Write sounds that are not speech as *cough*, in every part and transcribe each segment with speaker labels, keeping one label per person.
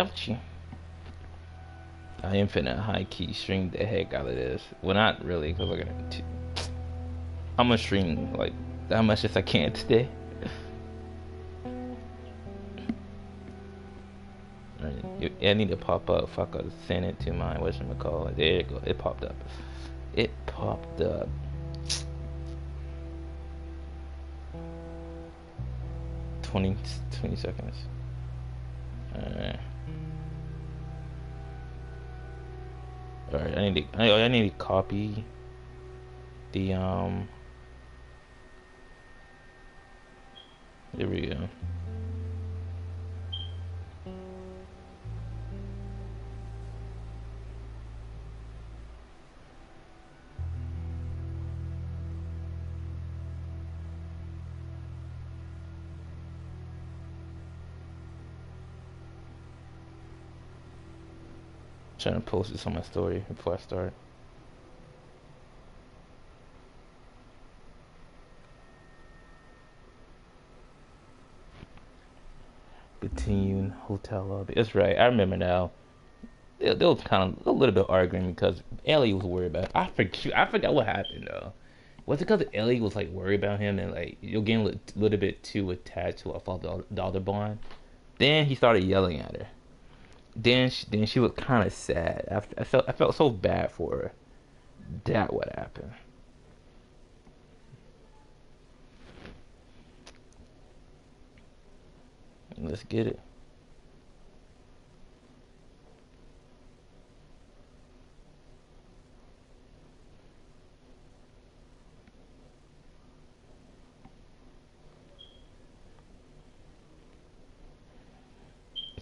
Speaker 1: Ouchie. I am finna high key stream the heck out of this. Well, not really, cause got. T- I'm gonna stream like that much as I can today. I need to pop up. Fuck, I send it to my whatchamacallit. There you go. It popped up. It popped up. 20, 20 seconds. Alright. Alright, I need to I, I need to copy the um there we go. Trying to post this on my story before I start. Continuing hotel lobby. That's right. I remember now. They, they was kind of a little bit arguing because Ellie was worried about. It. I forget. I forgot what happened though. Was it because Ellie was like worried about him and like you're getting a little bit too attached to a father daughter bond? Then he started yelling at her then she, then she looked kind of sad. After I felt I felt so bad for her. That what happened. Let's get it.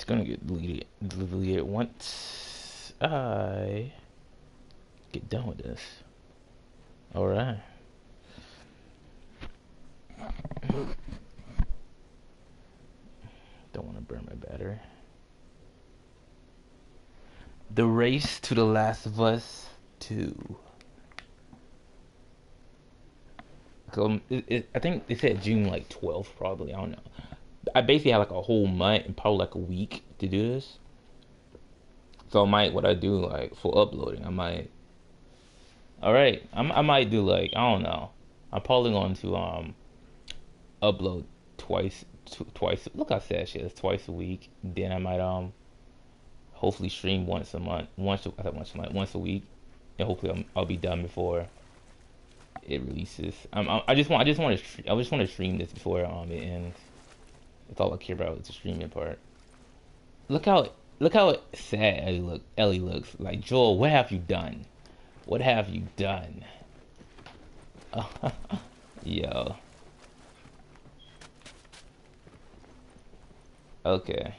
Speaker 1: Gonna get deleted deleted once I get done with this. Alright. Don't want to burn my battery. The Race to the Last of Us 2. So, um, it, it, I think they said June like 12th, probably. I don't know. I basically have like a whole month and probably like a week to do this. So I might what I do like for uploading, I might. All right, I'm, I might do like I don't know. I'm probably going to um upload twice, twice. Look, I said shit. It's twice a week. Then I might um hopefully stream once a month. Once I thought once a month, once a week, and hopefully i will be done before it releases. Um, I, I just want I just want to I just want to stream this before um it ends. That's all I care about is the streaming part. Look how look how sad Ellie look Ellie looks. Like Joel, what have you done? What have you done? *laughs* Yo. Okay.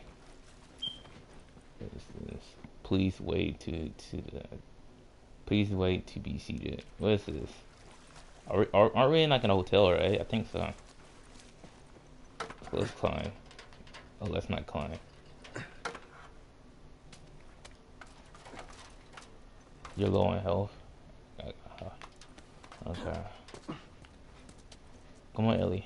Speaker 1: Please wait to to the. Please wait to be seated. What is this? Are we, are, aren't we in like an hotel, right? I think so. Let's climb. Oh, let's not climb. You're low on health. Uh, okay. Come on, Ellie.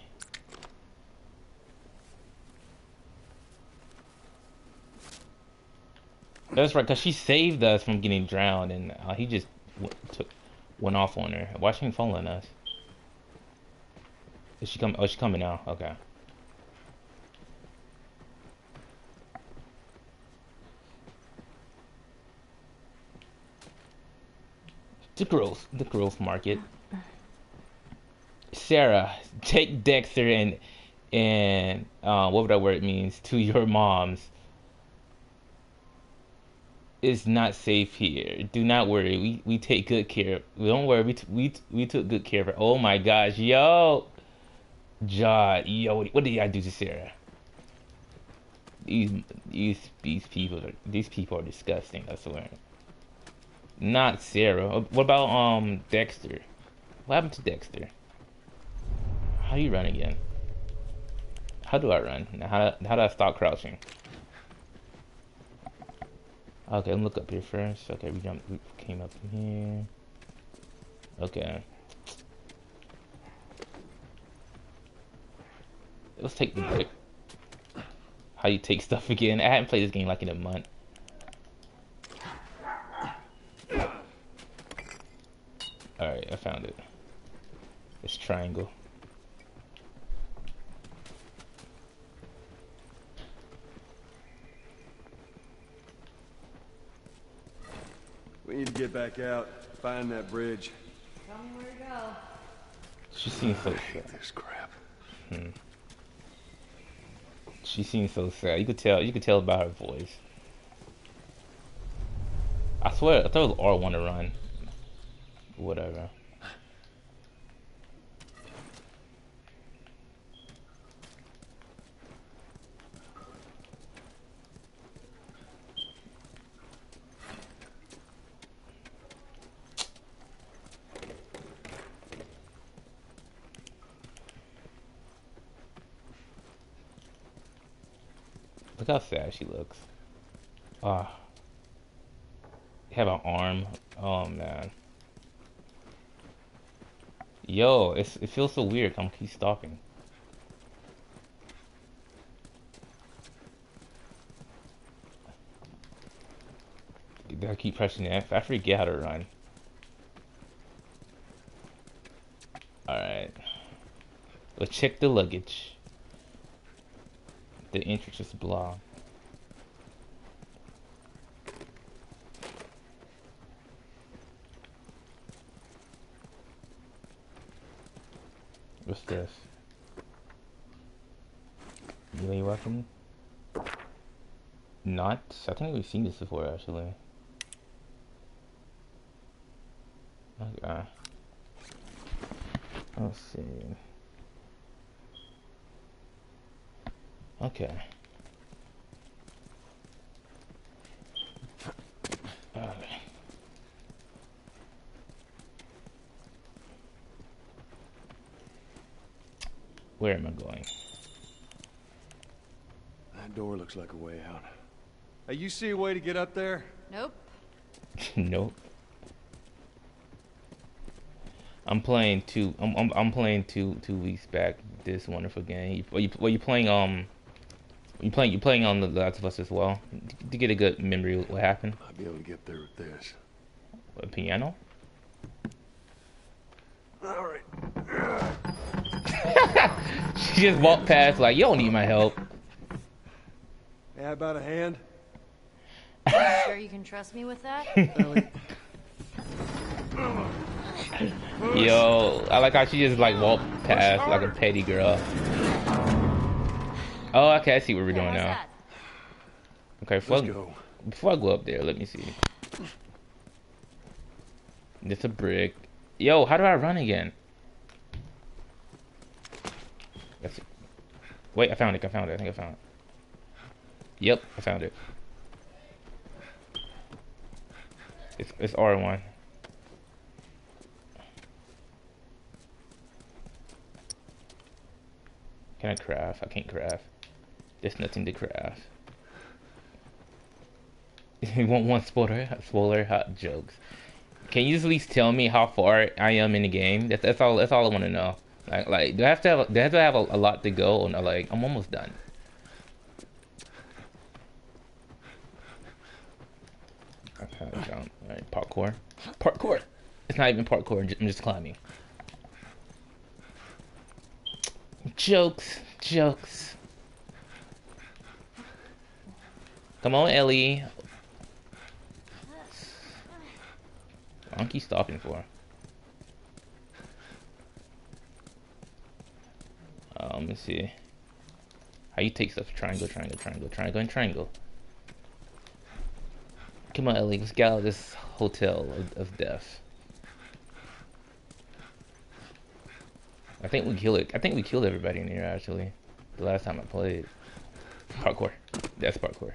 Speaker 1: That's right, cause she saved us from getting drowned, and uh, he just took went off on her. Why she ain't following us? Is she coming? Oh, she's coming now. Okay. The growth, the growth market. Sarah, take Dexter and and uh, what would that word means to your moms. It's not safe here. Do not worry. We we take good care. We Don't worry. We we we took good care of her. Oh my gosh, yo, John, yo, what did I do to Sarah? These these these people are these people are disgusting. I swear. Not Sarah. Uh, what about um Dexter? What happened to Dexter? How do you run again? How do I run? How how do I stop crouching? Okay, let me look up here first. Okay, we jumped, we came up from here. Okay. Let's take the break. how you take stuff again. I haven't played this game like in a month. Alright, I found it. It's triangle.
Speaker 2: We need to get back out, find that bridge.
Speaker 3: Tell me where to go.
Speaker 1: She seems so sad.
Speaker 2: This crap. Hmm.
Speaker 1: She seems so sad. You could tell. You could tell by her voice. I swear, I thought it was R1 to run. Whatever. Look how sad she looks. Ah. have an arm. Oh man. Yo, it's, it feels so weird. I'm keep stopping. I keep pressing F. I forget how to run. Alright. Let's check the luggage. The entrance is blocked. What's this? Melee weapon? Not? I think we've seen this before actually. Okay. Let's see. Okay. Where am I going?
Speaker 2: That door looks like a way out. Hey, you see a way to get up there?
Speaker 3: Nope. *laughs*
Speaker 1: nope. I'm playing two. I'm, I'm I'm playing two two weeks back. This wonderful game. Are you are you playing um? You playing you playing on the Last of Us as well to, to get a good memory of what happened.
Speaker 2: I'll be able to get there with this.
Speaker 1: A piano.
Speaker 2: All right. *laughs*
Speaker 1: She just walked past like you don't need my help.
Speaker 2: Hey, about a hand?
Speaker 3: Sure you can trust me with that? *laughs*
Speaker 1: Yo, I like how she just like walked past like a petty girl. Oh, okay, I see what we're doing now. Okay, before,
Speaker 2: Let's go.
Speaker 1: before I go up there, let me see. It's a brick. Yo, how do I run again? That's it. Wait, I found it. I found it. I think I found it. Yep, I found it. It's it's R1. Can I craft? I can't craft. There's nothing to craft. *laughs* You want one spoiler? Spoiler hot jokes. Can you at least tell me how far I am in the game? That's that's all. That's all I want to know. Like, like, do I have to have? Do I have to have a, a lot to go? Or not? like, I'm almost done. Okay, jump. Alright, parkour. Parkour. It's not even parkour. I'm just, climbing. Jokes. Jokes. Come on, Ellie. Keep stopping for. Uh, let me see. How you take stuff? Triangle, triangle, triangle, triangle, and triangle. Come on, Ellie. Let's get out of this hotel of, of death. I think we killed it. I think we killed everybody in here actually. The last time I played. Parkour. That's parkour.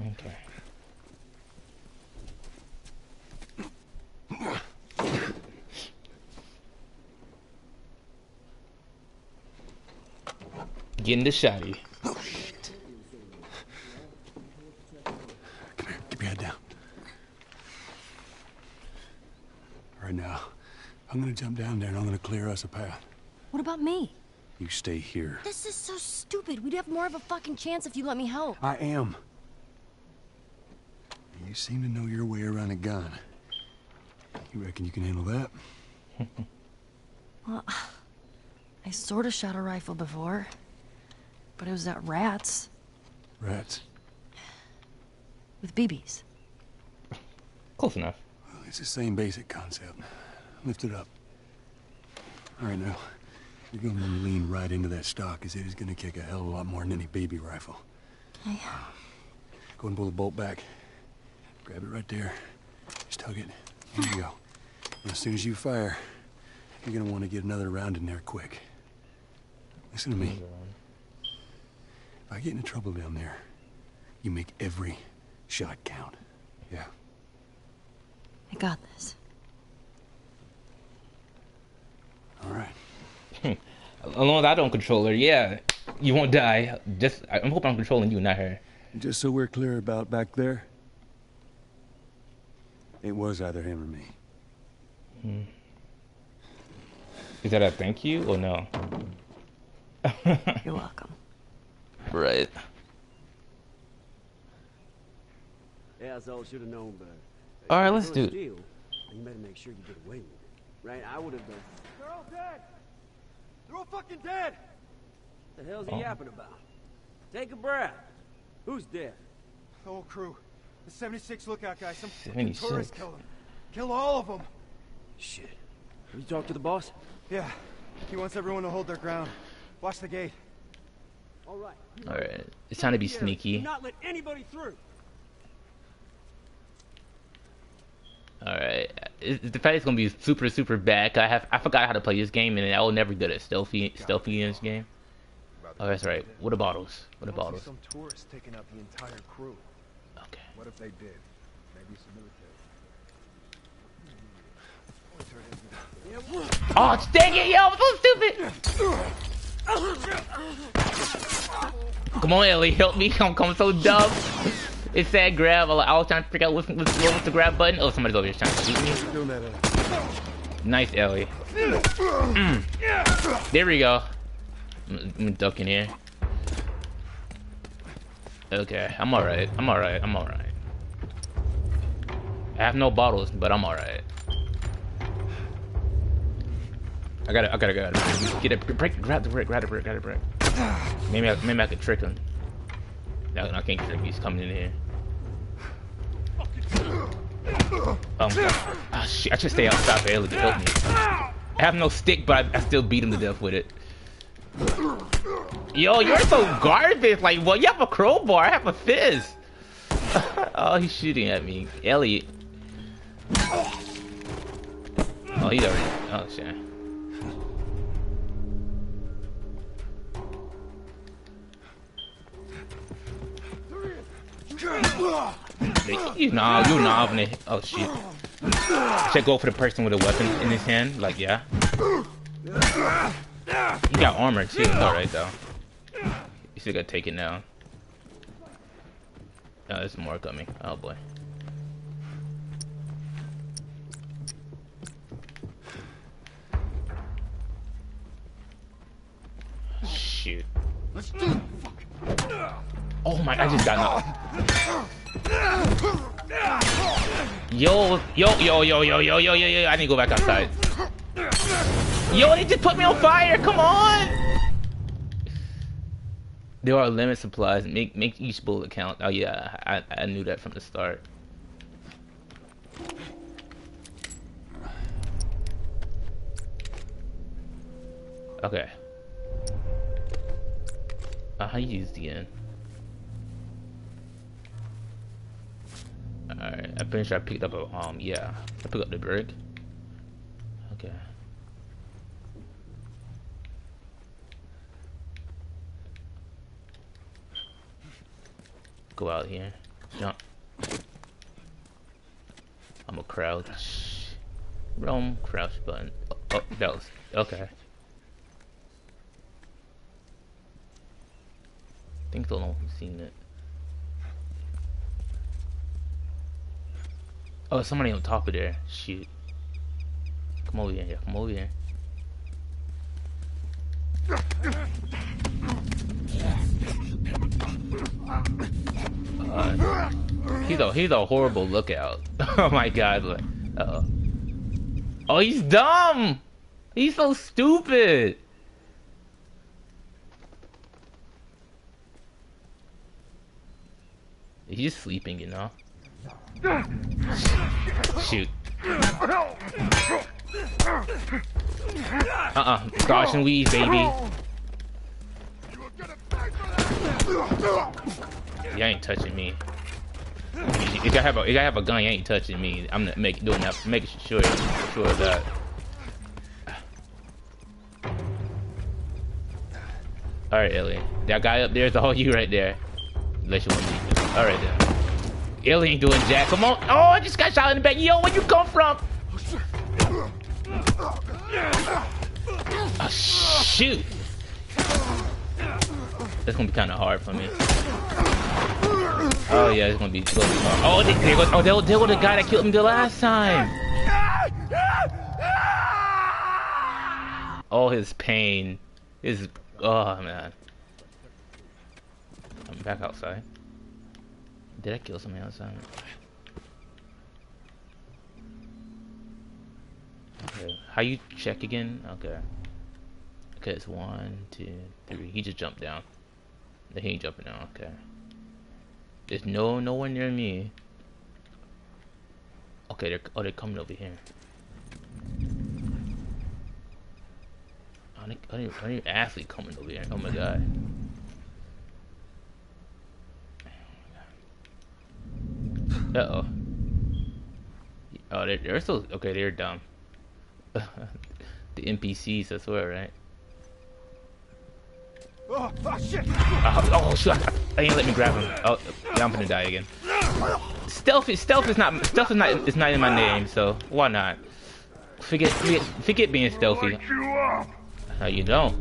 Speaker 1: Okay. Getting the shotty.
Speaker 2: Come here, keep your head down. Right now,
Speaker 4: I'm gonna jump down there and I'm gonna clear us a path.
Speaker 3: What about me?
Speaker 4: You stay here.
Speaker 3: This is so stupid. We'd have more of a fucking chance if you let me help.
Speaker 4: I am. You seem to know your way around a gun. You reckon you can handle that? *laughs*
Speaker 3: Well, I sort of shot a rifle before, but it was at rats
Speaker 4: Rats.
Speaker 3: with BBs.
Speaker 1: Close enough.
Speaker 4: Well, it's the same basic concept. Lift it up. All right, now. You're gonna lean right into that stock, as it is gonna kick a hell of a lot more than any baby rifle.
Speaker 3: I,
Speaker 4: Go and pull the bolt back. Grab it right there. Just tug it. There you go. And as soon as you fire, you're gonna want to get another round in there quick. Listen to me. If I get into trouble down there, you make every shot count. Yeah.
Speaker 3: I got this.
Speaker 4: All right. Hmm.
Speaker 1: As long as I don't control her, yeah, you won't die. Just I'm hoping I'm controlling you, not her.
Speaker 4: Just so we're clear about back there, it was either him or me. Hmm.
Speaker 1: Is that a thank you or no?
Speaker 3: You're welcome.
Speaker 1: Right.
Speaker 5: Yeah, should have known better.
Speaker 1: Uh, all right, let's do it.
Speaker 5: steal, You better make sure you get away with it, right? I would have done.
Speaker 2: They're all dead! They're all fucking dead!
Speaker 5: What the hell's he
Speaker 1: Oh.
Speaker 5: yapping about? Take a breath. Who's dead?
Speaker 2: The whole crew. The 76 lookout guy. Some fucking
Speaker 1: 76.
Speaker 2: tourist killed them. Kill all of them.
Speaker 5: Shit. Have you talked to the boss?
Speaker 2: Yeah. He wants everyone to hold their ground. Watch the gate.
Speaker 5: All right. you
Speaker 1: All right. It's time to be
Speaker 5: here.
Speaker 1: sneaky.
Speaker 5: Do not let anybody through.
Speaker 1: All right. The fight is gonna be super super bad. I have I forgot how to play this game, and I will never good at stealthy stealthy in this game. Oh, that's right. What are bottles? What are bottles?
Speaker 6: Some tourists taking out the entire crew.
Speaker 1: Okay.
Speaker 6: What if they did? Maybe some military.
Speaker 1: Oh, dang it, yo! I'm so stupid. Come on, Ellie, help me. *laughs* I'm, I'm so dumb. It said grab. I was trying to figure out what's, what's, what was the grab button. Oh, somebody's over here trying to shoot me. Nice, Ellie. Mm. There we go. I'm, I'm ducking here. Okay, I'm alright. I'm alright. I'm alright. I have no bottles, but I'm alright. I gotta, I gotta, gotta get it. Break, grab the brick, grab the brick, grab the brick. Maybe, I, maybe I could trick him. No, no, I can't trick him. He's coming in here. Um, oh shit, I should stay outside for Ellie to help me. I have no stick, but I, I still beat him to death with it. Yo, you're so garbage. Like, well, you have a crowbar. I have a fist. *laughs* oh, he's shooting at me. Elliot. Oh, he's already. Oh, shit. You know, you know, when they- oh shit. Should go for the person with a weapon in his hand, like yeah. He got armor too, alright though. You still gotta take it now. Oh, there's more coming. Oh boy. Shoot.
Speaker 2: Let's do it.
Speaker 1: Oh my, god, I just got knocked. Yo, yo, yo, yo, yo, yo, yo, yo, yo, I need to go back outside. Yo, they just put me on fire, come on! There are limit supplies, make make each bullet count. Oh yeah, I, I knew that from the start. Okay. Uh, how you use the end? Alright, I'm pretty sure I picked up a, um, yeah. I picked up the brick. Okay. Go out here. Jump. I'm a crouch. Roam, crouch button. Oh, oh, that was, okay. I think one who's seen it. Oh, somebody on top of there. Shoot. come over here. Yeah, come over here. Uh, he's a he's a horrible lookout. *laughs* oh my god. Like, uh-oh. Oh, he's dumb. He's so stupid. He's sleeping, you know. Shoot. Uh-uh. uh-uh. Dodge and weave, baby. You ain't touching me. You, you gotta have a you gotta have a gun. You ain't touching me. I'm not make, doing that. Making sure sure of that. All right, Ellie. That guy up there is all *laughs* you right there. Unless you want me. All right then. Ellie ain't doing jack. Come on. Oh, I just got shot in the back. Yo, where you come from? Oh, shoot. That's gonna be kind of hard for me. Oh yeah, it's gonna be, it's hard. Oh, they, goes, oh, there, there was the guy that killed him the last time. Oh, his pain, his oh man. I'm back outside. Did I kill somebody outside? Okay, how you check again? Okay. Okay, it's one, two, three. He just jumped down. He ain't jumping down. Okay. There's no no one near me. Okay, they're oh they're coming over here. I need, I need, I need athlete coming over here. Oh my god. Uh oh. Oh, they're, they're still okay. They're dumb. *laughs* the NPCs, I swear, right?
Speaker 2: Oh, oh shit!
Speaker 1: Oh, oh shoot! I ain't let me grab him. Oh, yeah, I'm gonna die again. Stealth is stealth is not stealth is not is not in my name, so why not? Forget forget forget being stealthy. How you don't?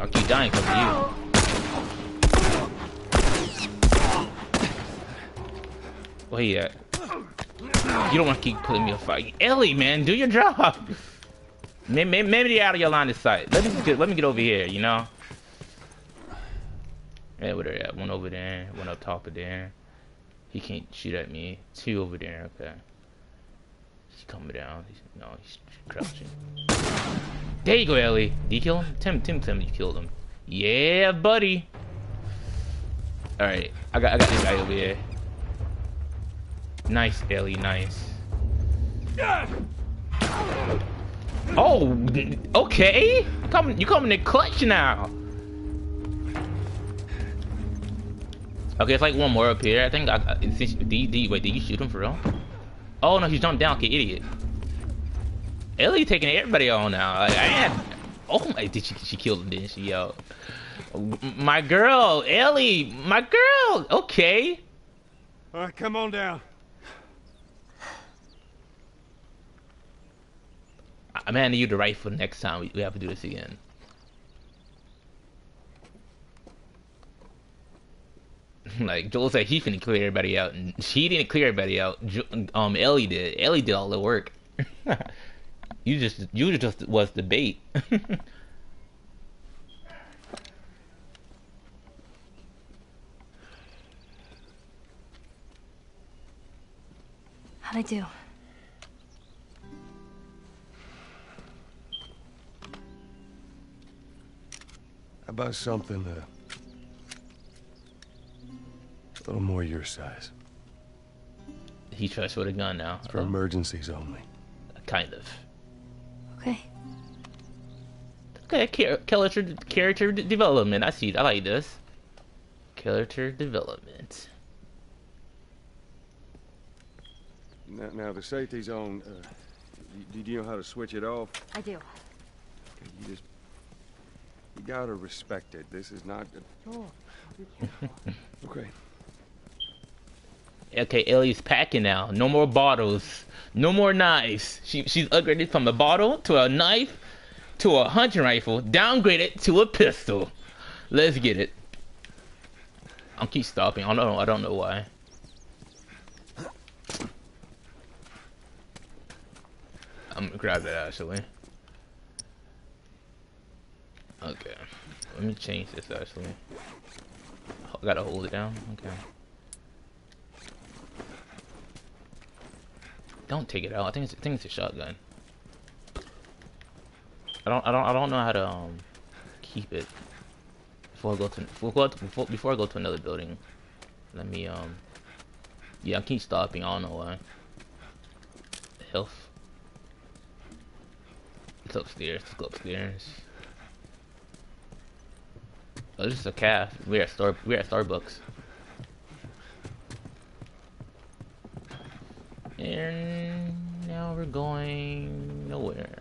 Speaker 1: I'll keep dying because of you. Where you uh, at? You don't want to keep putting me a fight. Ellie, man, do your job. Maybe, maybe you're out of your line of sight. Let me get, let me get over here, you know? Yeah, where they at? One over there, one up top of there. He can't shoot at me. Two over there, okay. He's coming down. He's, no, he's crouching. There you go, Ellie. Did you kill him? Tim, Tim, Tim, you killed him. Yeah, buddy. All right, I got, I got this guy over here. Nice, Ellie, nice. Oh, okay. Come, you coming in clutch now. Okay, it's like one more up here. I think I, I since, did, did, wait, did you shoot him for real? Oh no, he's jumped down. Okay, idiot. Ellie taking everybody on now. Like, I had. Oh my, did she? She killed him, didn't she? Yo, my girl, Ellie, my girl. Okay.
Speaker 2: All right, come on down.
Speaker 1: I'm handing you the rifle next time we, have to do this again. *laughs* like Joel said, he finna clear everybody out, and she didn't clear everybody out. Um, Ellie did. Ellie did all the work. *laughs* you just, you just was the bait. *laughs*
Speaker 3: How'd I do?
Speaker 4: About something uh, a little more your size?
Speaker 1: he tries with a gun now.
Speaker 4: For
Speaker 1: Uh,
Speaker 4: emergencies only.
Speaker 1: kind of.
Speaker 3: Okay.
Speaker 1: Okay, character character development. I see. I like this. Character development.
Speaker 2: Now, now the safety zone. Uh, you, do you know how to switch it off?
Speaker 3: I do.
Speaker 2: You just. You gotta respect it. This is not. Oh. okay.
Speaker 1: Okay, Ellie's packing now. No more bottles. No more knives. She she's upgraded from a bottle to a knife to a hunting rifle, downgraded to a pistol. Let's get it. I'm keep stopping. I don't know. I don't know why. I'm gonna grab that actually. Okay. Let me change this actually. I gotta hold it down. Okay. Don't take it out. I think it's I think it's a shotgun. I don't I don't I don't know how to um keep it before I go to before go before, before I go to another building. Let me um yeah I keep stopping. I don't know why. Health. It's upstairs. Let's go upstairs. Oh, this is a calf. We're at Star. We're Starbucks. And now we're going nowhere.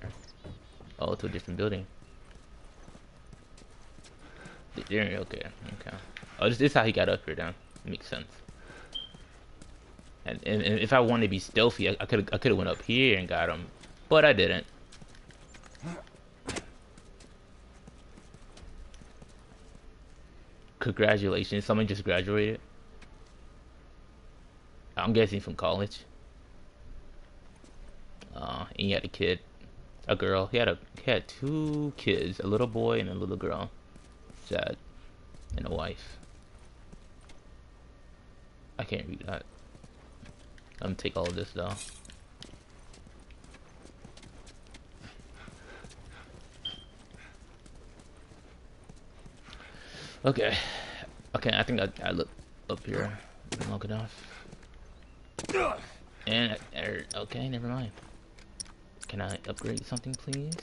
Speaker 1: Oh, to a different building. Okay. Okay. Oh, this, this is how he got up here. Down. Makes sense. And, and, and if I wanted to be stealthy, I could I could have went up here and got him, but I didn't. Congratulations, someone just graduated. I'm guessing from college. Uh, and he had a kid, a girl. He had a he had two kids, a little boy and a little girl. Sad, and a wife. I can't read that. I'm gonna take all of this though. Okay. Okay, I think I, I look up here long enough. And, er, okay, never mind. Can I upgrade something, please?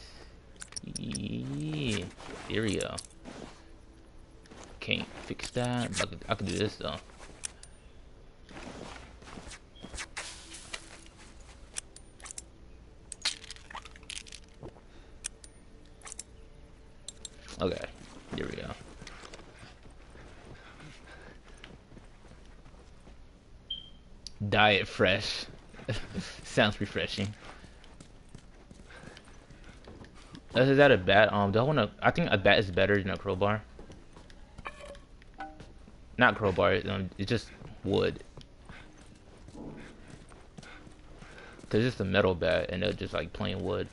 Speaker 1: Yeah, there we go. Can't fix that. I could, I could do this though. Okay, here we go. Diet fresh. *laughs* Sounds refreshing. Is that a bat? Um, do I want to? I think a bat is better than a crowbar. Not crowbar. Um, it's just wood. Cause it's a metal bat, and they're just like plain wood.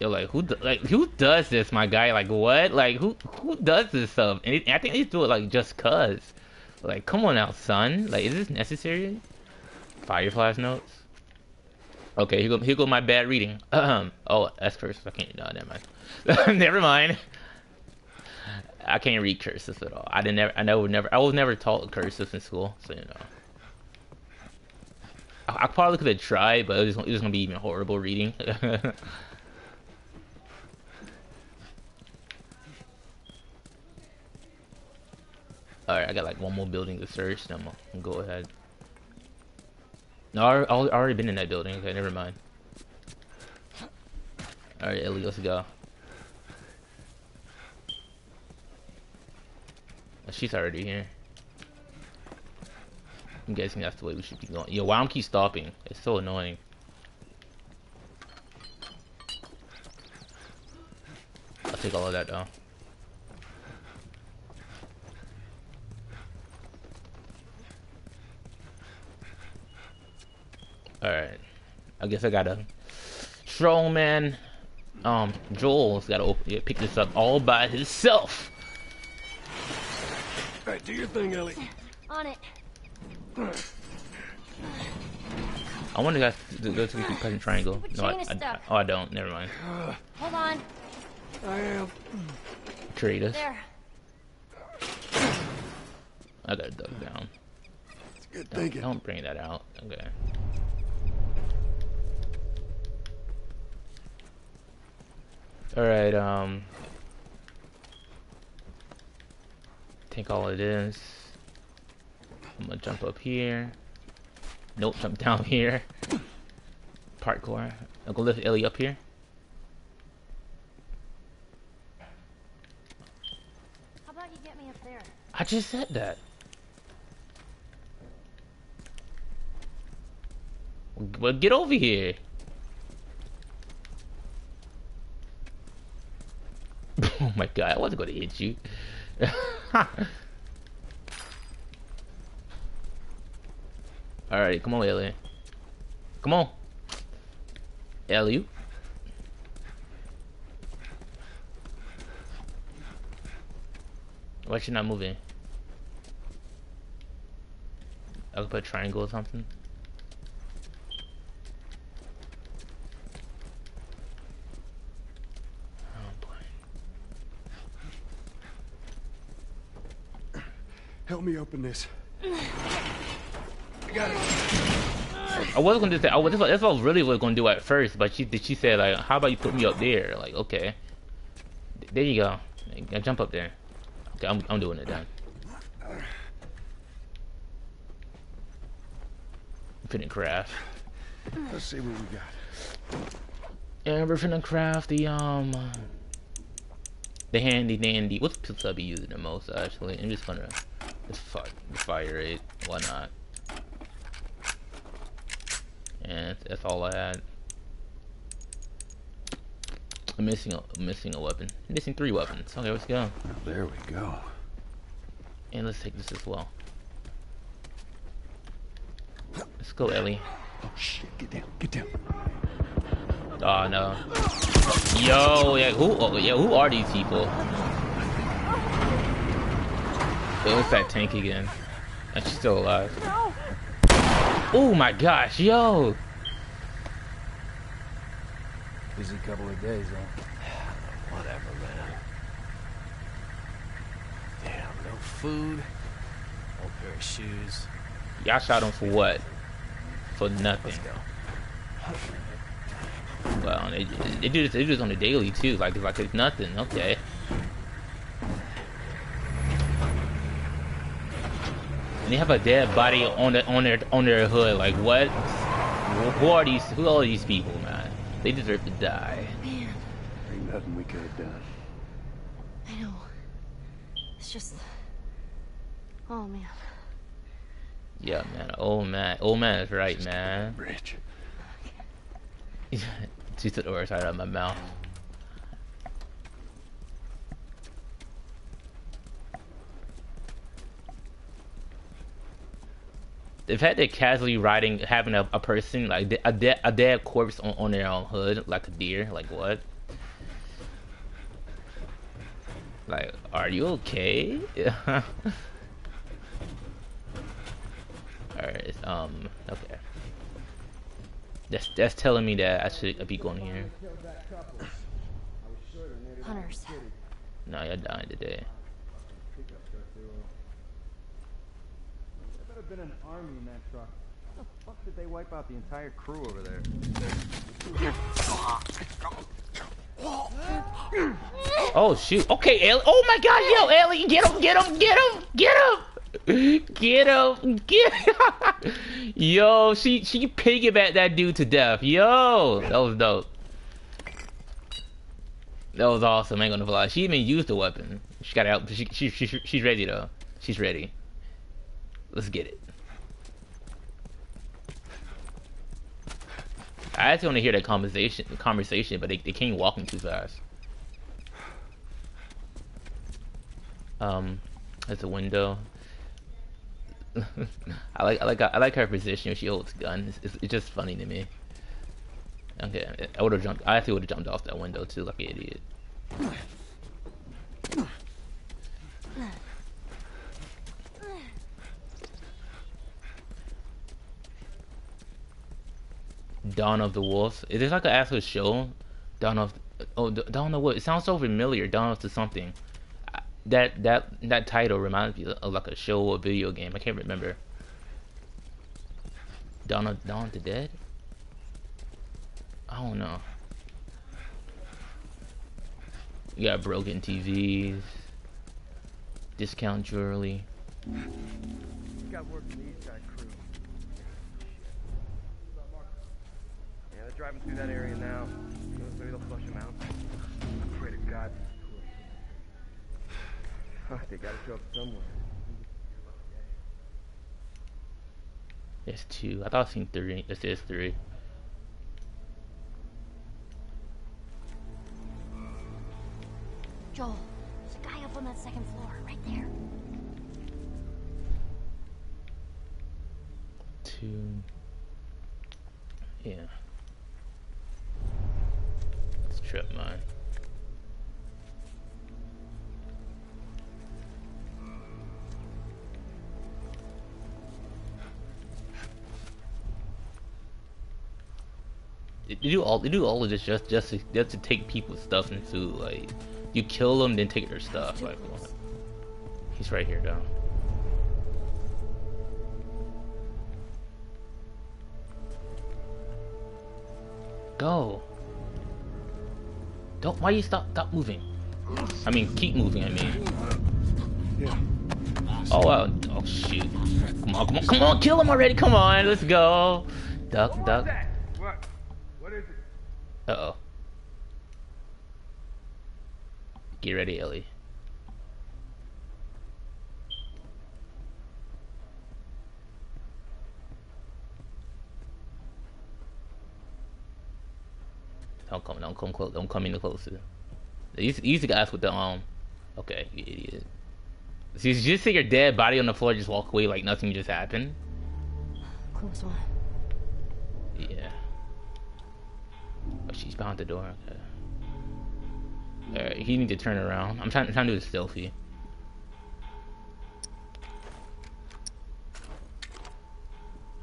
Speaker 1: Yo, like who, like who does this, my guy? Like what? Like who, who does this stuff? And it, I think they do it like just cause. Like, come on now, son. Like, is this necessary? Fireflies notes. Okay, here go, here go my bad reading. Um, *clears throat* oh, that's cursive. I can't. No, never mind. *laughs* never mind. I can't read cursive at all. I didn't. Never, I know. Never. I was never taught cursive in school, so you know. I, I probably could have tried, but it was, it was gonna be even horrible reading. *laughs* Alright, I got like one more building to search, then I'm gonna go ahead. No, I, I already been in that building. Okay, never mind. Alright, Ellie, let's go. Oh, she's already here. I'm guessing that's the way we should be going. Yo, why am I'm keep stopping? It's so annoying. I'll take all of that down. Alright. I guess I gotta... Strongman... Um, Joel's gotta open, yeah, pick this up all by himself.
Speaker 2: Alright, do your thing, Ellie.
Speaker 7: On it.
Speaker 1: I want to go to go to the present triangle. No, I,
Speaker 7: chain
Speaker 1: I, oh, I don't. Never mind.
Speaker 7: Hold on.
Speaker 2: I am.
Speaker 1: Create us.
Speaker 7: There.
Speaker 1: I gotta duck down.
Speaker 4: It's good
Speaker 1: Don't,
Speaker 4: thinking.
Speaker 1: don't bring that out. Okay. Alright, um... Take all of this. I'm gonna jump up here. Nope, jump *laughs* down here. Parkour. I'll go lift Ellie up here.
Speaker 7: How about you get me up there?
Speaker 1: I just said that. Well, get over here. *laughs* oh my god, I wasn't gonna hit you. *laughs* All right, come on, Ellie. Come on, Ellie. Why she not moving? I could put a triangle or something.
Speaker 4: Help me open this.
Speaker 1: I was gonna say I was, that's what I was really was gonna do at first, but she did she said like, how about you put me up there? Like, okay, there you go. Now jump up there. Okay, I'm I'm doing it then. Finna craft.
Speaker 2: Let's see what we got.
Speaker 1: And we're finna craft the um the handy dandy. What's the sub be using the most actually? I'm just gonna fuck fire rate. Why not? And that's all I had. I'm missing a I'm missing a weapon. I'm missing three weapons. Okay, let's go.
Speaker 4: There we go.
Speaker 1: And let's take this as well. Let's go, Ellie.
Speaker 4: Oh shit! Get down! Get down!
Speaker 1: Oh no. Yo, yeah, who oh, yeah, who are these people? It's that tank again. And she's still alive. Oh my gosh, yo!
Speaker 6: Busy couple of days, huh?
Speaker 5: Whatever, man. Damn, no food. Old pair of shoes.
Speaker 1: Y'all shot him for what? For nothing. Well, they, they do this. They do this on the daily too. Like like it's nothing. Okay. And they have a dead body on the on their on their hood. Like what? Who are these? Who are these people, man? They deserve to die.
Speaker 3: Man,
Speaker 4: Ain't nothing we could have done.
Speaker 3: I know. It's just. Oh man.
Speaker 1: Yeah, man. Oh man. Oh man is right, man.
Speaker 4: Bridge.
Speaker 1: she took the words out of my mouth. The fact that casually riding, having a, a person like a dead a dead corpse on, on their own hood, like a deer, like what? Like, are you okay? *laughs* Alright, um, okay. That's that's telling me that I should be going here.
Speaker 3: Hunters.
Speaker 1: No, you're dying today.
Speaker 6: Been an army in that truck. How the fuck did they wipe out the entire crew over there?
Speaker 1: Oh shoot. Okay, Ellie. Oh my god, yo, Ellie, get him, get him, get him, get him. Get him, get him. *laughs* Yo, she she piggybacked that dude to death. Yo, that was dope. That was awesome. I ain't gonna lie. She even used the weapon. She got out. She, she, she, she's ready though. She's ready. Let's get it. I actually want to hear that conversation, conversation, but they, they came walking too fast. Um, there's a window. *laughs* I like I like I like her position she holds guns. It's, it's, it's just funny to me. Okay, I would have jumped. I actually would have jumped off that window too, like an idiot. Dawn of the Wolf. Is this like an actual show? Dawn of oh Dawn of what? It sounds so familiar. Dawn of something. Uh, That that that title reminds me of like a show or video game. I can't remember. Dawn of Dawn of the Dead. I don't know. You got broken TVs, discount jewelry.
Speaker 6: Got work from driving through that area now. Maybe they'll flush them out. I pray to God. *sighs* they gotta show up somewhere.
Speaker 1: It's two. I thought I seen three. This is three.
Speaker 7: Joel, there's a guy up on that second floor, right there.
Speaker 1: two. Yeah. Trip mine. They do all they do all of this just just to, just to take people's stuff and food. Like you kill them, then take their stuff. Like what? He's right here though. Go. Don't. Why you stop? Stop moving. I mean, keep moving. I mean.
Speaker 4: Yeah.
Speaker 1: Oh wow. Oh shoot. Come on, come on, come on, kill him already. Come on, let's go. Duck,
Speaker 6: What
Speaker 1: duck.
Speaker 6: What? What is it?
Speaker 1: Uh oh. Get ready, Ellie. Don't come, don't come close, don't come any closer. You used, you used to ask with the um. Okay, you idiot. So you just see your dead body on the floor, just walk away like nothing just happened.
Speaker 3: Close one.
Speaker 1: Yeah. Oh, she's behind the door. Okay. Alright, he need to turn around. I'm trying, trying to do a stealthy.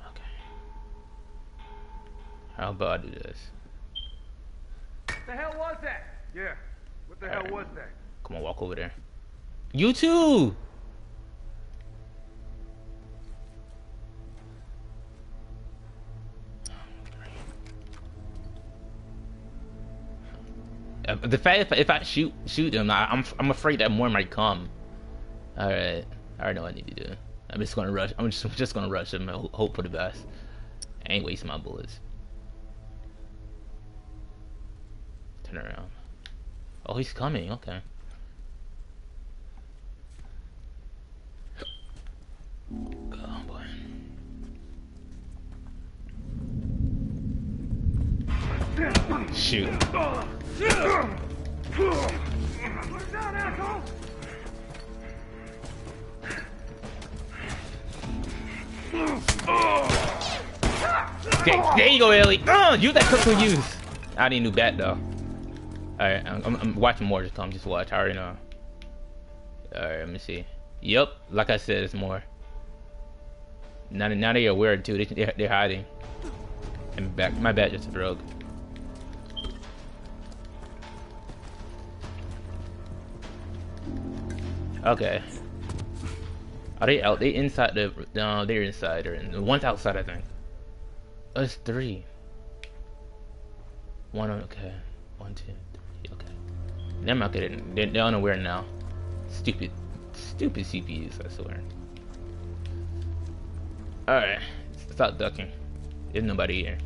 Speaker 1: Okay. How about I do this?
Speaker 6: What the hell was that? Yeah. What the hell
Speaker 1: Alright.
Speaker 6: was that?
Speaker 1: Come on, walk over there. You too! The fact if, if I shoot shoot him, I, I'm I'm afraid that more might come. All right, I already know what I need to do. I'm just gonna rush. I'm just *laughs* just gonna rush him and hope for the best. I ain't wasting my bullets. Turn around. Oh, he's coming. Okay. Oh. Shoot.
Speaker 6: Asshole!
Speaker 1: There, you go, Ellie. Uh, use that crystal use. I a new bat though. Alright, I'm, I'm, I'm watching more to come. Just watch. I already know. Alright, let me see. Yep, like I said, it's more. Now, now they're aware too. They, they're, they're hiding. And back, my bad, just a rogue. Okay. Are they out? They inside the? No, they're inside. Or in, one's outside, I think. Us it's three. One, okay. One, okay. They're not getting. They're, they're unaware now. Stupid, stupid CPUs. I swear. All right, stop ducking. There's nobody here.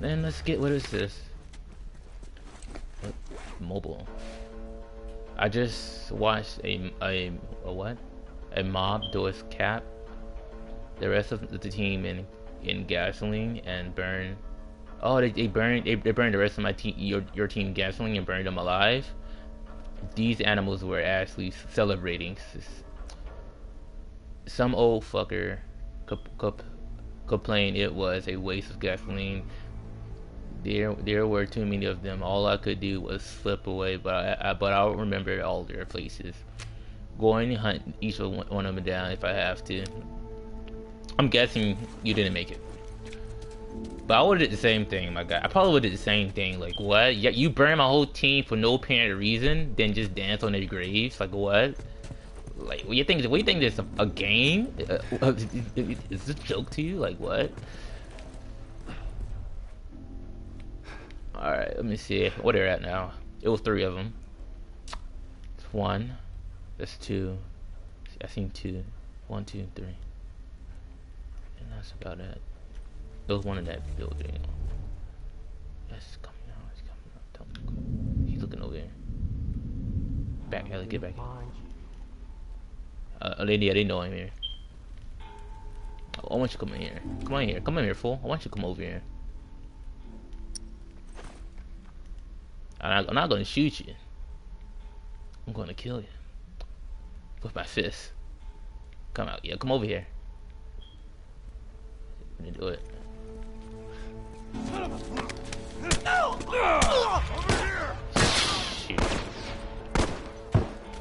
Speaker 1: Then let's get what is this? Mobile. I just watched a a, a what? A mob do its cap. The rest of the team in in gasoline and burn. Oh, they, they burned they, they burned the rest of my team your your team gasoline and burned them alive. These animals were actually celebrating. Some old fucker comp- comp- complained it was a waste of gasoline. There, there were too many of them. All I could do was slip away, but I, I but I'll remember all their places. Going to hunt each one of them down if I have to. I'm guessing you didn't make it. But I would have did the same thing, my guy. I probably would have did the same thing. Like, what? Yeah, you burn my whole team for no apparent reason, then just dance on their graves? Like, what? Like, what you think? What you think? This a, a game? Uh, *laughs* is this a joke to you? Like, what? All right, let me see what they're at now. It was three of them. It's one. That's two. I seen two. One, two, three. And that's about it. There was one in that building. Yes, coming out. It's coming out. He's looking over here. Back, Ellie, get back. Uh, oh, they, yeah, they know I'm here. I want you to come in here. Come on here. Come in here, fool. I want you to come over here. I'm not, I'm not gonna shoot you. I'm gonna kill you. With my fist. Come out. Yeah, come over here. do it.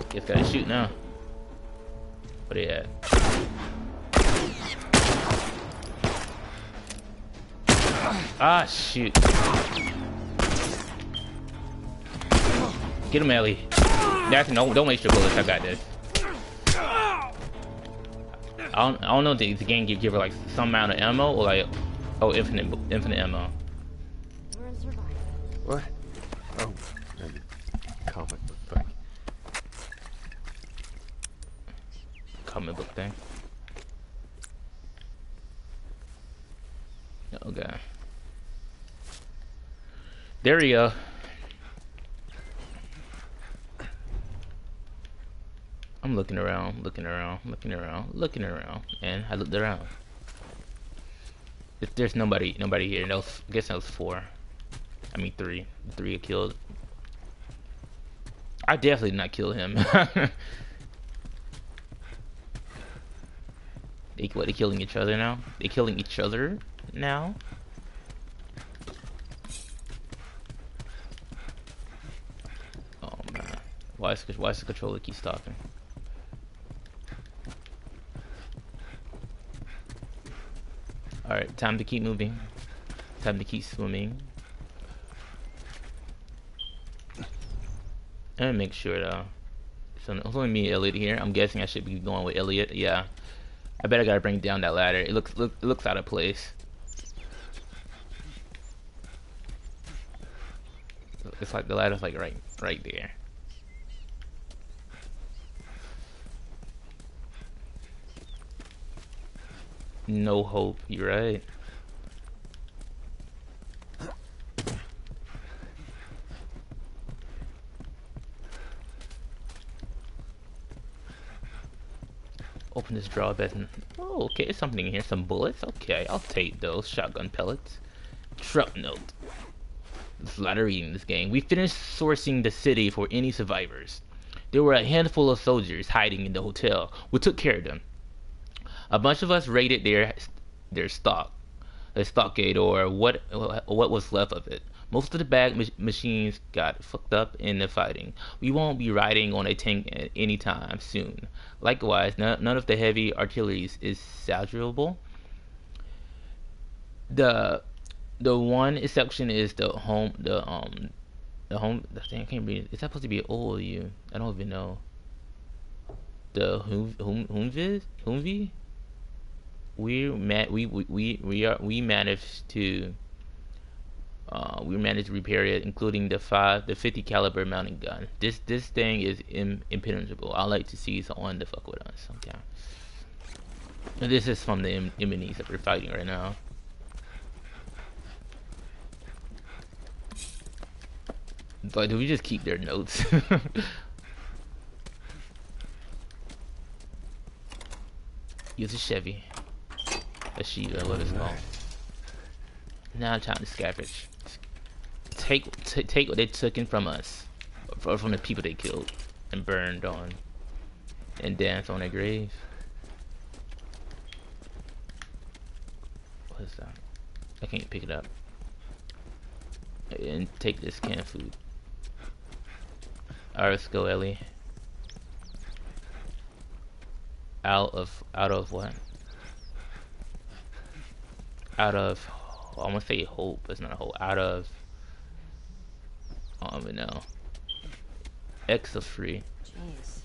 Speaker 1: Guess gotta shoot now. What you at? Ah, shoot. Get him, Ellie. That's no, don't waste your bullets. I got this. I don't, I don't know if the, the game give, give her like some amount of ammo or like, oh, infinite, infinite ammo.
Speaker 7: We're in survival.
Speaker 2: What? Oh, comic book thing.
Speaker 1: comic book thing. Okay. There we go. I'm looking around, looking around, looking around, looking around, and I looked around. If there's nobody, nobody here, that I guess that was four. I mean three. Three are killed. I definitely did not kill him. *laughs* They what? They killing each other now? They killing each other now? Oh man, why is why is the controller keep stopping? All right, time to keep moving. Time to keep swimming. And make sure though. So it's only me and Elliot here. I'm guessing I should be going with Elliot. Yeah. I bet I gotta bring down that ladder. It looks look, it looks out of place. It's like the ladder's like right right there. No hope. You're right. Open this drawer button. Oh, okay, something here. Some bullets. Okay, I'll take those. Shotgun pellets. Truck note. There's a lot of reading in this game. We finished sourcing the city for any survivors. There were a handful of soldiers hiding in the hotel. We took care of them. A bunch of us raided their their stock, a stockade, or what what was left of it. Most of the bag mach- machines got fucked up in the fighting. We won't be riding on a tank a- anytime soon. Likewise, none, none of the heavy artillery is salvageable. The the one exception is the home the um the home the thing I can't read it. It's supposed to be O U. I don't even know. The whom whom Humvee Humvee. We ma- we we we are we managed to uh, we managed to repair it, including the five, the 50 caliber mounting gun. This this thing is Im- impenetrable. I like to see someone to fuck with us. Okay. This is from the em- enemies that we're fighting right now. But do we just keep their notes? *laughs* Use a Chevy. A what it's called. Now time to scavenge. Take take what they took in from us, or from the people they killed and burned on, and dance on their grave. What is that? I can't pick it up. And take this canned food. Alright, let's go, Ellie. Out of out of what? Out of I want to say hope. It's not a hope. Out of I don't even know. X of free.
Speaker 3: Jeez.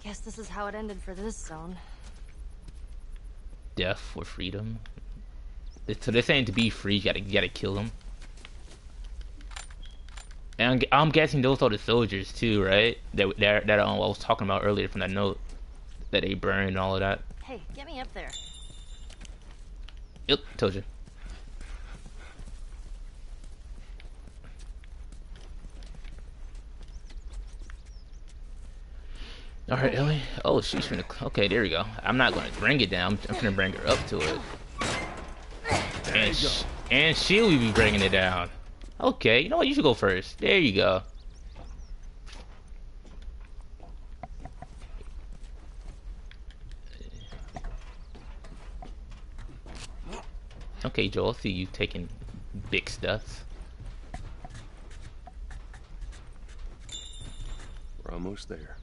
Speaker 3: I guess this is how it ended for this zone.
Speaker 1: Death for freedom. So they're saying to be free, you gotta you gotta kill them. And I'm, I'm guessing those are the soldiers too, right? That that that um, I was talking about earlier from that note that they burned and all of that.
Speaker 3: Hey, get me up there.
Speaker 1: Yep, told you. All right, Ellie. Oh, she's gonna. Okay, there we go. I'm not gonna bring it down. I'm gonna bring her up to it. And, sh- and she'll be bringing it down. Okay, you know what? You should go first. There you go. Okay, Joel, I see you taking big steps.
Speaker 2: We're almost there.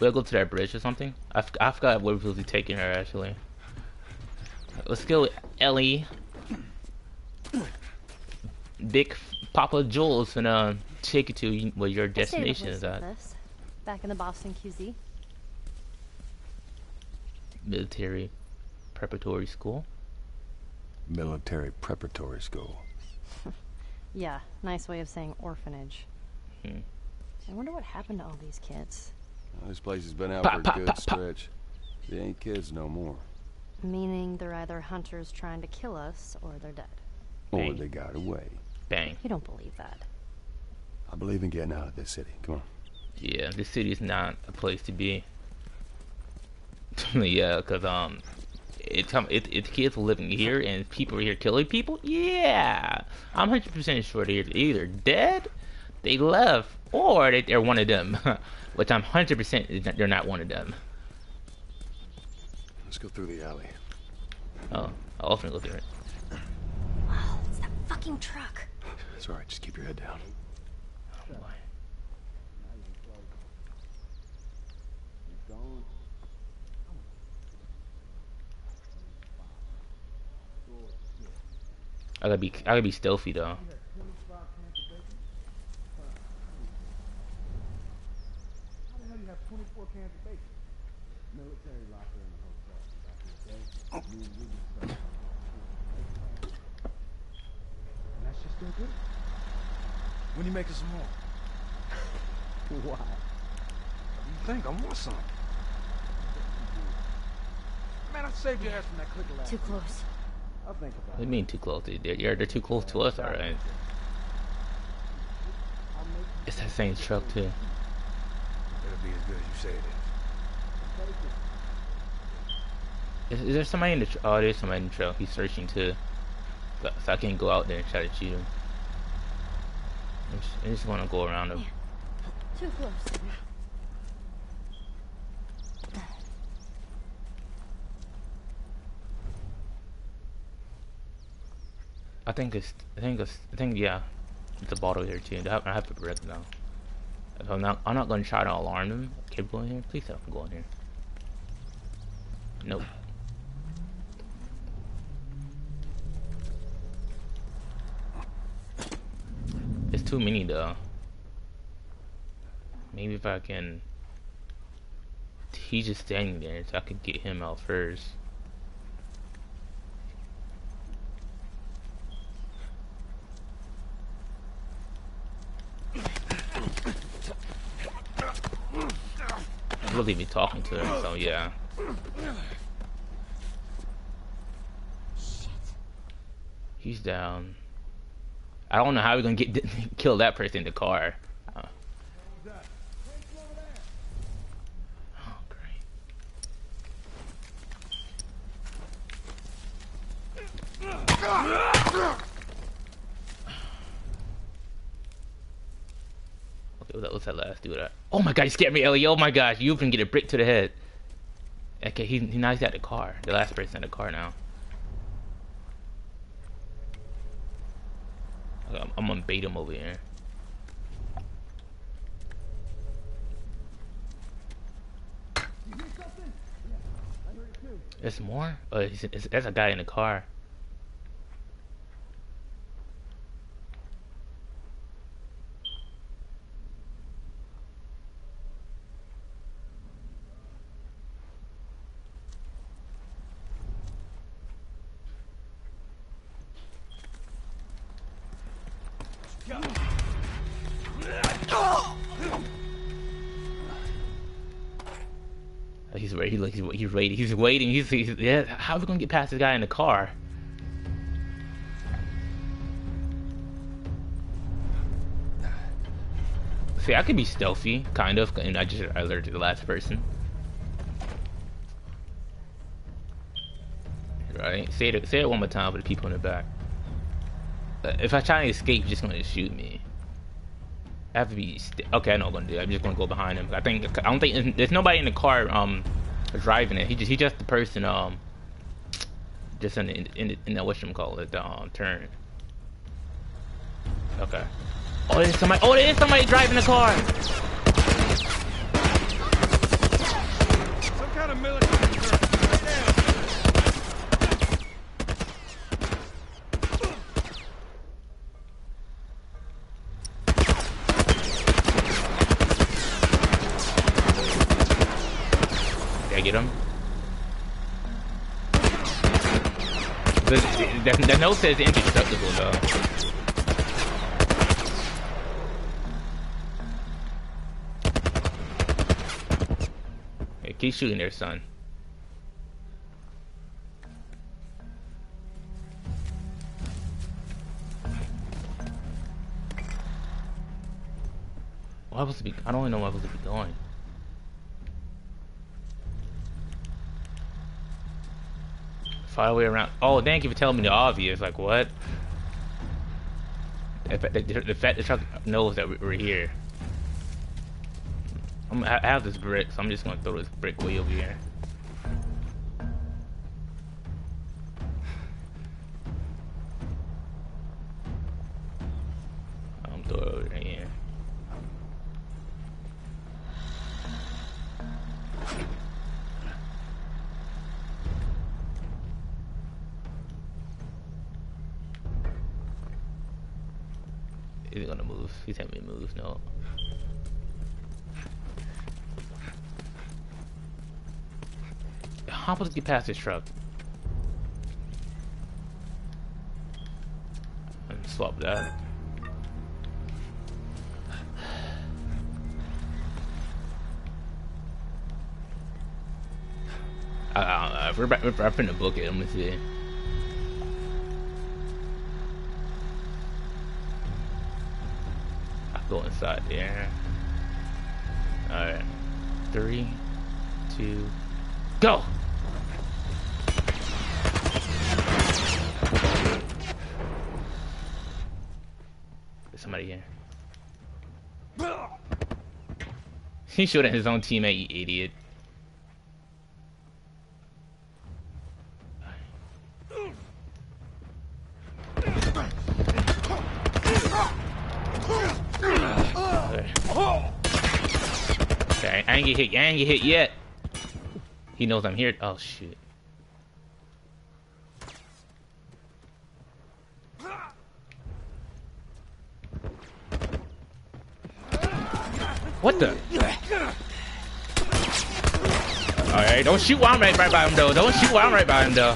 Speaker 1: We'll go to that bridge or something. I, f- I forgot where we're supposed to be taking her actually. Let's go, Ellie. Big Papa Joel's gonna um, take you to where your
Speaker 7: I stayed at a
Speaker 1: destination is at.
Speaker 7: This, back in the Boston QZ.
Speaker 1: Military preparatory school.
Speaker 4: Military preparatory school. *laughs*
Speaker 7: Yeah, nice way of saying orphanage.
Speaker 1: Hmm.
Speaker 7: I wonder what happened to all these kids.
Speaker 2: Well, this place has been out
Speaker 1: Pop,
Speaker 2: for a
Speaker 1: pop,
Speaker 2: good
Speaker 1: pop, pop.
Speaker 2: stretch. They ain't kids no more.
Speaker 7: Meaning they're either hunters trying to kill us or they're dead.
Speaker 2: Or they got away.
Speaker 1: Bang.
Speaker 7: You don't believe that.
Speaker 4: I believe in getting out of this city. Come on.
Speaker 1: Yeah, this city is not a place to be. *laughs* yeah, cause um, it's um, it, it's kids living here and people are here killing people. Yeah, I'm hundred percent sure they're either dead, they left, or they, they're one of them. *laughs* Which I'm hundred percent they're not one of them.
Speaker 4: Let's go through the alley.
Speaker 1: Oh, I'll often go through it.
Speaker 7: Wow, it's that fucking truck.
Speaker 4: It's all right. Just keep your head down.
Speaker 1: Oh, boy. I gotta be I gotta be stealthy though.
Speaker 5: That's just still good. When you making some more? Why? *laughs* What do you think? I want some. Man, I saved your ass from that clicker last
Speaker 7: Too close.
Speaker 5: I'll think about
Speaker 1: What do you mean too close? They're, they're, they're too close to us, alright. It's that same truck too.
Speaker 4: It'll be as good as you say it is.
Speaker 1: Is, is there somebody in the tr- oh there's somebody in the truck. He's searching too. So, so I can't go out there and try to shoot him. I'm just, I just wanna go around him.
Speaker 7: Too close.
Speaker 1: I think it's I think it's I think yeah. It's a bottle here too. I have, I have to break now. If I'm not I'm not gonna try to alarm them. Keep going here. Please don't go in here. Nope. It's too many though. Maybe if I can he's just standing there so I could get him out first. I'm really be talking to him, so yeah. He's down. I don't know how we're gonna get *laughs* kill that person in the car. Oh, great. Okay, what was that last dude? Oh my god, you scared me, Ellie. Oh my gosh, you even get a brick to the head. Okay, he, he now he's at the car. The last person in the car now. I'm, I'm gonna bait him over here. There's more? Oh, he's, there's a guy in the car. He's, waiting. He's. He's, yeah. How are we gonna get past this guy in the car? See, I could be stealthy, kind of, and I just alerted the last person. Right? Say it. Say it one more time for the people in the back. Uh, If I try to escape, you're just gonna shoot me. I have to be okay. I know what I'm gonna do. I'm just gonna go behind him. I think I don't think there's nobody in the car um driving it. He just he just the person um Just in the, in the, in the whatchamacallit, the um, turn. Okay. Oh, there's somebody. Oh, there is somebody driving the car.
Speaker 2: Some kind of military truck. Right down.
Speaker 1: Did I get him? The, the, note says indestructible though. Hey, keep shooting there, son. Why was to be? I don't even know where I was to be going. Far away around. Oh, thank you for telling me the obvious. Like what? The, fa- the, the fact the truck knows that we- we're here. I'm, I have this brick, so I'm just gonna throw this brick way over here. *sighs* I'm throw it over here. Is he gonna move? He's having me move. No. How supposed to get past this truck? And swap that. I, I, if we're, if in the book it, let me see. Go inside yeah. Alright. Three, two, go! There's somebody here. He shooting his own teammate, you idiot. Okay. Okay, I ain't get hit. I ain't get hit yet. He knows I'm here. Oh shit. What the? Alright, don't shoot while I'm right, right by him though. Don't shoot while I'm right by him though.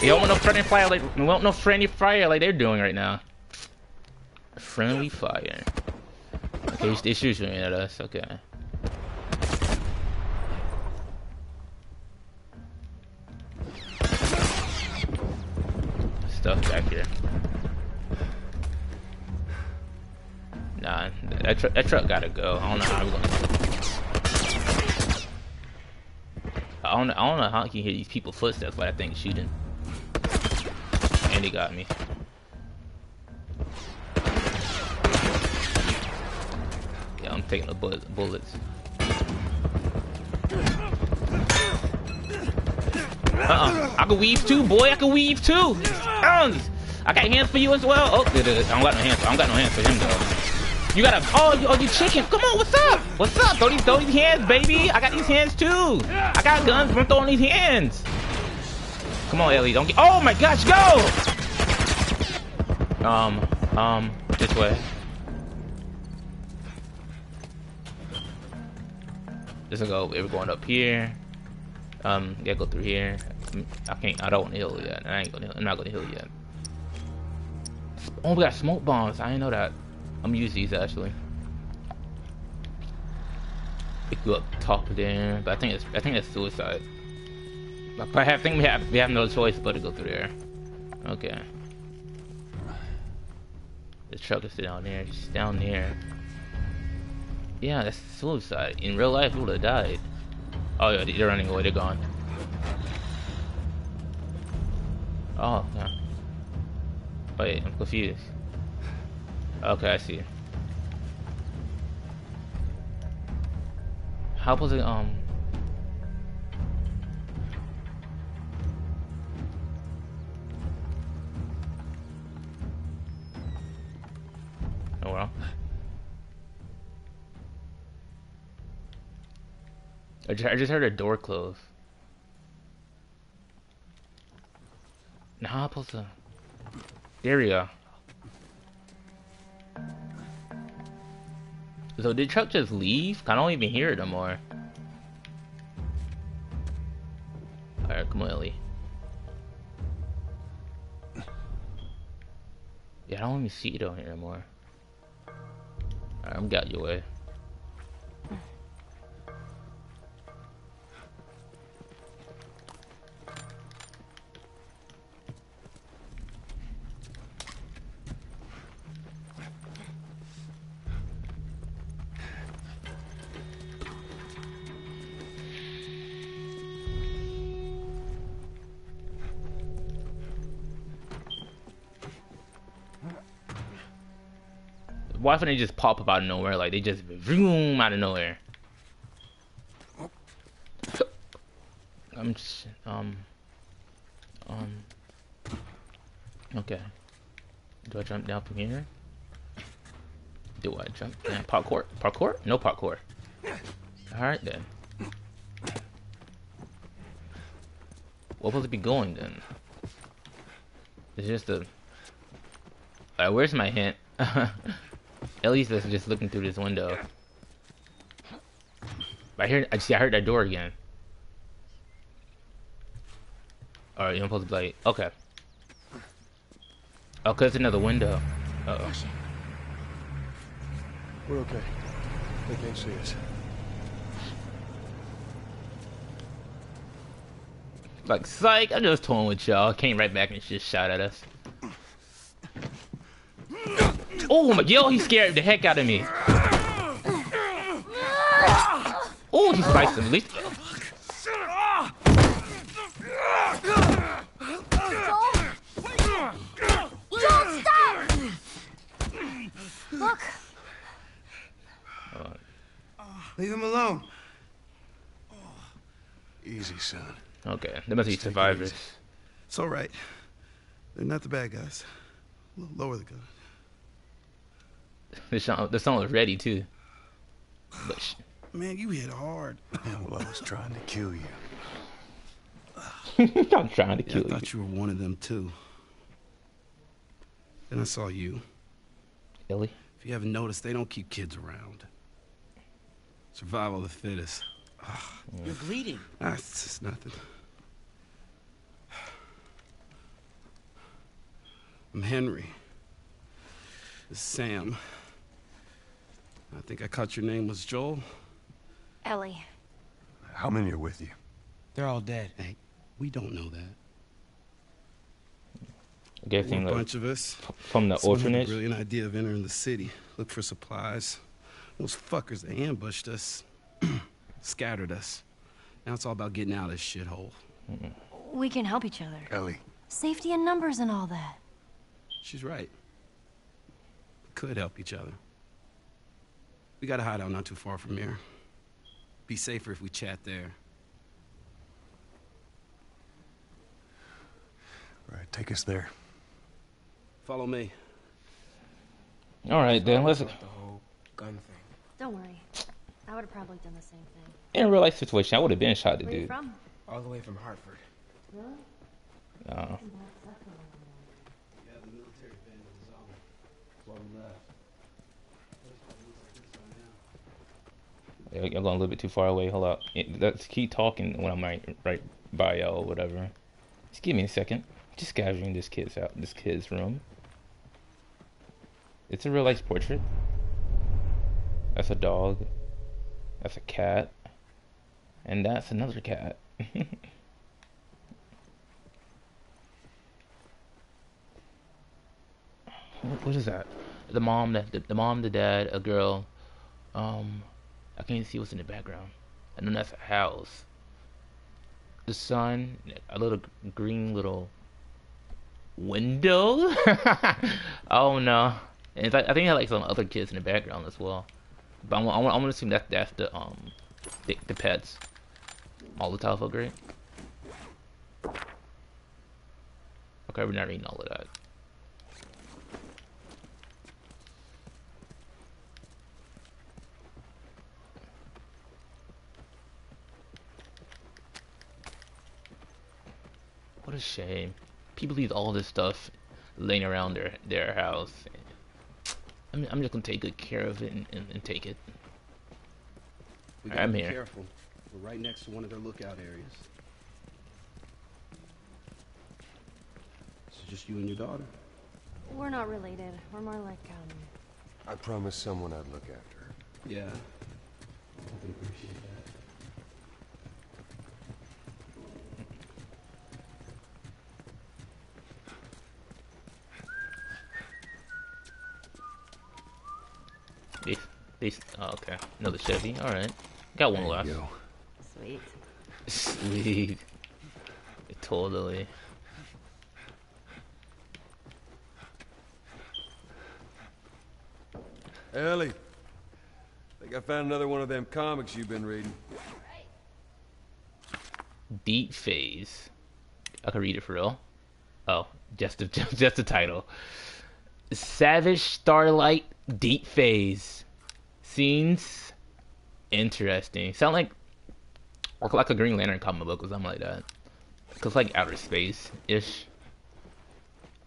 Speaker 1: You don't want no friendly fire like want no friendly fire like they're doing right now. Friendly fire. Okay, they shooting at us. Okay. Stuff back here. Nah, that, tr that truck gotta go. I don't know how we're gonna. I don't, I don't know how I can hear these people's footsteps, but I think shooting. And he got me. I'm taking the bullet, bullets. Uh-uh. I can weave too, boy. I can weave too. I got hands for you as well. Oh, I don't got no hands. I don't got no hands for him though. You got a oh, you, oh, you chicken. Come on, what's up? What's up? Throw these, throw these hands, baby. I got these hands too. I got guns. I'm throwing these hands. Come on, Ellie. Don't get. Oh my gosh, go. Um, um, this way. This will go. We're going up here. Um, gotta go through here. I can't. I don't want to heal yet. I ain't gonna. I'm not gonna heal yet. Oh, we got smoke bombs. I didn't know that. I'm gonna use these actually. It go up top there, but I think it's. I think it's suicide. But I think we have. We have no choice but to go through there. Okay. The truck is down there. It's down there. Yeah, that's suicide. In real life, he would have died. Oh, yeah, they're running away. They're gone. Oh, yeah. Wait, I'm confused. Okay, I see. How was it, um... Oh well. I just, I just heard a door close. I supposed to? There we go. So did Chuck just leave? I don't even hear it no more. Alright, come on, Ellie. Yeah, I don't even see it on here anymore. Alright, I'm got your way. Why couldn't they just pop up out of nowhere? Like they just vroom out of nowhere. I'm just, um, um, okay. Do I jump down from here? Do I jump? Parkour? Parkour? No parkour. Alright then. What supposed to be going then? It's just a. Alright, where's my hint? *laughs* At least that's just looking through this window. I hear. I see. I heard that door again. All right, you're supposed to like, okay. Oh, cause it's another window. Uh oh.
Speaker 4: We're okay. They can't see us.
Speaker 1: Like, psych. I'm just toying with y'all. Came right back and just shot at us. Oh my! Yo, he scared the heck out of me. Oh, he sliced him. At least.
Speaker 3: Look,
Speaker 5: Leave him alone.
Speaker 4: Easy, son.
Speaker 1: Okay, there must be
Speaker 4: Just take it
Speaker 1: survivors.
Speaker 5: It's all right. They're not the bad guys. L- Lower the gun.
Speaker 1: The song, the song was ready too. But sh-
Speaker 5: Man, you hit hard.
Speaker 4: Yeah, well, I was trying to kill you. *laughs*
Speaker 1: I'm trying to
Speaker 5: Yeah, I
Speaker 1: kill you.
Speaker 5: thought you were one of them too. Then I saw you.
Speaker 1: Ellie.
Speaker 5: If you haven't noticed, they don't keep kids around. Survival of the fittest.
Speaker 8: You're bleeding.
Speaker 5: Ah, it's just nothing. *sighs* I'm Henry. This is Sam. I think I caught your name was Joel.
Speaker 7: Ellie.
Speaker 4: How many are with you?
Speaker 8: They're all dead.
Speaker 5: Hey, we don't know that.
Speaker 1: I'm guessing
Speaker 5: We're a
Speaker 1: like,
Speaker 5: bunch of us.
Speaker 1: from the
Speaker 5: Someone had
Speaker 1: orphanage.
Speaker 5: a brilliant idea of entering the city, look for supplies. Those fuckers, they ambushed us, *clears throat* scattered us. Now it's all about getting out of this shithole.
Speaker 3: we can help each other.
Speaker 4: Ellie.
Speaker 3: Safety in numbers and all that.
Speaker 5: She's right. We could help each other. We got a hideout not too far from here. Be safer if we chat there.
Speaker 4: All right, take us there.
Speaker 5: Follow me.
Speaker 1: All right, then let's.
Speaker 8: The whole gun thing.
Speaker 7: Don't worry. I would have probably done the same thing.
Speaker 1: In a real life situation, I would have been shot the
Speaker 7: Where you
Speaker 1: dude.
Speaker 7: from?
Speaker 8: All the way from Hartford.
Speaker 1: Uh,
Speaker 5: Yeah, the military band was on. That's why left.
Speaker 1: Y'all going a little bit too far away. Hold up. Let's keep talking when I'm right, right by y'all or whatever. Just give me a second. Just scavenging this kid's out, this kid's room. It's a real life portrait. That's a dog. That's a cat. And that's another cat. *laughs* What- is that? The mom, the, the mom, the dad, a girl. Um, I can't see what's in the background. I know that's a house. The sun, a little green little window. *laughs* oh no! And I think I like some other kids in the background as well. But I'm, I'm, I'm gonna assume that that's the um the, the pets. All the tile great. Okay, we're not reading all of that. Shame. People leave all this stuff laying around their their house. I'm I'm just gonna take good care of it and, and, and take it.
Speaker 5: We gotta
Speaker 1: I'm
Speaker 5: be
Speaker 1: here.
Speaker 5: careful. We're right next to one of their lookout areas. So just you and your daughter.
Speaker 7: We're not related. We're more like, um,
Speaker 2: I promised someone I'd look after.
Speaker 5: Yeah. I appreciate that.
Speaker 1: They they oh, okay. Another Chevy. All right. Got one
Speaker 4: There
Speaker 1: left.
Speaker 4: you go.
Speaker 7: sweet.
Speaker 1: Sweet. Totally.
Speaker 2: Ellie, think I found another one of them comics you've been reading.
Speaker 1: Deep phase. I can read it for real. Oh, just the *laughs* just the title. Savage Starlight Deep Phase. Scenes interesting. Sound like or like a Green Lantern comic book or something like that. Cause like outer space ish.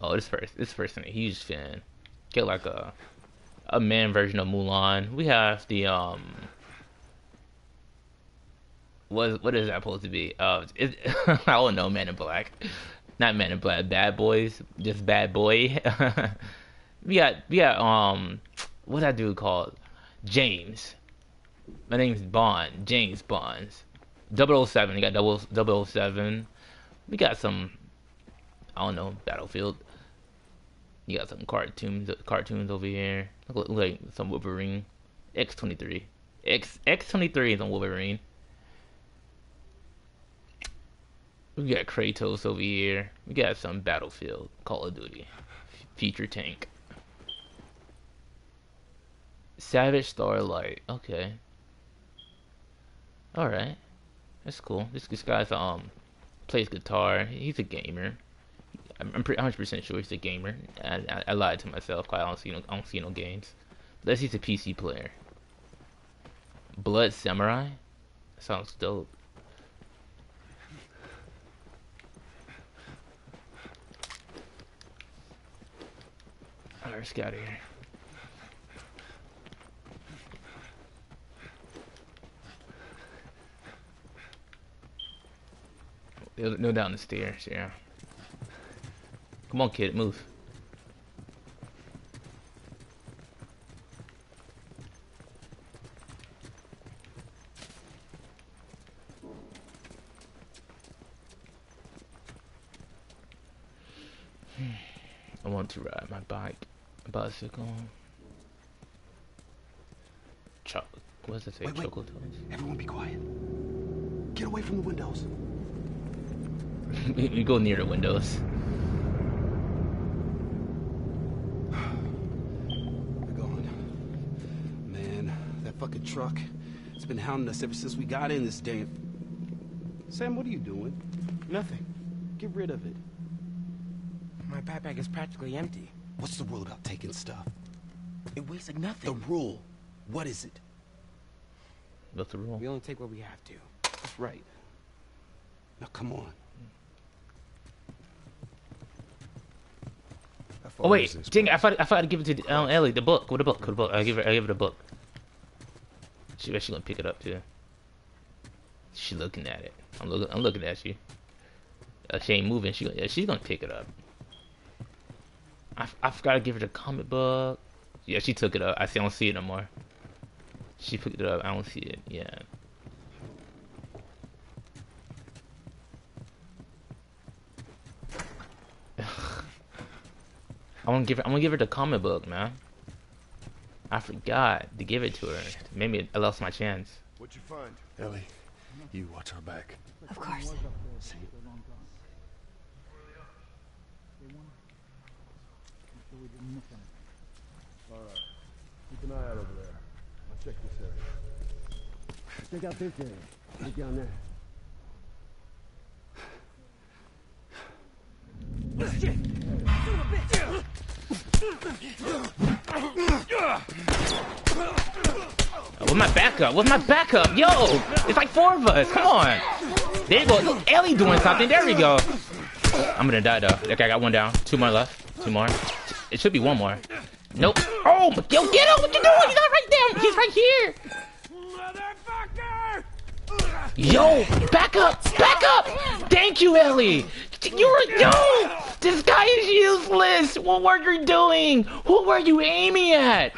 Speaker 1: Oh, this person, this person a huge fan. Get like a a man version of Mulan. We have the um what what is that supposed to be? Uh, it, *laughs* I don't know. Man in Black, not Man in Black. Bad Boys, just Bad Boy. *laughs* we got we got um, what that dude called? James. My name's Bond. James Bonds. 007. We got double 007. We got some. I don't know. Battlefield. You got some cartoons cartoons over here. Look, look like some Wolverine. X23. X X23 is on Wolverine. We got Kratos over here. We got some Battlefield, Call of Duty, Future Tank, Savage Starlight. Okay. All right, that's cool. This this guy's um plays guitar. He's a gamer. I'm, I'm pretty 100 percent sure he's a gamer. I, I, I lied to myself. I don't see no I don't see no games. Unless he's a PC player. Blood Samurai. Sounds dope. Alright, let's get out of here. No, no down the stairs, yeah. Come on, kid, move. I want to ride my bike, bicycle. Cho- what does it say?
Speaker 5: Wait, wait.
Speaker 1: Chocolate
Speaker 5: Everyone be quiet. Get away from the windows. *laughs*
Speaker 1: we, we go near the windows.
Speaker 5: We're gone. Man, that fucking truck. It's been hounding us ever since we got in this damn. Sam, what are you doing?
Speaker 8: Nothing.
Speaker 5: Get rid of it.
Speaker 8: My backpack is practically empty.
Speaker 5: What's the rule about taking stuff?
Speaker 8: It weighs like nothing.
Speaker 5: The rule. What is it?
Speaker 1: What's the rule?
Speaker 8: We only take what we have to.
Speaker 5: That's right. Now come on.
Speaker 2: Far
Speaker 1: Oh wait,
Speaker 2: is
Speaker 1: dang! I thought I thought I'd give it to um, Ellie. The book. What the book? What the book? I give her. I give her the book. She bet she gonna pick it up too. She looking at it. I'm looking. I'm looking at you. Uh, she ain't moving. She yeah, she's gonna pick it up. I I forgot to give her the comic book. Yeah, she took it up. I see. I don't see it no more. She picked it up. I don't see it. Yeah. I want to give her. I'm gonna give her the comic book, man. I forgot to give it to her. Maybe I lost my chance.
Speaker 2: What'd you find?
Speaker 4: Ellie, you watch our back.
Speaker 3: Of course.
Speaker 4: See?
Speaker 2: Keep an eye out over there. I'll check this area. Check out this area. Look down there.
Speaker 1: Oh, Where's my backup? with my backup? Yo, it's like four of us. Come on. There you go. Look, Ellie doing something. There we go. I'm gonna die though. Okay, I got one down. Two more left. Two more. It should be one more. Nope. Oh, yo, get him! What you doing? He's not right there. He's right here. Yo, back up! Back up! Thank you, Ellie. You're yo. This guy is useless. What were you doing? Who were you aiming at?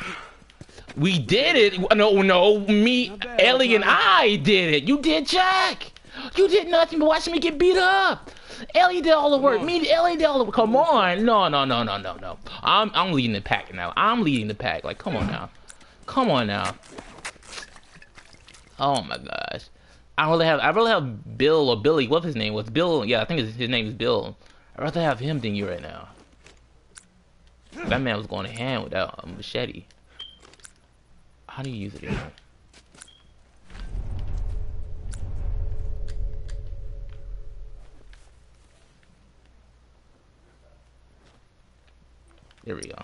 Speaker 1: We did it. No, no, me, Ellie, and I did it. You did, Jack. You did nothing but watch me get beat up. Ellie did all the work. Me, and Ellie did all the work. Come on. No, no, no, no, no, no. I'm, I'm leading the pack now. I'm leading the pack. Like, come on now. Come on now. Oh my gosh. I really have. I really have Bill or Billy. What his name was? Bill. Yeah, I think his, name is Bill. I'd rather have him than you right now. That man was going to hand with that um, machete. How do you use it again? There we go.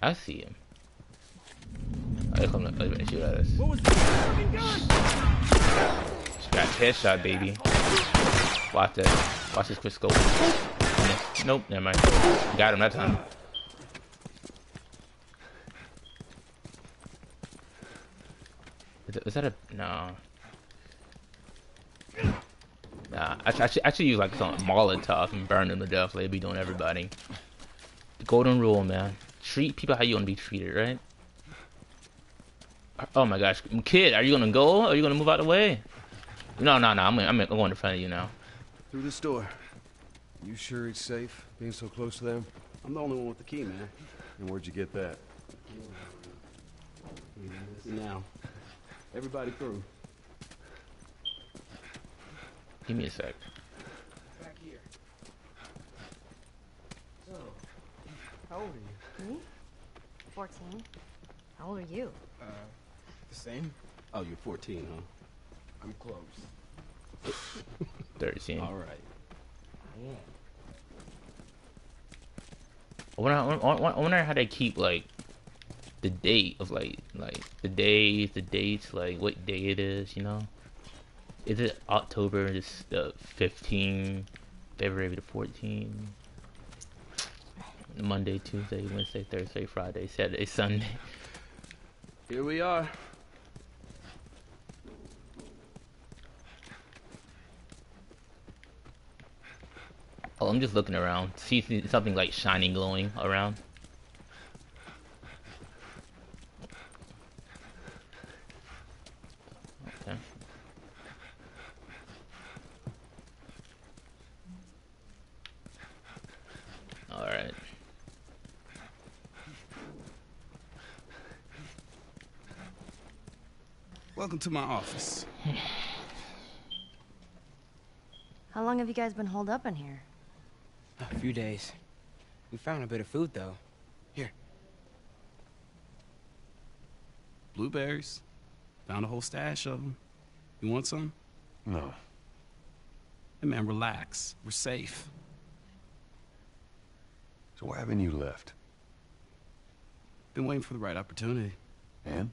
Speaker 1: I see him. I come to let me shoot at us.
Speaker 2: What was the fucking gun?
Speaker 1: Scratch headshot, baby. Watch that. Watch this quick scope. Nope, never mind. Got him that time. Is that, is that a no? Nah, I, I, should, I should use like some Molotov and burn them to death. Like be doing everybody. The golden rule, man. Treat people how you want to be treated, right? Oh my gosh, kid, are you gonna go? Or are you gonna move out of the way? No, no, no. I'm, I'm going in front of you now.
Speaker 2: Through this door. You sure it's safe, being so close to them?
Speaker 5: I'm the only one with the key, man.
Speaker 2: And where'd you get that?
Speaker 5: Now, everybody through.
Speaker 1: Give me a sec.
Speaker 8: Back here.
Speaker 9: So, how old are you?
Speaker 7: Me? 14. How old are you?
Speaker 8: Uh, the same?
Speaker 5: Oh, you're 14, huh?
Speaker 8: I'm close. *laughs*
Speaker 1: 13.
Speaker 5: All right.
Speaker 8: Yeah.
Speaker 1: I wonder, I wonder- I wonder how they keep like the date of like like the days, the dates, like what day it is. You know, is it October this the 15, February the 14, Monday, Tuesday, Wednesday, Thursday, Friday, Saturday, Sunday.
Speaker 5: Here we are.
Speaker 1: Oh, I'm just looking around, see see something like shining, glowing around. Okay. All right.
Speaker 5: Welcome to my office. *sighs*
Speaker 7: How long have you guys been holed up in here?
Speaker 8: A few days. We found a bit of food, though. Here.
Speaker 5: Blueberries. Found a whole stash of them. You want some?
Speaker 4: No.
Speaker 5: Hey, man, relax. We're safe.
Speaker 4: So why haven't you left?
Speaker 5: Been waiting for the right opportunity.
Speaker 4: And?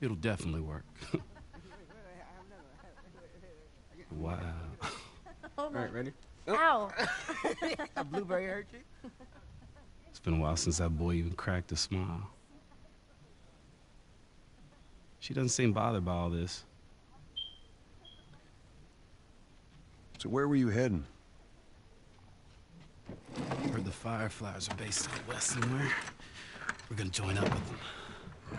Speaker 5: It'll definitely work. *laughs* wow. *laughs*
Speaker 8: All oh right, ready?
Speaker 7: Ow! *laughs*
Speaker 8: A blueberry hurt you?
Speaker 5: It's been a while since that boy even cracked a smile. She doesn't seem bothered by all this.
Speaker 4: So where were you heading?
Speaker 5: Heard the Fireflies are based out west somewhere. We're gonna join up with them.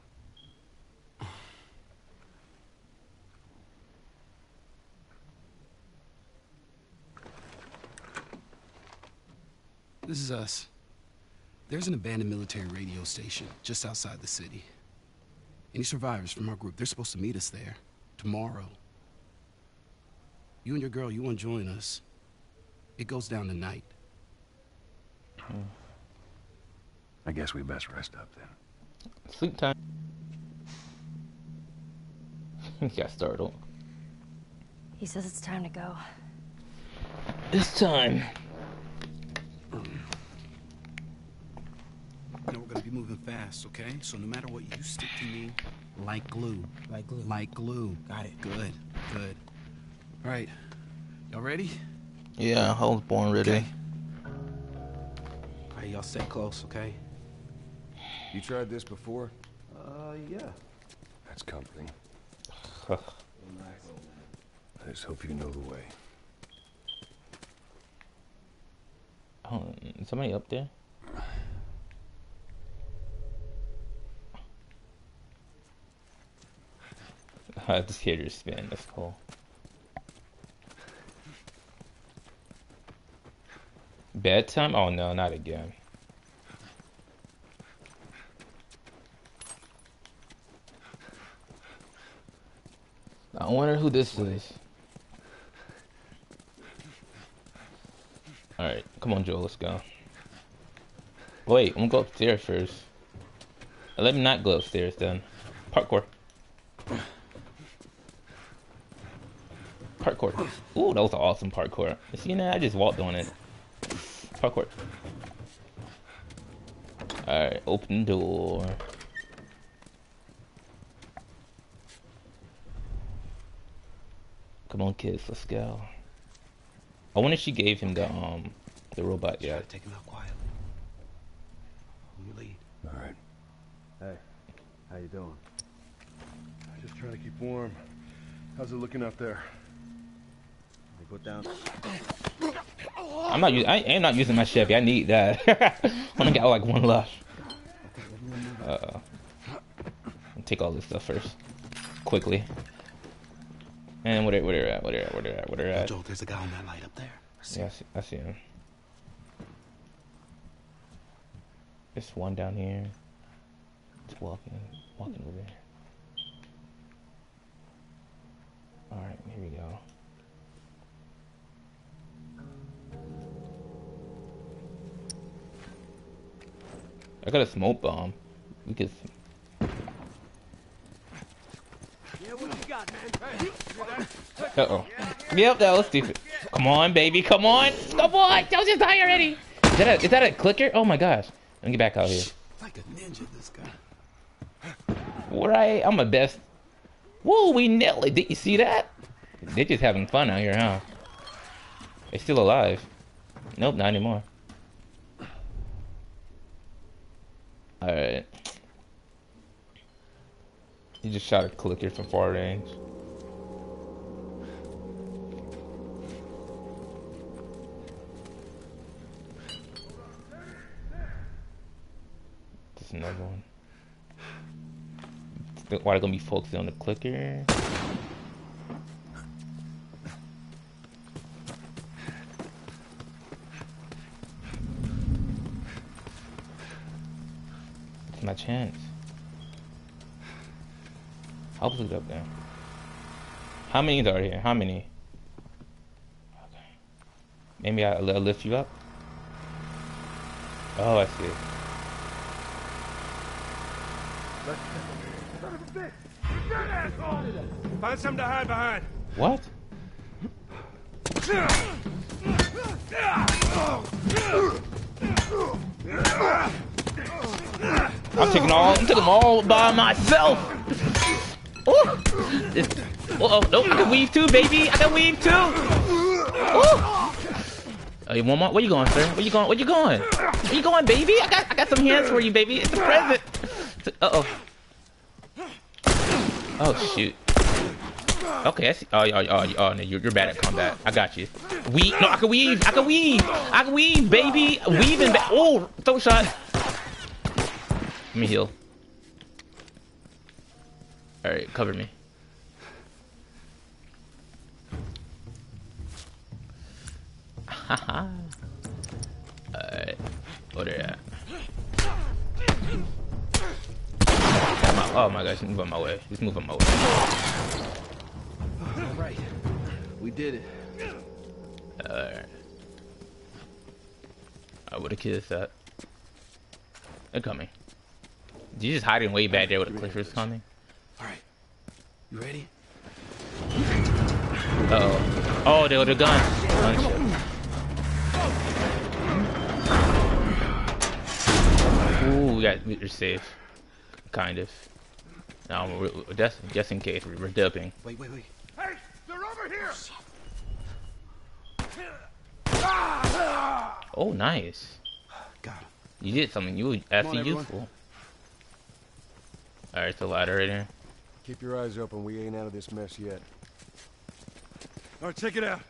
Speaker 5: This is us. There's an abandoned military radio station just outside the city. Any survivors from our group, they're supposed to meet us there tomorrow. You and your girl, you want to join us? It goes down tonight. Hmm.
Speaker 4: I guess we best rest up then.
Speaker 1: Sleep time. *laughs* he got startled.
Speaker 7: He says it's time to go.
Speaker 1: It's time.
Speaker 5: You know, we're gonna be moving fast, okay? So no matter what, you stick to me like glue.
Speaker 8: Like glue.
Speaker 5: Like glue.
Speaker 8: Got it.
Speaker 5: Good, good. All right. Y'all ready?
Speaker 1: Yeah, I was born ready.
Speaker 5: Okay. All right, y'all stay close, okay?
Speaker 10: You tried this before?
Speaker 2: Uh, yeah.
Speaker 10: That's comforting. *laughs* I just hope you know the way.
Speaker 1: Oh, is somebody up there? *sighs* *sighs* I just hear her spin. That's cool. Bedtime? Oh no, not again. I wonder who this is. Alright, come on, Joel, let's go. Wait, I'm gonna go upstairs first. Let me not go upstairs then. Parkour. Parkour. Ooh, that was an awesome parkour. See that? I just walked on it. Parkour. Alright, open door. Come on, kids, let's go. I wonder if she gave him the um the robot
Speaker 5: Try
Speaker 1: yet.
Speaker 5: to take him out quietly. You lead.
Speaker 4: All right.
Speaker 2: Hey, how you doing?
Speaker 9: Just trying to keep warm. How's it looking up there?
Speaker 2: Put down.
Speaker 1: I'm not. u- I am not using my Chevy. I need that. *laughs* I only got like one left. Uh, take all this stuff first, quickly. And where they where they at? Where they at? Where they at? Where
Speaker 5: Yo,
Speaker 1: at?
Speaker 5: Joel, there's a guy on that light up there. I see
Speaker 1: Yeah, I see, I see him. There's one down here. Just walking, walking over there. All right, here we go. I got a smoke bomb. We could.
Speaker 2: Yeah, what you got, man?
Speaker 1: Uh oh. Yep, that was stupid. Come on, baby. Come on. Come on. Don't just die already. Is that a, is that a clicker? Oh my gosh. Let me get back out here.
Speaker 5: Like a ninja, this guy.
Speaker 1: Right. I'm a best. Whoa, we nailed it. Did you see that? They're just having fun out here, huh? They're still alive. Nope, not anymore. Alright. He just shot a clicker from far range. Just another one. Why are they gonna be focusing on the clicker? It's my chance. I'll put it up there. How many are here? How many? Okay. Maybe I'll, I'll lift you up. Oh, I see.
Speaker 6: Find something to hide behind.
Speaker 1: What? *laughs* I'm taking all. I'm taking them all by myself. This, oh, no, I can weave too, baby. I can weave too. Oh, you want more? Where you going, sir? Where you going? Where you going? Where you going, baby? I got, I got some hands for you, baby. It's a present. Uh oh. Oh shoot. Okay, I see. Oh, oh, oh, oh no, you're, you're bad at combat. I got you. Weave. No, I can weave. I can weave. I can weave, baby. Weaving. Ba oh, throw shot. Let me heal. All right, cover me. *laughs* Haha. Alright. Where they at? Oh my gosh, move moving my way. He's moving my way.
Speaker 2: Alright. We did it.
Speaker 1: Alright. I would have killed that. They're coming. You just hiding way back there with the clickers coming?
Speaker 2: Alright. You ready?
Speaker 1: Uh oh. Oh, they the gun. Gunship. Ooh, we got we're safe. Kind of. Now we're, that's just in case we're, we're dipping.
Speaker 2: Wait, wait, wait.
Speaker 9: Hey, they're over here.
Speaker 1: Oh, nice.
Speaker 2: Got him.
Speaker 1: You did something. You were actually
Speaker 2: everyone.
Speaker 1: useful. All right, the ladder right here.
Speaker 4: Keep your eyes open. We ain't out of this mess yet.
Speaker 9: All right, check it out.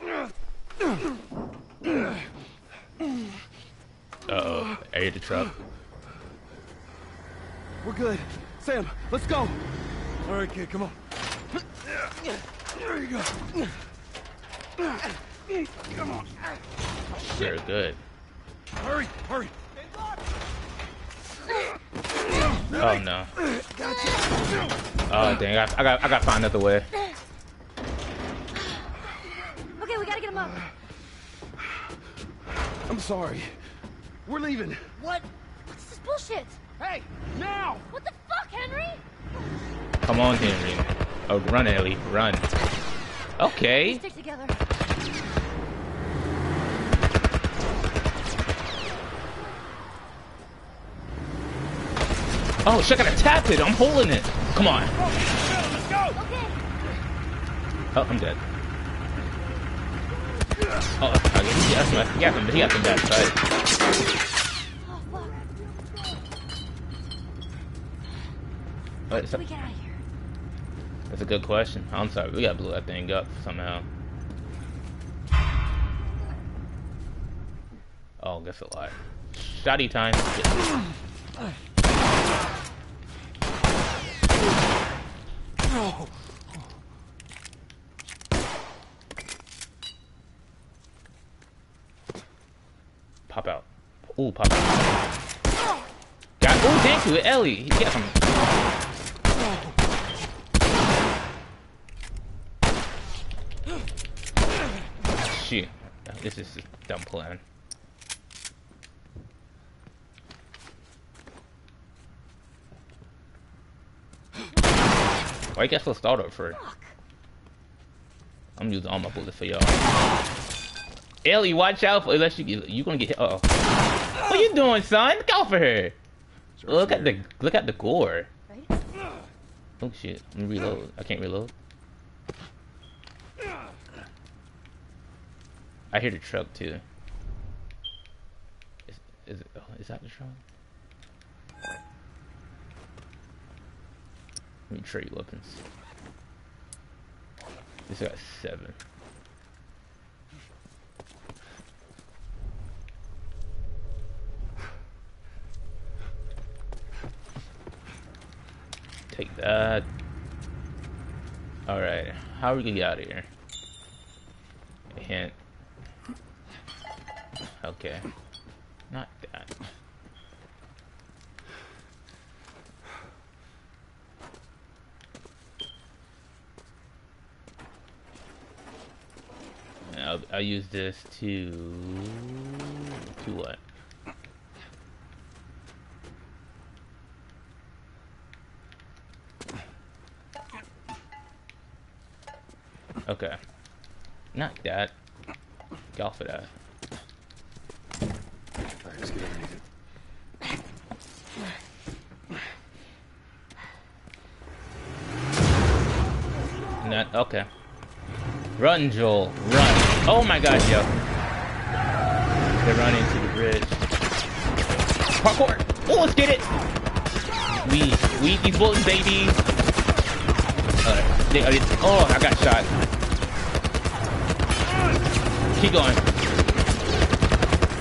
Speaker 1: Uh oh, I hit the truck.
Speaker 2: We're good. Sam, let's go.
Speaker 9: All right, kid, come on. There you go. Come on.
Speaker 1: Very good.
Speaker 9: Hurry, hurry.
Speaker 1: Oh no. Oh dang, I, I got I got to find another way.
Speaker 7: Okay, we gotta get him up.
Speaker 2: I'm sorry. We're leaving.
Speaker 7: What? What's this bullshit?
Speaker 2: Hey, now!
Speaker 7: What the fuck, Henry?
Speaker 1: Come on, Henry. Oh, run, Ellie, run. Okay.
Speaker 7: Stick together.
Speaker 1: Oh shit, I gotta tap it. I'm holding it. Come on.
Speaker 7: Okay.
Speaker 1: Oh, I'm dead. Oh, uh, I guess he got some. He got some. He got some bad side.
Speaker 7: Oh.
Speaker 1: Wait, so,
Speaker 7: We get out here.
Speaker 1: that's a good question. I'm sorry. We gotta blow that thing up somehow. Oh, guess a lot. Shotty time. Pop out. Ooh, pop out. Got ooh, thank you, Ellie. He got some. Shit. This is a dumb plan. Why you got so start up for? I'm using all my bullets for y'all. Ellie, watch out for unless you get you gonna get hit. Uh oh. What are you doing, son? Go for her. Look at the look at the gore. Oh shit. Let me reload. I can't reload. I hear the truck too. Is, is it? Oh, is that the truck? Let me trade weapons. This got seven. Take that. Alright, how are we gonna get out of here? A hint. Okay. Not that. I'll, use this to to what? Okay. Not that. Go for that.
Speaker 4: Alright, get underneath it.
Speaker 1: Not okay. Run, Joel. Run. Oh my god, yo. They're running to the bridge. Parkour. Oh, let's get it. We We these bullets, baby. Uh, they, uh, oh, I got shot. Keep going.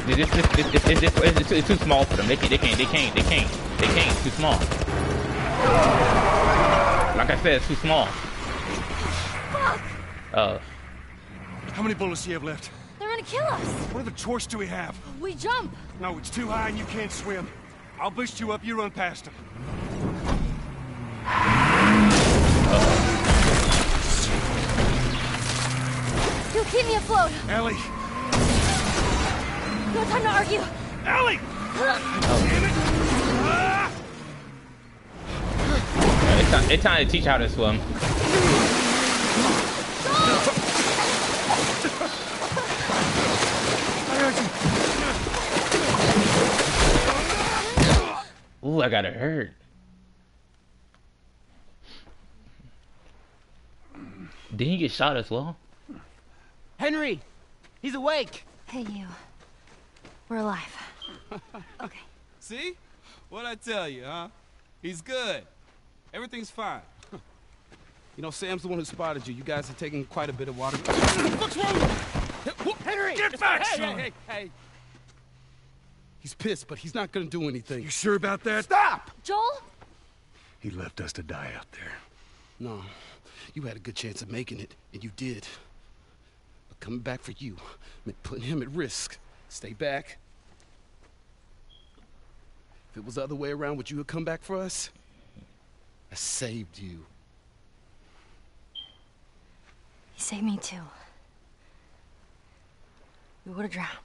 Speaker 1: This, this, this, this, this, it's, it's too small for them. They can't, they can't, they can't, they can't, they can't. It's too small. Like I said, it's too small. Uh,
Speaker 4: How many bullets do you have left?
Speaker 7: They're gonna kill us.
Speaker 4: What other choice do we have?
Speaker 7: We jump.
Speaker 4: No, it's too high and you can't swim. I'll boost you up, you run past them.
Speaker 7: You'll keep me afloat.
Speaker 4: Ellie!
Speaker 7: No time to argue.
Speaker 4: Ellie!
Speaker 1: it's time, it's time to teach how to swim. I got it hurt. Didn't he get shot as well?
Speaker 8: Henry! He's awake!
Speaker 3: Hey, you. We're alive. *laughs*
Speaker 5: okay. See? What'd I tell you, huh? He's good. Everything's fine. You know, Sam's the one who spotted you. You guys are taking quite a bit of water. What's wrong?
Speaker 8: Henry!
Speaker 5: Get back,
Speaker 8: hey,
Speaker 5: son!
Speaker 8: hey, hey, hey!
Speaker 5: He's pissed, but he's not gonna do anything.
Speaker 4: You sure about that?
Speaker 5: Stop!
Speaker 7: Joel?
Speaker 4: He left us to die out there.
Speaker 5: No. You had a good chance of making it, and you did. But coming back for you meant putting him at risk. Stay back. If it was the other way around, would you have come back for us? I saved you.
Speaker 3: He saved me too. We would have drowned.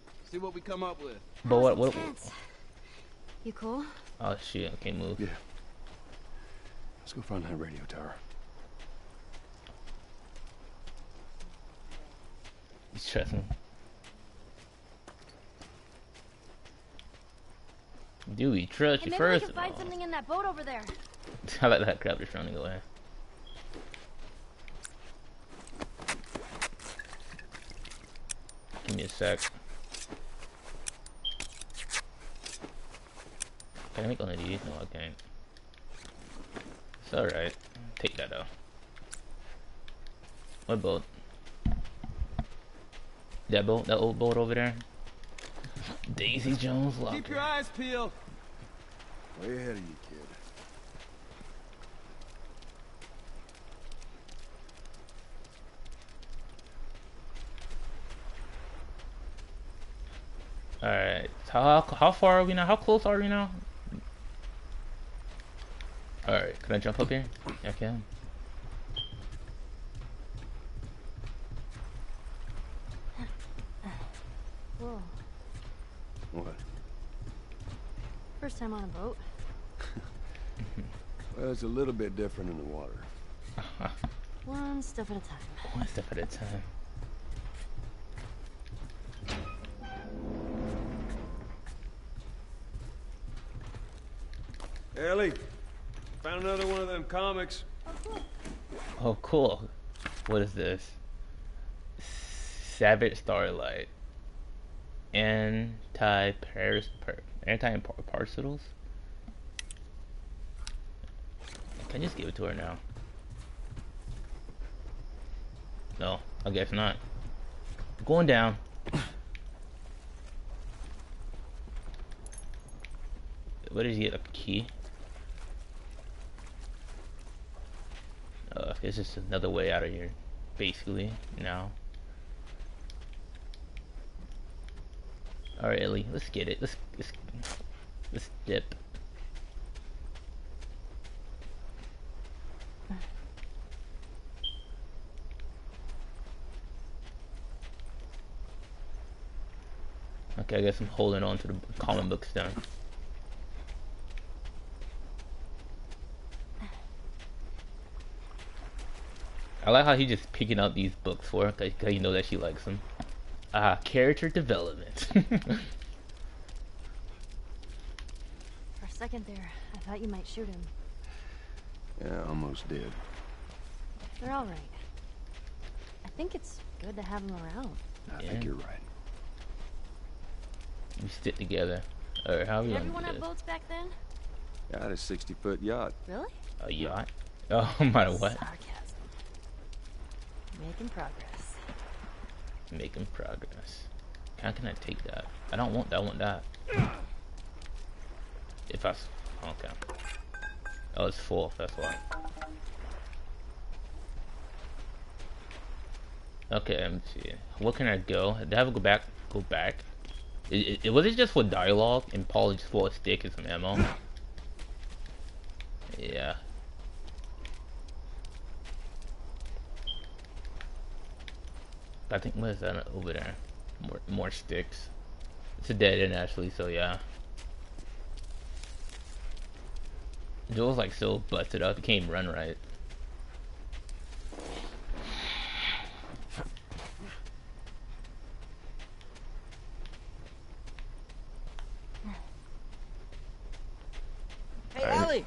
Speaker 5: See what we come up with.
Speaker 1: But what? What?
Speaker 7: You cool?
Speaker 1: Oh shit! I can't move.
Speaker 4: Yeah. Let's go find that radio tower.
Speaker 1: He's stressing. Do we trust
Speaker 7: Hey,
Speaker 1: you
Speaker 7: maybe we
Speaker 1: first?
Speaker 7: can find something in that boat over there. *laughs*
Speaker 1: I like that crab just running away. Give me a sec. Can I make one of these? No, I can't. It's alright. Take that out. What boat? That boat? That old boat over there? Daisy Jones
Speaker 5: Keep your eyes peeled.
Speaker 9: Way ahead of you, kid.
Speaker 1: Alright. How, how far are we now? How close are we now? Alright, can I jump up here? Yeah, I can.
Speaker 7: Whoa.
Speaker 9: What?
Speaker 7: First time on a boat. *laughs*
Speaker 9: Well, it's a little bit different in the water. *laughs*
Speaker 7: One step at a time.
Speaker 1: One step at a time.
Speaker 9: Ellie, found another one of them comics.
Speaker 1: Oh, cool. What is this? Savage Starlight. Anti Paris anti parcels. Can I just give it to her now? No, I guess not. Going down. What did he get? A key? It's just another way out of here, basically, now. Alright, Ellie, let's get it. Let's, let's, let's dip. Okay, I guess I'm holding on to the column books down. I like how he's just picking up these books for her, cause you know that she likes them. Ah, character development. *laughs*
Speaker 7: For a second there, I thought you might shoot him.
Speaker 10: Yeah, almost did.
Speaker 7: They're all right. I think it's good to have them around.
Speaker 4: I
Speaker 1: Yeah.
Speaker 4: think you're right.
Speaker 1: we stick together. Or how we
Speaker 7: Did everyone
Speaker 1: do
Speaker 7: have boats back then?
Speaker 10: Got a 60-foot yacht.
Speaker 7: Really?
Speaker 1: A yacht? *laughs* Oh, no matter what.
Speaker 7: Sarcasm. Making progress.
Speaker 1: Making progress. How can I take that? I don't want that. I want that. If I... Okay. Oh, it's full. That's why. Okay, let me see. Where can I go? Did I have to go back? Go back? It, it, was it just for dialogue and Paul just for a stick and some ammo? Yeah. I think what is that over there? More more sticks. It's a dead end actually, so yeah. Joel's like so busted up, he can't even run right.
Speaker 8: Hey,
Speaker 1: Alright.
Speaker 8: Ellie!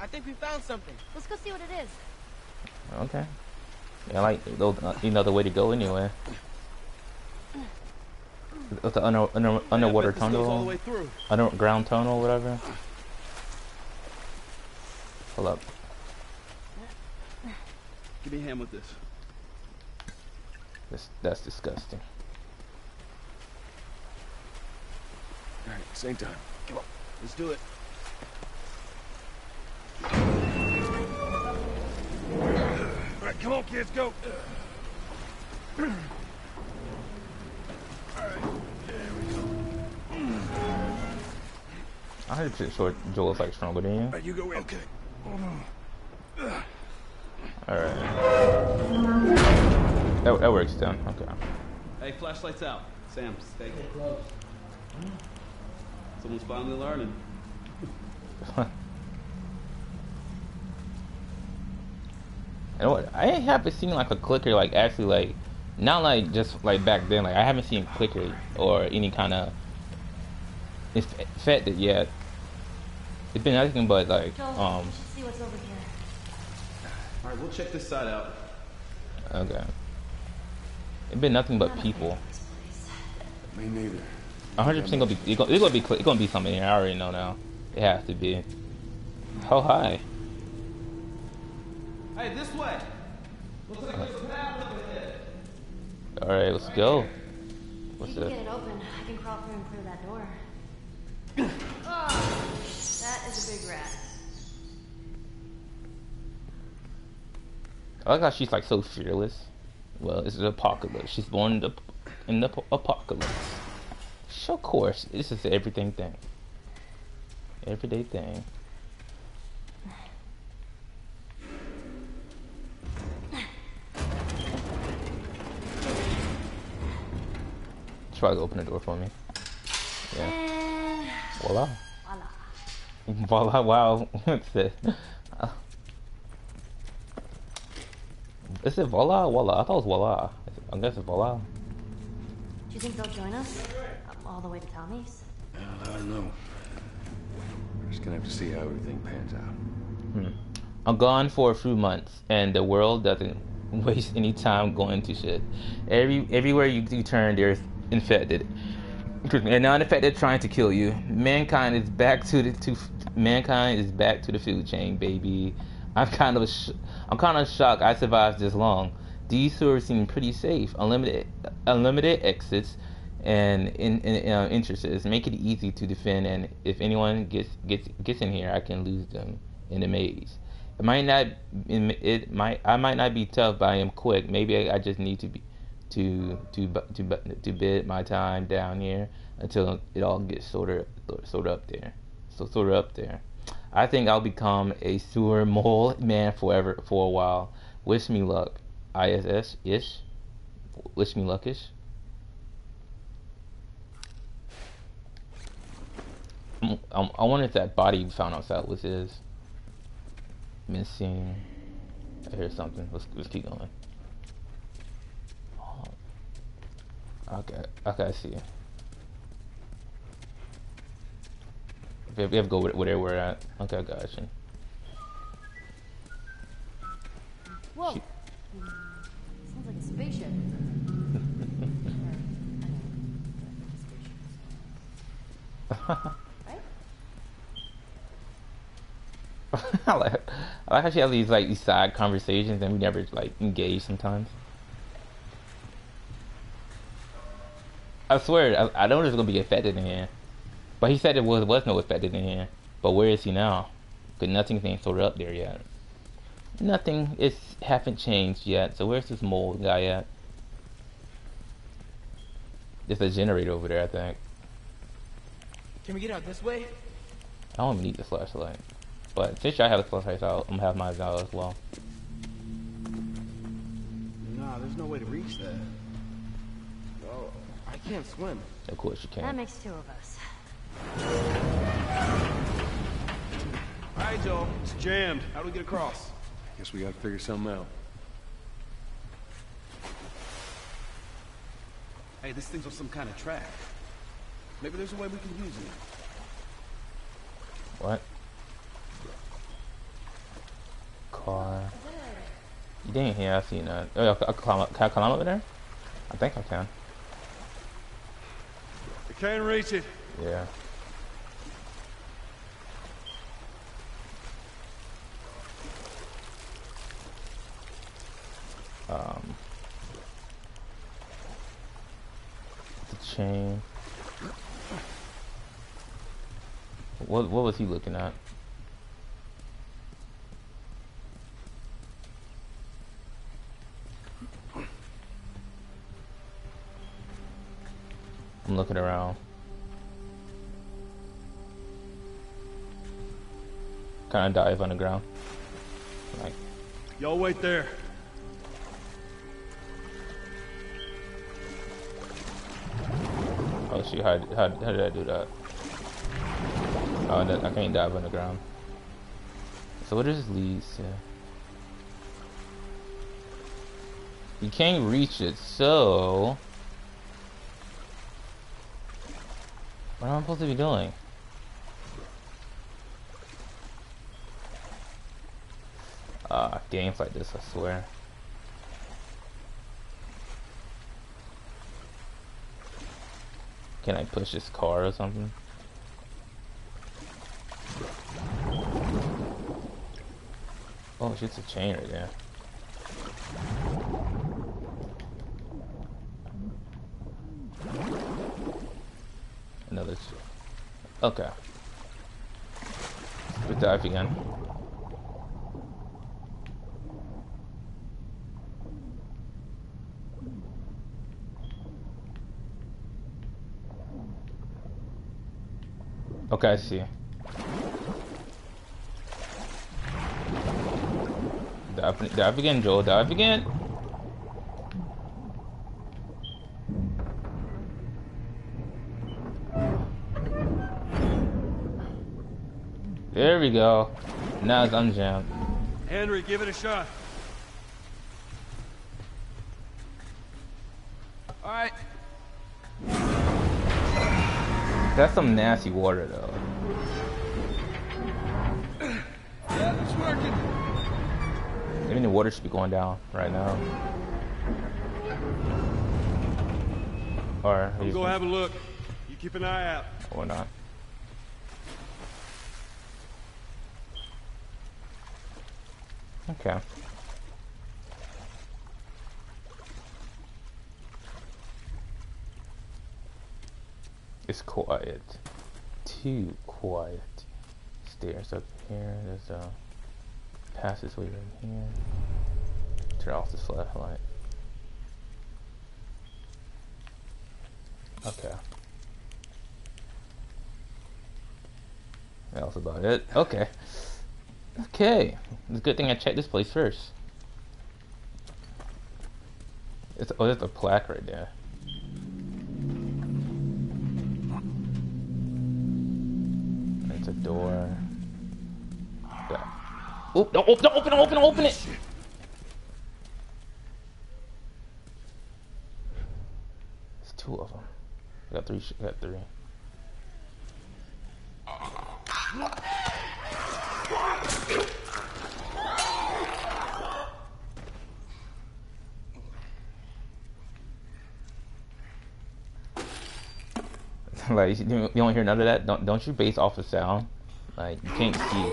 Speaker 8: I think we found something.
Speaker 7: Let's go see what it is.
Speaker 1: Okay. Yeah, like those, uh, you know the way to go anyway. It's the under, under, underwater
Speaker 8: bet all the
Speaker 1: tunnel,
Speaker 8: way through.
Speaker 1: underground tunnel, whatever. Hold up.
Speaker 5: Give me a hand with this.
Speaker 1: That's that's disgusting.
Speaker 10: All right, same time. Come on.
Speaker 5: Let's do it.
Speaker 9: Right, come on, kids, go. All right, there we go.
Speaker 1: I heard pretty sure Joel's like stronger than you.
Speaker 9: All right, you go in. Okay.
Speaker 1: Alright. That, that works then. Okay.
Speaker 5: Hey, flashlights out. Sam, stay close. Someone's finally learning. *laughs*
Speaker 1: You know what? I haven't seen like a clicker like actually like not like just like back then. Like I haven't seen clicker or any kind of infected yet. It's been nothing but like
Speaker 7: Joel,
Speaker 1: um
Speaker 7: see what's over here.
Speaker 5: All right, we'll check this side out.
Speaker 1: okay. It's been nothing but people.
Speaker 4: Me neither.
Speaker 1: 100 percent gonna be. It's gonna, it's gonna be. cl- It's gonna be something here. I already know now. It has to be. Oh hi.
Speaker 5: Hey, this way. Looks like there's a path over there.
Speaker 1: All right, let's go. What's
Speaker 7: you can
Speaker 1: this?
Speaker 7: get it open, I can crawl through and clear that door. oh, *coughs* that is a big rat.
Speaker 1: I like how she's like so fearless. Well, it's the apocalypse. She's born in the, in the apocalypse. Sure, of course. This is everything thing. Everyday thing. Try to open the door for me. Yeah.
Speaker 7: And
Speaker 1: Voila.
Speaker 7: voila.
Speaker 1: Voila, wow. What's *laughs* this? Uh, Is it voila? Voila. I thought it was voila. I guess it's voila.
Speaker 7: Do you think they'll join us? All the way to Tommy's?
Speaker 10: I don't know. We're just gonna have to see how everything pans out.
Speaker 1: Hmm. I'm gone for a few months, and the world doesn't *laughs* waste any time going to shit. Every everywhere you, you turn, there's infected. Excuse me, and non-infected trying to kill you. Mankind is back to the to mankind is back to the food chain, baby. I'm kind of sh- I'm kind of shocked I survived this long. These sewers seem pretty safe. Unlimited unlimited exits and in, in uh, entrances make it easy to defend. And if anyone gets gets gets in here, I can lose them in the maze. It might not it might I might not be tough, but I am quick. Maybe I, I just need to be to to to to bid my time down here until it all gets sorted sorted up there. So sorted up there. I think I'll become a sewer *laughs* mole man forever for a while. Wish me luck. ISS ish. Wish me luckish. I'm, I'm, I wonder if that body we found outside was his. Missing. I hear something. Let's let's keep going. Oh. Okay, okay, I see. We have, we have to go where, we're at. Okay, I got you.
Speaker 7: Whoa. Sounds like a spaceship. *laughs* *laughs*
Speaker 1: I like, I like how she has these like these side conversations and we never like engage sometimes. I swear, I, I don't know if there's gonna be affected in here, but he said there was was no affected in here. But where is he now? Cause nothing's ain't sorted up there yet. Nothing is haven't changed yet. So where's this mole guy at? There's a generator over there, I think.
Speaker 8: Can we get out this way?
Speaker 1: I don't even need the flashlight. But since I have the flashlight out, I'm gonna have mine out as well.
Speaker 5: Nah, there's no way to reach that. I can't swim.
Speaker 1: Of course you can.
Speaker 7: That makes two of us.
Speaker 5: All right, Joel.
Speaker 9: It's jammed.
Speaker 5: How do we get across?
Speaker 10: I guess we gotta figure something out.
Speaker 5: Hey, this thing's on some kind of track. Maybe there's a way we can use it.
Speaker 1: What? Car. You didn't hear, I see that. Oh, yeah, I can climb up. Can I climb over there? I think I can.
Speaker 9: Can't reach it.
Speaker 1: Yeah. Um. The chain. What what was he looking at? I'm looking around. Kind of dive on the ground. Like,
Speaker 9: Y'all wait there.
Speaker 1: oh shoot, how, how, how did I do that? Oh, that, I can't dive on the ground. So what is does this lead to? You can't reach it, so... What am I supposed to be doing? Ah, games like this, I swear. Can I push this car or something? Oh, shit's a chain right there. Another. ch- Okay. We dive again. Okay, I see. Dive, dive again, Joel. Dive again. There we go. Now it's unjammed.
Speaker 9: Henry, give it a shot.
Speaker 5: All right.
Speaker 1: That's some nasty water, though.
Speaker 9: Yeah, it's working.
Speaker 1: I mean, the water should be going down right now. Or,
Speaker 9: I'll go have a look. You keep an eye out.
Speaker 1: or not. Okay. It's quiet. Too quiet. Stairs up here. There's a passageway right here. Turn off this flashlight. Okay. That was about it. Okay. Okay. It's a good thing I checked this place first. It's oh, there's a plaque right there. It's a door. Oh, don't open, don't open, don't open, open it! It's two of them. I got three, I got three. *laughs* like you don't hear none of that. Don't don't you base off of sound? Like you can't see.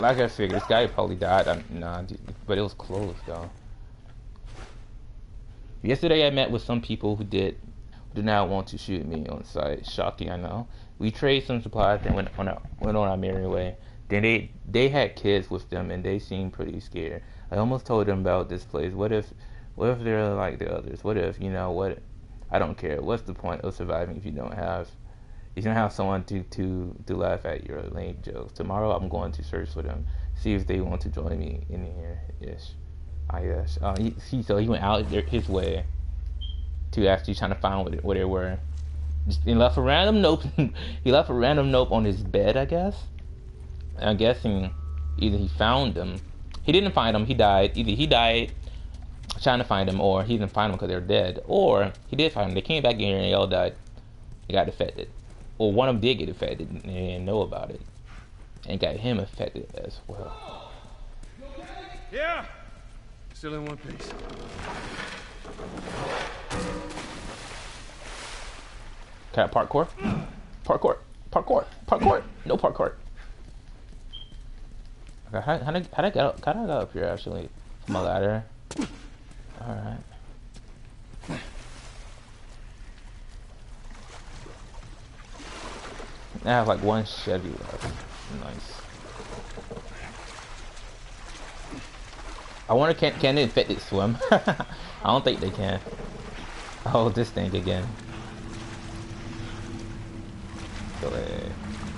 Speaker 1: Like I figured, this guy probably died. I'm, nah, but it was close though. Yesterday I met with some people who did do not want to shoot me on site. Shocking, I know. We traded some supplies and went on our, went on our merry way. Then they they had kids with them and they seemed pretty scared. I almost told them about this place. What if what if they're like the others? What if you know what? I don't care. What's the point of surviving if you don't have if you don't have someone to to to laugh at your lame jokes? Tomorrow I'm going to search for them, see if they want to join me in here. Yes, ah, I guess. Uh, he, he so he went out his way to actually trying to find what, what they were. Just, he left a random note. *laughs* he left a random note on his bed, I guess. I'm guessing either he found them. He didn't find them. He died. Either he died trying to find them, or he didn't find them because they're dead, or he did find them. They came back in here and they all died. They got affected, or one of them did get affected and they didn't know about it, and got him affected as well.
Speaker 9: Yeah. Still in one piece.
Speaker 1: Can I parkour? Parkour. Parkour. Parkour. No parkour. Okay, how, how, did, how did I get up? How did I get up here actually? From a ladder. Alright. I have like one Chevy left. Nice. I wonder can can it fit it swim? *laughs* I don't think they can. Oh, this thing again.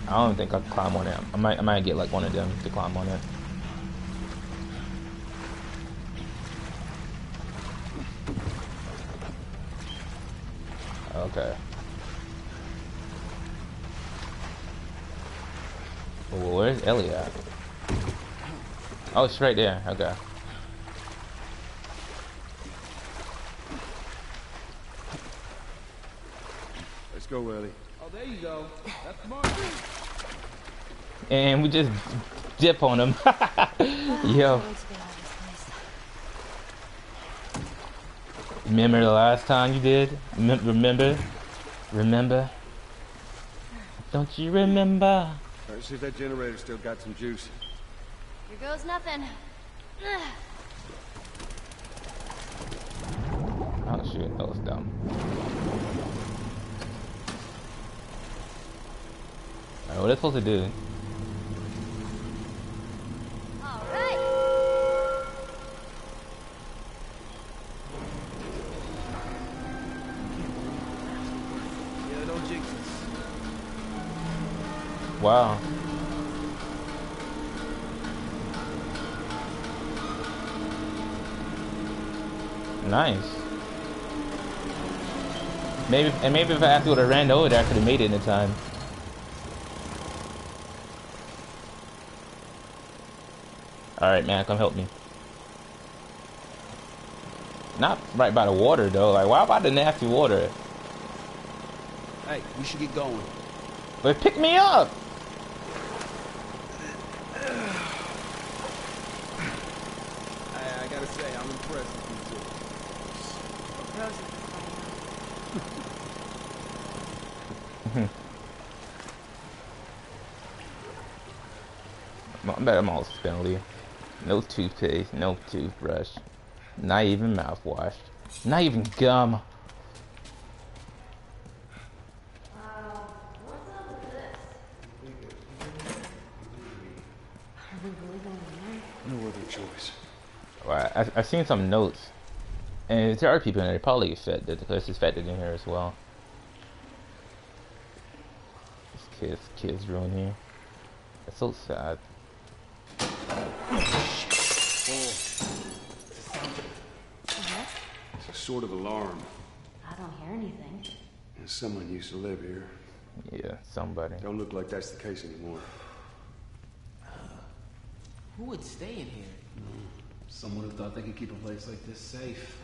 Speaker 1: I don't think I'll climb on it. I might I might get like one of them to climb on it. Okay. Well, where's Ellie at? Oh, it's right there. Okay.
Speaker 9: Let's go, Ellie.
Speaker 6: Oh, there you go. That's smart.
Speaker 1: And we just dip on him. *laughs* Yo. Remember the last time you did? Remember? Remember? Don't you remember?
Speaker 9: All right, see if that generator still got some juice.
Speaker 7: Here goes nothing.
Speaker 1: Oh shoot, that was dumb. Alright, what are they supposed to do? Wow. Nice. Maybe and maybe if I actually would have ran over there, I could have made it in time. All right, man, come help me. Not right by the water though. Like, why about the nasty water?
Speaker 5: Hey, we should get going.
Speaker 1: But pick me up.
Speaker 6: I, I gotta say, I'm impressed with you
Speaker 1: I bet I'm all spindly. No toothpaste, no toothbrush, not even mouthwash, not even gum.
Speaker 4: No other choice.
Speaker 1: Well, I, I've seen some notes, and there are people in there. Probably fed the because it's fed in here as well. This kids, kids ruin here. It's so sad. Uh-huh.
Speaker 4: It's a sort of alarm.
Speaker 7: I don't hear anything.
Speaker 4: And someone used to live here.
Speaker 1: Yeah, somebody.
Speaker 10: Don't look like that's the case anymore.
Speaker 8: Who would stay in here?
Speaker 5: Someone who thought they could keep a place like this safe.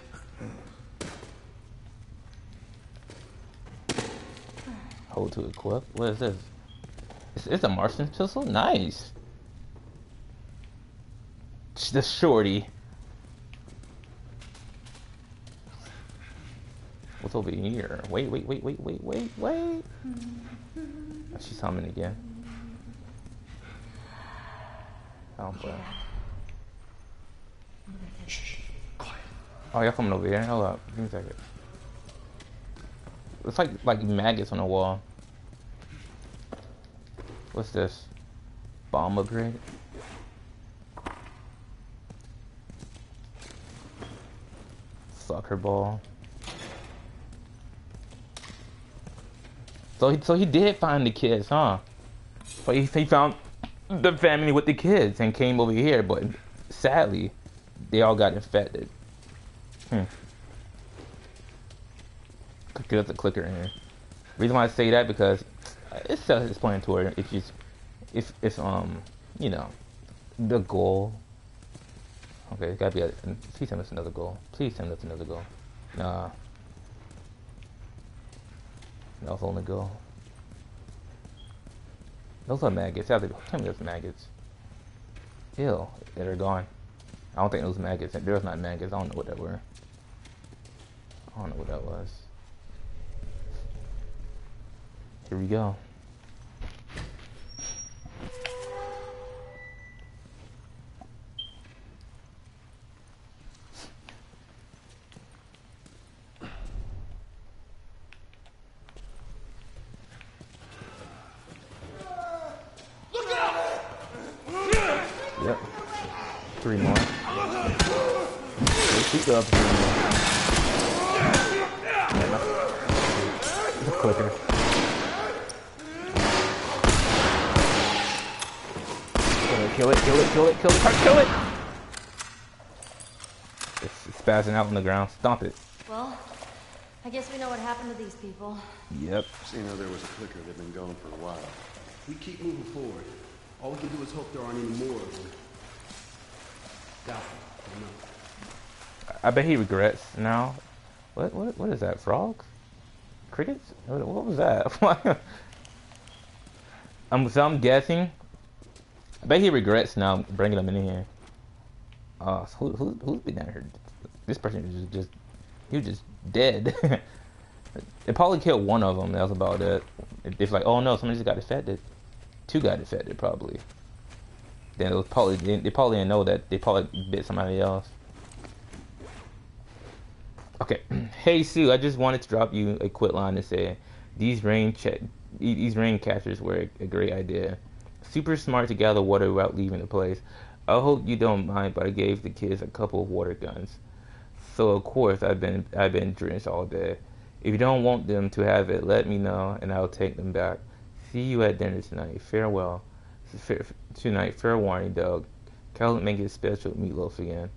Speaker 1: Hold to equip. What is this? It's, it's a Martian pistol. Nice. The shorty. What's over here? Wait, wait, wait, wait, wait, wait, wait. *laughs* She's humming again. Oh, boy. Oh, y'all coming over here? Hold up. Give me a second. It's like like maggots on the wall. What's this? Bomb upgrade? Soccer ball. So he so he did find the kids, huh? But he, he found the family with the kids and came over here, but sadly, they all got infected. Hmm. Get the clicker in here. Reason why I say that because it's self-explanatory. If you, if if um, you know, the goal. Okay, it's gotta be a. Please send us another goal. Please send us another goal. Nah. That was only goal. Those are maggots. Tell me those maggots. Ew, they're gone. I don't think those maggots. There's not maggots. I don't know what that were. I don't know what that was. Here we go. Yep. Three more. Let's keep up. Three more. Yeah, no. The clicker. Kill it, kill it, kill it, kill it, kill it, kill it! It's, it's spazzing out on the ground. Stomp it.
Speaker 7: Well, I guess we know what happened to these people.
Speaker 1: Yep.
Speaker 10: Seeing how there was a clicker, they've been gone for a while.
Speaker 5: We keep moving forward. All we can do is hope there aren't any more of them. Doubtful. Don't know.
Speaker 1: I bet he regrets now. What what what is that? Frogs? Crickets? What, what was that? *laughs* I'm so I'm guessing. I bet he regrets now bringing them in here. Uh, so who who who's been down here? This person is just he was just dead. *laughs* it probably killed one of them. That was about it. It's like, oh no, somebody just got infected. Two got infected probably. Then it was probably they, probably didn't know that they probably bit somebody else. Okay, *clears throat* hey Sue, I just wanted to drop you a quick line to say these rain check these rain catchers were a great idea. Super smart to gather water without leaving the place. I hope you don't mind, but I gave the kids a couple of water guns. So of course I've been I've been drenched all day. If you don't want them to have it, let me know and I'll take them back. See you at dinner tonight. Farewell. Fair, tonight, fair warning, Doug. Carol make it special meatloaf again.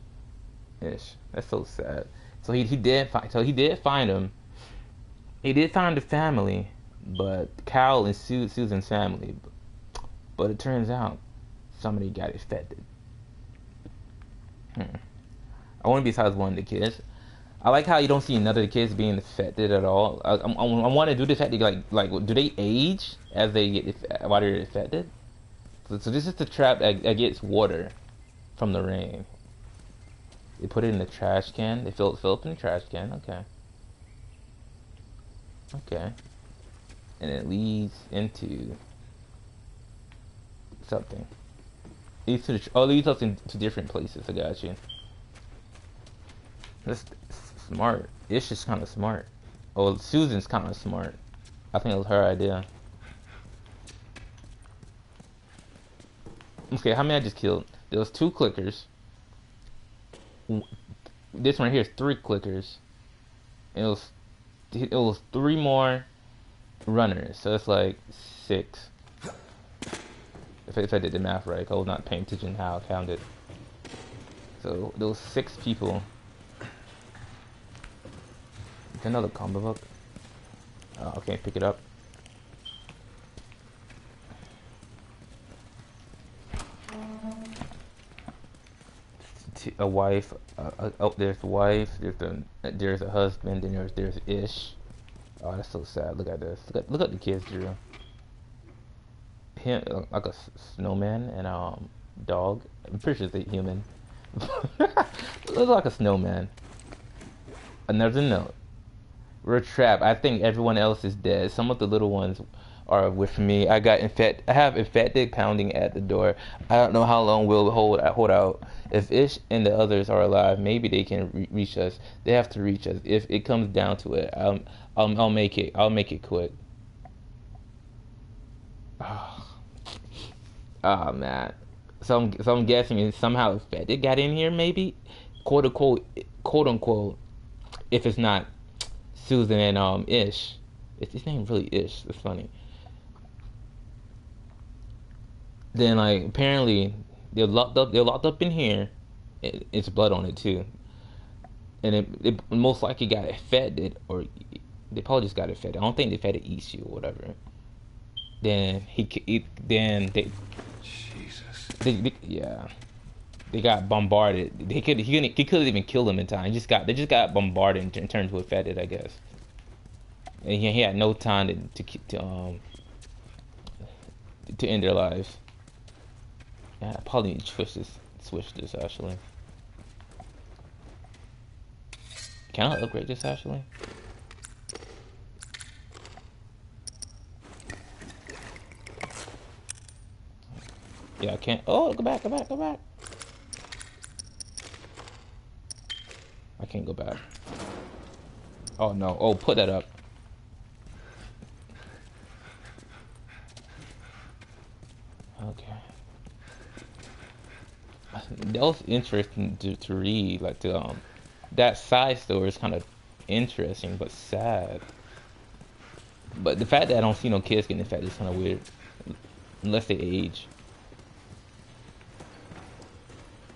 Speaker 1: Ish. That's so sad. So he he did find so he did find him. He did find the family, but Carol and Sue, Susan's family. But it turns out somebody got infected. Hmm. I want to be besides one of the kids. I like how you don't see the kids being affected at all. I, I, I want to do the fact that like like do they age as they get while they're infected? So, so this is the trap that, that gets water from the rain. They put it in the trash can. They fill it fill up in the trash can. Okay. Okay. And it leads into something. Leads to the, oh, leads us into different places. I got you. That's smart. It's just kind of smart. Oh, Susan's kind of smart. I think it was her idea. Okay, how many I just killed? There was two clickers. This one here is three clickers. It was it was three more runners, so it's like six. If, if I did the math right, I was not paying attention how I counted. So those six people. Another combo book. Oh, uh, okay, pick it up. A wife. Uh, uh oh, there's a wife. There's a there's a husband. and there's there's ish. Oh, that's so sad. Look at this. Look at, look at the kids drew. Him uh, like a snowman and um dog. I'm pretty sure it's a human. *laughs* looks like a snowman. Another note. We're trapped. I think everyone else is dead. Some of the little ones are with me. I got infect. I have infected pounding at the door. I don't know how long we'll hold hold out. If Ish and the others are alive, maybe they can re- reach us. They have to reach us. If it comes down to it, I'll I'll, I'll make it. I'll make it quick. Oh, *sighs* man. So I'm so I'm guessing somehow infected got in here, maybe, quote unquote, quote unquote. If it's not Susan and um Ish, it's his name really Ish. It's funny. Then like apparently they're locked up. They're locked up in here. It, it's blood on it too, and it, it most likely got infected, or they probably just got infected. I don't think they fed it eats you or whatever. Then he, he then they
Speaker 10: Jesus.
Speaker 1: they, they, yeah, they got bombarded. They could he couldn't he couldn't even kill them in time. He just got they just got bombarded and, and turned to infected, I guess. And he, he had no time to to, to um to end their lives. Yeah, I probably need to switch this switch this actually. Can I upgrade this actually? Yeah, I can't. Oh, go back, go back, go back. I can't go back. Oh no. Oh, put that up. Okay. *laughs* That was interesting to, to read. Like the um, that side story is kind of interesting but sad. But the fact that I don't see no kids getting infected is kind of weird, unless they age. *laughs*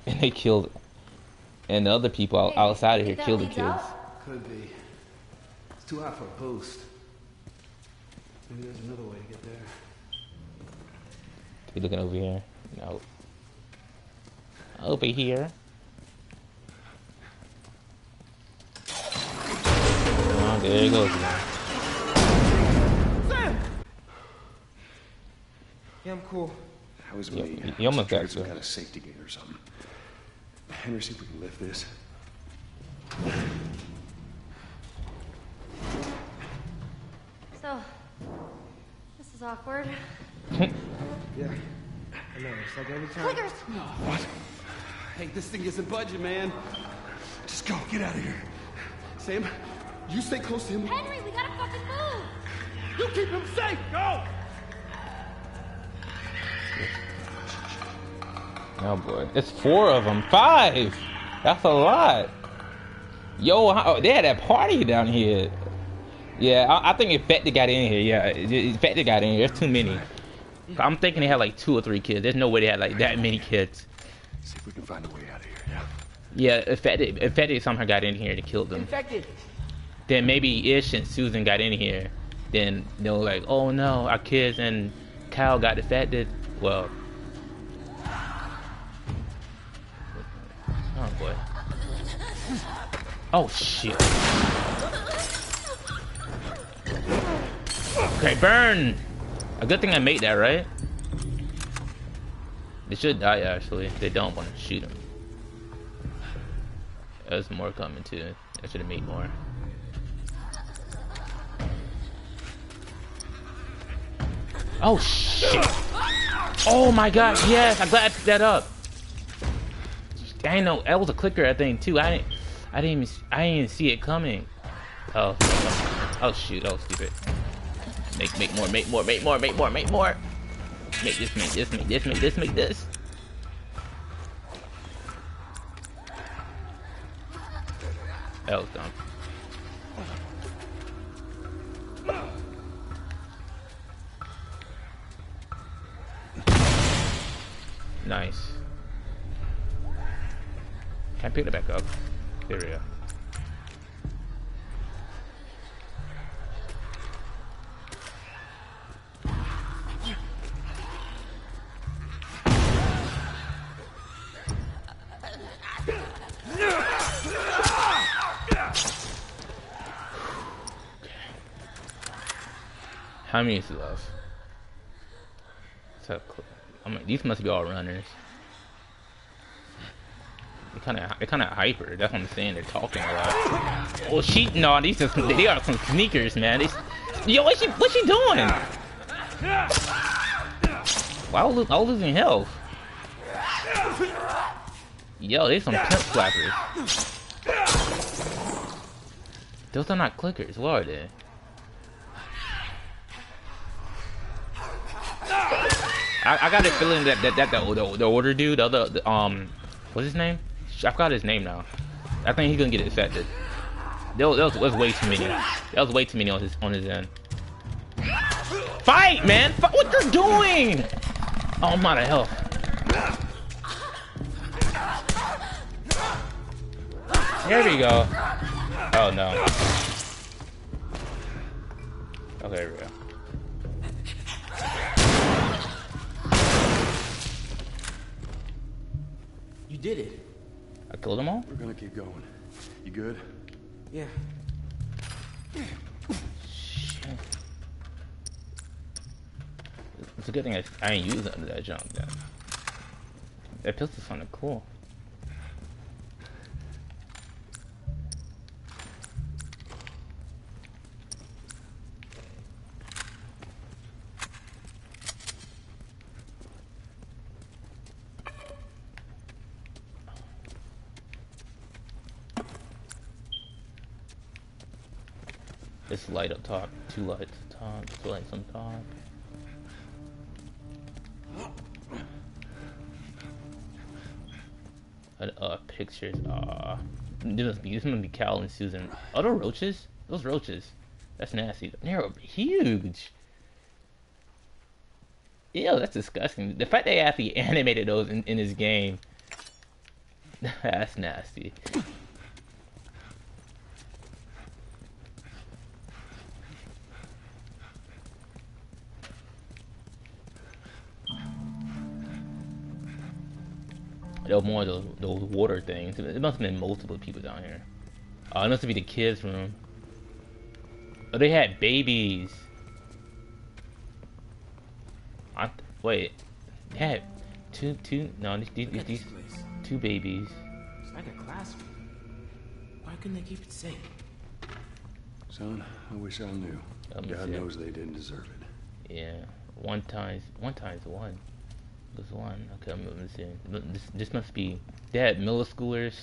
Speaker 1: And they killed, and the other people out- outside of here killed the kids.
Speaker 5: Could be. It's too hot for a boost. Maybe there's another way to get there.
Speaker 1: You looking over here? No. Over here. Oh, there it goes again.
Speaker 8: Yeah, I'm cool.
Speaker 10: That was
Speaker 1: Yeah,
Speaker 10: me.
Speaker 1: he- he almost got
Speaker 10: Triggered some
Speaker 1: to.
Speaker 10: kind of safety gate or something. Henry, see if we can lift this.
Speaker 7: So, this is awkward.
Speaker 5: Yeah. I know. It's like every time.
Speaker 7: Clickers!
Speaker 5: What? Hey, this thing isn't budging, man. Just go. Get out of here. Sam, you stay close to him.
Speaker 7: Henry, we gotta fucking move!
Speaker 5: You keep him safe. Go.
Speaker 1: Oh boy, it's four of them. Five. That's a lot. Yo, how, oh, they had that party down here. Yeah, I, I think Infected got in here. Yeah, Infected got in here. There's too many. I'm thinking they had like two or three kids. There's no way they had like that many kids.
Speaker 10: See if we can find a way out of here, yeah?
Speaker 1: Yeah, Infected, Infected somehow got in here and killed them.
Speaker 8: Infected.
Speaker 1: Then maybe Ish and Susan got in here. Then they were like, oh no, our kids and Kyle got infected. Well. Oh shit. Okay, burn! A good thing I made that, right? They should die actually. They don't want to shoot him. There's more coming too. I should have made more. Oh shit! Oh my god, yes! I'm glad I picked that up. I didn't know that was a clicker, I think too. I didn't, I didn't even, I didn't even see it coming. Oh, oh shoot! Oh stupid. Make, make more, make more, make more, make more, make more. Make this, make this, make this, make this, make this. That was dumb. Nice. Can I pick it back up? There we go. How many is left? So, I mean, these must be all runners. They kind of, they kind of hyper. That's what I'm saying. They're talking a lot. Well, she, no, these just, they are some sneakers, man. These, yo, what's she, what's she doing? Why well, I was losing health? Yo, they some pimp slappers. Those are not clickers. What are they? I, I got a feeling that that, that the, the, the order dude, the other the, um, what's his name? I forgot his name now. I think he's gonna get infected. That was, that was, way too many. That was way too many on his on his end. Fight, man! What you doing? Oh, I'm out of health. There we go. Oh no. Okay, there we go.
Speaker 8: You did it.
Speaker 1: I killed them all?
Speaker 4: We're gonna keep going. You good?
Speaker 8: Yeah.
Speaker 1: Shit. It's a good thing I, I ain't using that junk then. That pistol kinda cool. This light up top, two lights up top, two lights on top. Uh, uh pictures. Uh, this must be this must be Cal and Susan. Oh, those roaches. Those roaches. That's nasty. They're huge. Ew, that's disgusting. The fact they actually *laughs* animated those in, in this game. *laughs* that's nasty. There were more of those, those water things. It must have been multiple people down here. Oh, it must be the kids' room. Oh, they had babies. I, wait, they had two, two, no, these, these, these two babies.
Speaker 8: It's like a classroom. Why couldn't they keep it safe?
Speaker 4: Son, I wish I knew. God knows they didn't deserve it.
Speaker 1: Yeah, one times, one times one. This one. Okay, I'm moving this in. This, this must be. They had middle schoolers,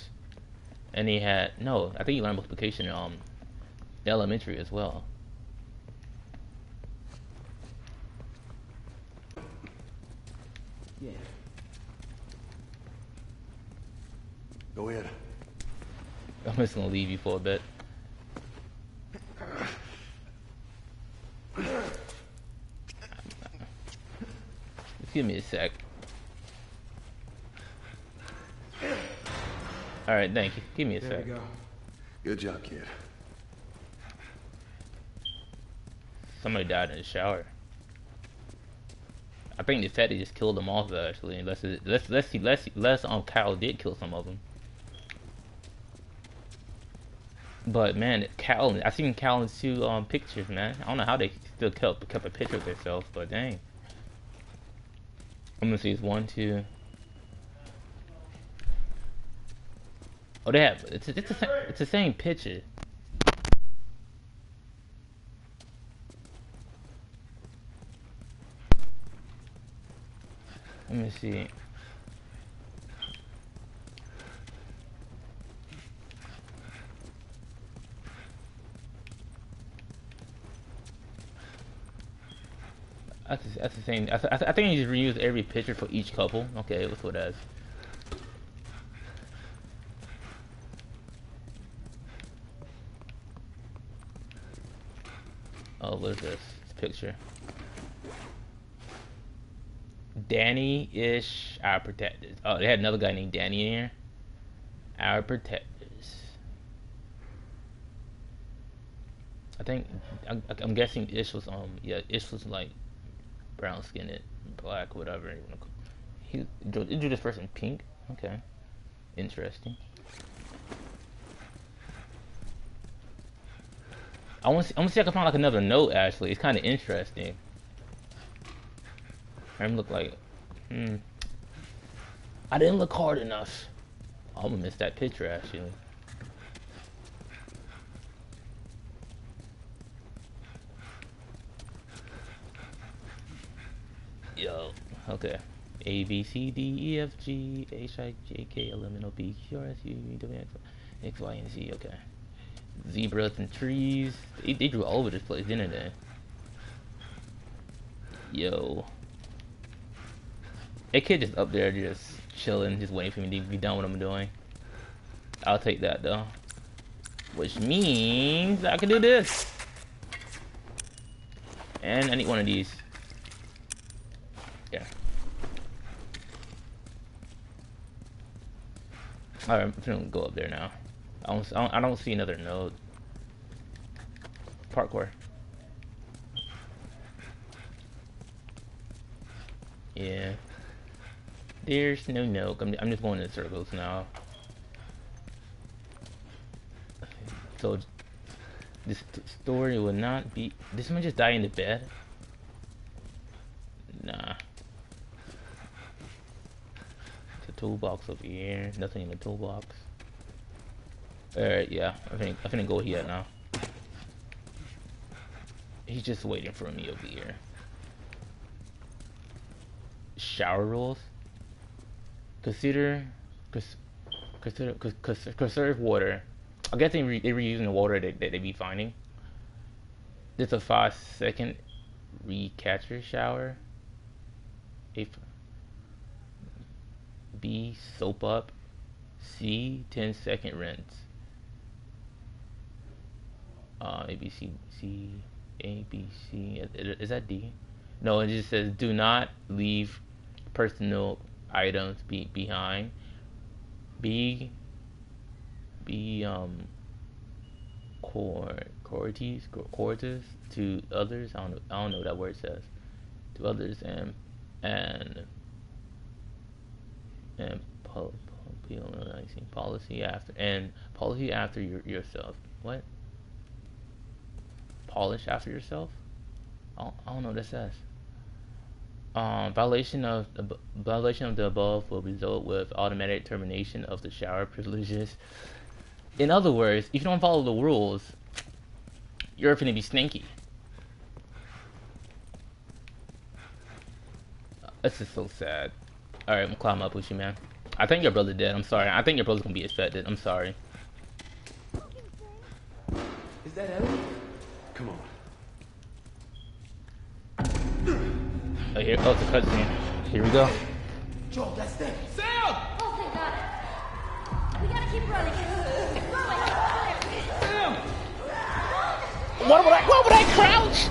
Speaker 1: and they had no. I think you learned multiplication um, elementary as well.
Speaker 8: Yeah.
Speaker 4: Go ahead.
Speaker 1: I'm just gonna leave you for a bit. Give me a sec. All right, thank you. Give me a
Speaker 8: there
Speaker 1: sec.
Speaker 8: We go.
Speaker 4: Good job, kid.
Speaker 1: Somebody died in the shower. I think the fatty just killed them off actually. Unless it, let's let's see let's let's um Kyle did kill some of them. But man, Cal, I seen Cal in two um pictures, man. I don't know how they still kept kept a picture of themselves, but dang. I'm gonna see it's one, two. Oh, they have it's it's a, it's the same picture. Let me see. That's, that's the same. I, th I think he just reused every picture for each couple. Okay, that's what that Oh, what is this? Picture. Danny-ish, our protectors. Oh, they had another guy named Danny in here. Our protectors. I think I'm, I'm guessing Ish was um yeah Ish was like brown skinned, black, whatever. he drew this person pink. Okay, interesting. I want to. I to see if I can find like another note. Actually, it's kind of interesting. I'm look like, hmm. I didn't look hard enough. I'm gonna miss that picture actually. Yo, okay. A B C D E F G H I J K L M N O P Q R S U V W X Y and Z. Okay. Zebras and trees. They, they drew all over this place, didn't they? Yo. That kid just up there just chilling, just waiting for me to be done with what I'm doing. I'll take that though. Which means I can do this. And I need one of these. Yeah. Alright, I'm gonna go up there now. I don't, I don't, see another node. Parkour. Yeah. There's no note. I'm, I'm just going in circles now. So, this story will not be... Did someone just die in the bed? Nah. It's a toolbox over here. Nothing in the toolbox. Alright, yeah. I think I'm gonna go here now. He's just waiting for me over here. Shower rules. Consider, consider, conserve water. I guess they re, they're reusing the water that, that they be finding. This a five second recapture shower. B soap up. C 10 second rinse. Uh, A B C C A B C is that D? No, it just says do not leave personal items be behind. Be be um core cortes cortes to others. I don't know, I don't know what that word says. To others and and and po, policy after and policy after your, yourself. What? Polish after yourself? I don't, I don't know what that says. Um, violation of the violation of the above will result with automatic termination of the shower privileges. In other words, if you don't follow the rules, you're to be stinky. This is so sad. Alright, I'm gonna climb up with you, man. I think your brother dead. I'm sorry. I think your brother's gonna be affected. I'm sorry.
Speaker 5: Is that Ellie?
Speaker 10: Come on.
Speaker 1: Oh, here, oh, it's a cutscene. Here we go.
Speaker 5: Joel, that's them.
Speaker 11: Sam!
Speaker 7: Oh, thank God. We gotta keep running.
Speaker 11: Sam!
Speaker 1: What would I, what would I crouch?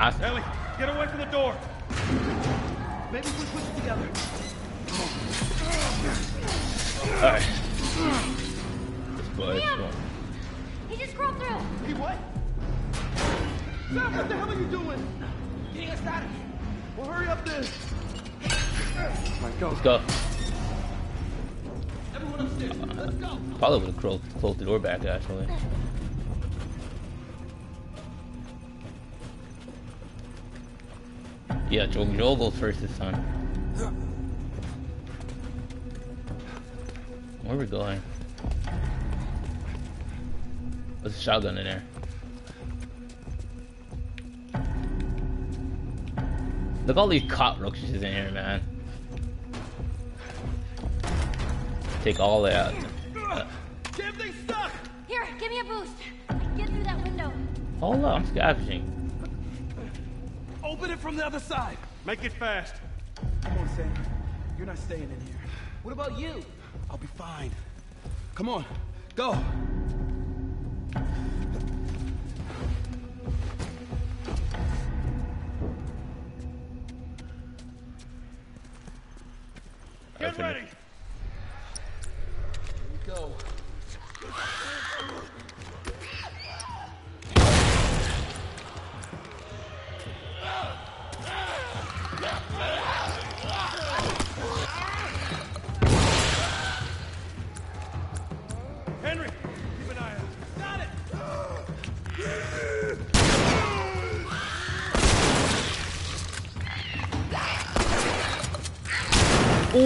Speaker 1: I,
Speaker 11: Ellie, get away from the door. Maybe we push it together.
Speaker 1: Alright. Let's go. Let's
Speaker 7: Sam!
Speaker 1: go.
Speaker 7: He just crawled through.
Speaker 11: He what? Sam, what the hell are you doing?
Speaker 5: Getting us out of here.
Speaker 11: Well, hurry up then.
Speaker 1: Let's go.
Speaker 11: Everyone upstairs. Let's go.
Speaker 1: Probably would have closed, closed the door back, actually. Yeah, Joel, Joel goes first this time. Where are we going? There's a shotgun in there. Look all these cockroaches in here, man. Take all that.
Speaker 11: Damn thing stuck.
Speaker 7: Here, give me a boost. Get through that window.
Speaker 1: Hold up, I'm scavenging.
Speaker 11: Open it from the other side. Make it fast.
Speaker 5: Come on, Sam. You're not staying in here. What about you? I'll be fine. Come on, go.
Speaker 11: Get
Speaker 1: Okay.
Speaker 11: ready.
Speaker 5: Go.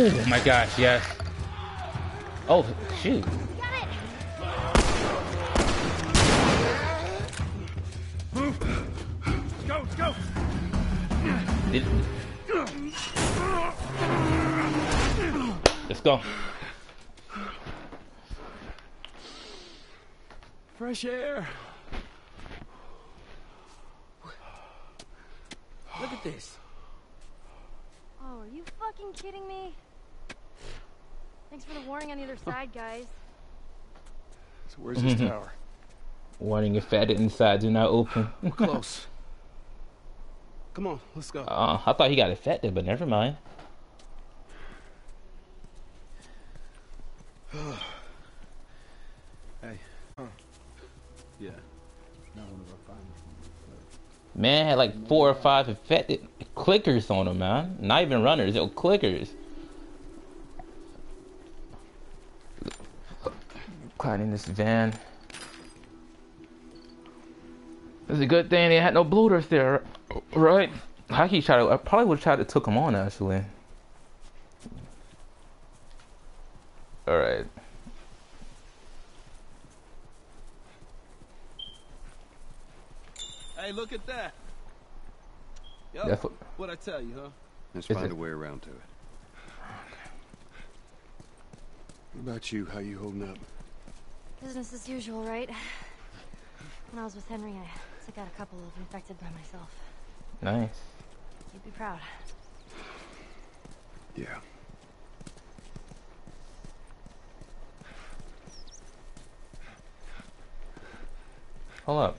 Speaker 1: Oh my gosh, yes. Oh shoot.
Speaker 11: Let's go, let's go.
Speaker 1: It- Let's go.
Speaker 4: Fresh air.
Speaker 8: Look at this.
Speaker 7: Oh, are you fucking kidding me? Thanks for the warning on the other side, guys.
Speaker 4: So where's this tower?
Speaker 1: Warning if fat inside, do not open.
Speaker 5: We're *laughs* close. Come on, let's go.
Speaker 1: Uh, I thought he got infected, but never mind. *sighs*
Speaker 5: hey.
Speaker 4: Yeah. Not one of our finest.
Speaker 1: Man had like four or five infected clickers on him, man. Not even runners, yo, clickers. Climbing this van. It's a good thing they had no bloaters there, right? I keep trying to. I probably would have tried to took him on actually. All right.
Speaker 5: Hey, look at that. Yo,
Speaker 1: That's what-
Speaker 5: what I tell you, huh?
Speaker 10: Let's
Speaker 1: Is
Speaker 10: find
Speaker 1: it-
Speaker 10: a way around to it.
Speaker 4: What about you? How you holding up?
Speaker 7: Business as usual, right? When I was with Henry, I took out a couple of infected by myself.
Speaker 1: Nice.
Speaker 7: You'd be proud.
Speaker 10: Yeah.
Speaker 1: Hold up.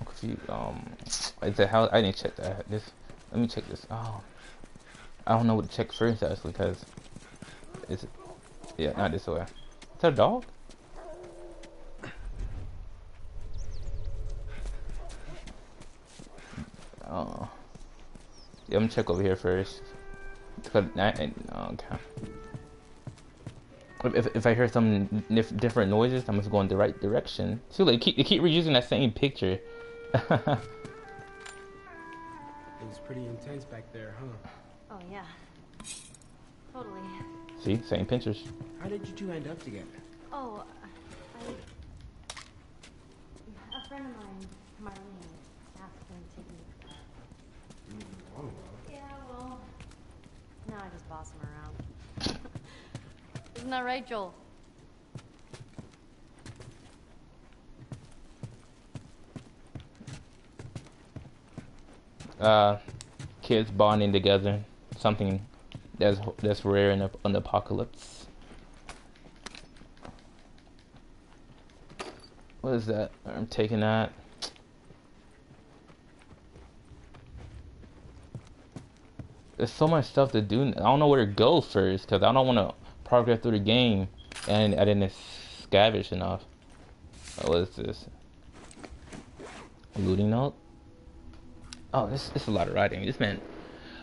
Speaker 1: I'm confused. Um, is it how I didn't check that. This. Let me check this. Oh, I don't know what to check first actually, cause it's yeah, not this way. Is that a dog? Yeah, I'm gonna check over here first. I, I, oh, okay. If, if, if I hear some nif- different noises, I must go in the right direction. See, they keep they keep reusing that same picture. *laughs*
Speaker 8: It was pretty intense back there, huh?
Speaker 7: Oh, yeah. Totally.
Speaker 1: See, same pictures.
Speaker 8: How did you two end up together?
Speaker 7: Oh, I... A friend of mine, Marlene, asked him to take me Yeah, well... Now I just boss him around. *laughs* Isn't that right, Joel?
Speaker 1: Uh, kids bonding together, something that's that's rare in a, an apocalypse. What is that? I'm taking that. There's so much stuff to do. I don't know where to go first because I don't want to progress through the game and I didn't scavenge enough. Oh, what is this? Looting note? Oh, this, is a lot of writing. This man,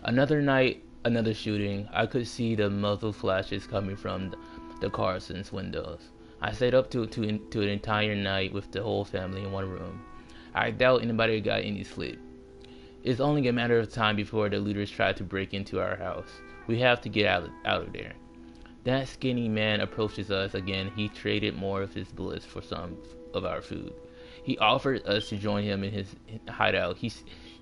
Speaker 1: another night, another shooting. I could see the muzzle flashes coming from the, the Carson's windows. I stayed up to to to an entire night with the whole family in one room. I doubt anybody got any sleep. It's only a matter of time before the looters try to break into our house. We have to get out of, out of there. That skinny man approaches us again. He traded more of his bullets for some of our food. He offered us to join him in his hideout. He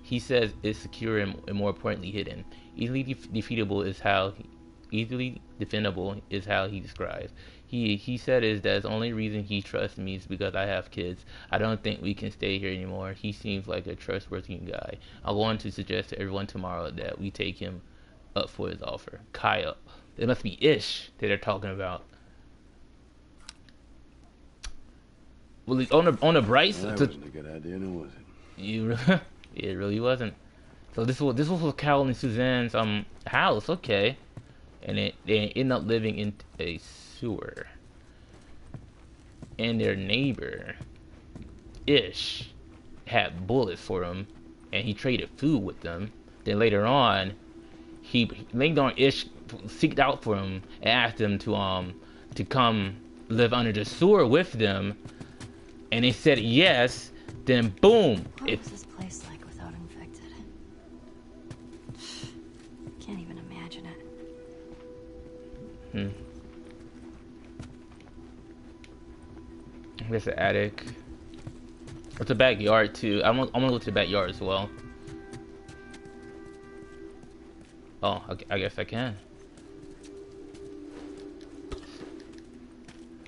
Speaker 1: he says it's secure and, and more importantly hidden. Easily def- defeatable is how easily defendable is how he describes. He he said is that the only reason he trusts me is because I have kids. I don't think we can stay here anymore. He seems like a trustworthy guy. I want to suggest to everyone tomorrow that we take him up for his offer. Kaya. It must be Ish that they're talking about. Well, on the on the bright
Speaker 10: Well, that wasn't a good idea, now was it?
Speaker 1: you, *laughs* it really wasn't. So this was this was for Carol and Suzanne's um house, okay, and it they end up living in a sewer. And their neighbor, Ish, had bullets for him, and he traded food with them. Then later on, he later on Ish seeked out for him and asked him to um to come live under the sewer with them, and they said yes. Then boom,
Speaker 7: What
Speaker 1: it
Speaker 7: was this place like without infected? Can't even imagine it.
Speaker 1: Hmm. There's the attic. It's a backyard too. I'm I'm gonna go to the backyard as well. Oh, I, guess I can.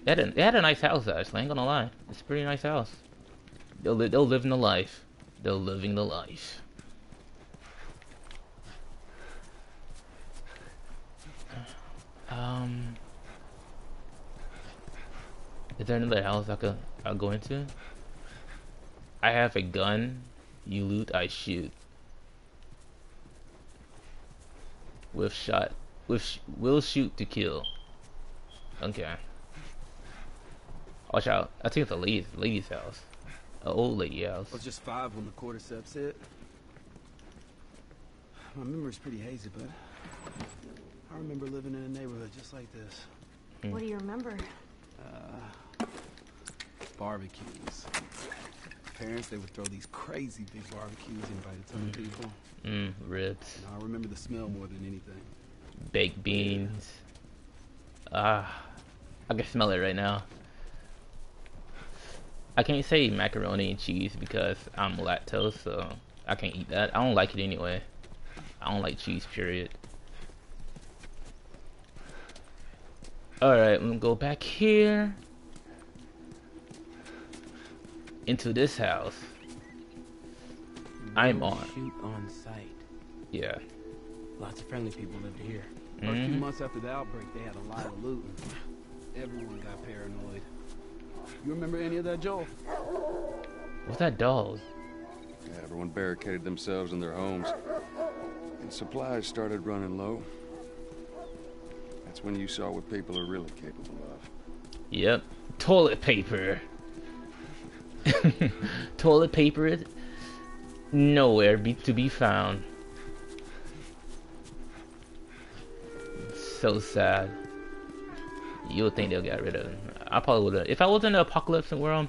Speaker 1: They had, a, they had a nice house actually. I ain't gonna lie. It's a pretty nice house. They'll li they'll live in the life. They're living the life. Um, is there another house I could I'll go into? I have a gun. You loot, I shoot. With shot, with sh will shoot to kill. Okay. Watch out! I think it's a lady, lady's house, an old lady house.
Speaker 5: I was just five when the cordyceps hit. My memory's pretty hazy, but I remember living in a neighborhood just like this.
Speaker 3: What do you remember?
Speaker 5: Uh, barbecues. Parents, they would throw these crazy big barbecues, invite a ton of people.
Speaker 1: Mmm, ribs,
Speaker 5: And I remember the smell more than anything.
Speaker 1: baked beans. Ah, I can smell it right now. I can't say macaroni and cheese because I'm lactose, so I can't eat that. I don't like it anyway. I don't like cheese, period. Alright, I'm gonna go back here. Into this house. I'm on.
Speaker 8: Shoot on sight.
Speaker 1: Yeah.
Speaker 8: Lots of friendly people lived here.
Speaker 5: First few
Speaker 1: Mhm.
Speaker 5: months after the outbreak, they had a lot of looting. Everyone got paranoid. You remember any of that, Joel?
Speaker 1: What's that dog?
Speaker 10: Yeah, everyone barricaded themselves in their homes. And supplies started running low. That's when you saw what people are really capable of.
Speaker 1: Yep. Toilet paper. *laughs* Toilet paper nowhere be to be found. So sad. You would think they'll get rid of it. I probably would have. If I was in the apocalypse world,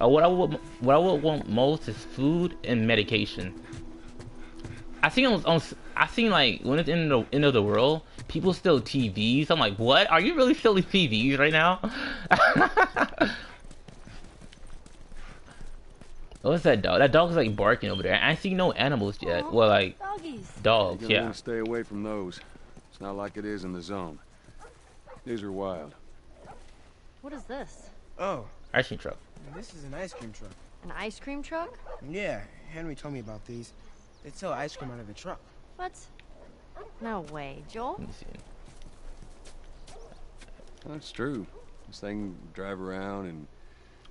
Speaker 1: uh, what I would what I would want most is food and medication. I seen on, on I seen like when it's in the end of the world, people still TVs. I'm like, what? Are you really stealing TVs right now? *laughs* What's that dog? That dog's like barking over there. I see no animals yet. Well, like
Speaker 3: Doggies.
Speaker 1: dogs,
Speaker 10: You're
Speaker 1: yeah.
Speaker 10: stay away from those. It's not like it is in the zone. These are wild.
Speaker 7: What is this?
Speaker 8: Oh,
Speaker 1: Ice cream truck.
Speaker 8: this is an ice cream truck.
Speaker 7: An ice cream truck?
Speaker 8: Yeah, Henry told me about these. They sell ice cream out of the truck.
Speaker 7: What? No way, Joel.
Speaker 1: Let me see.
Speaker 10: That's true. This thing drive around and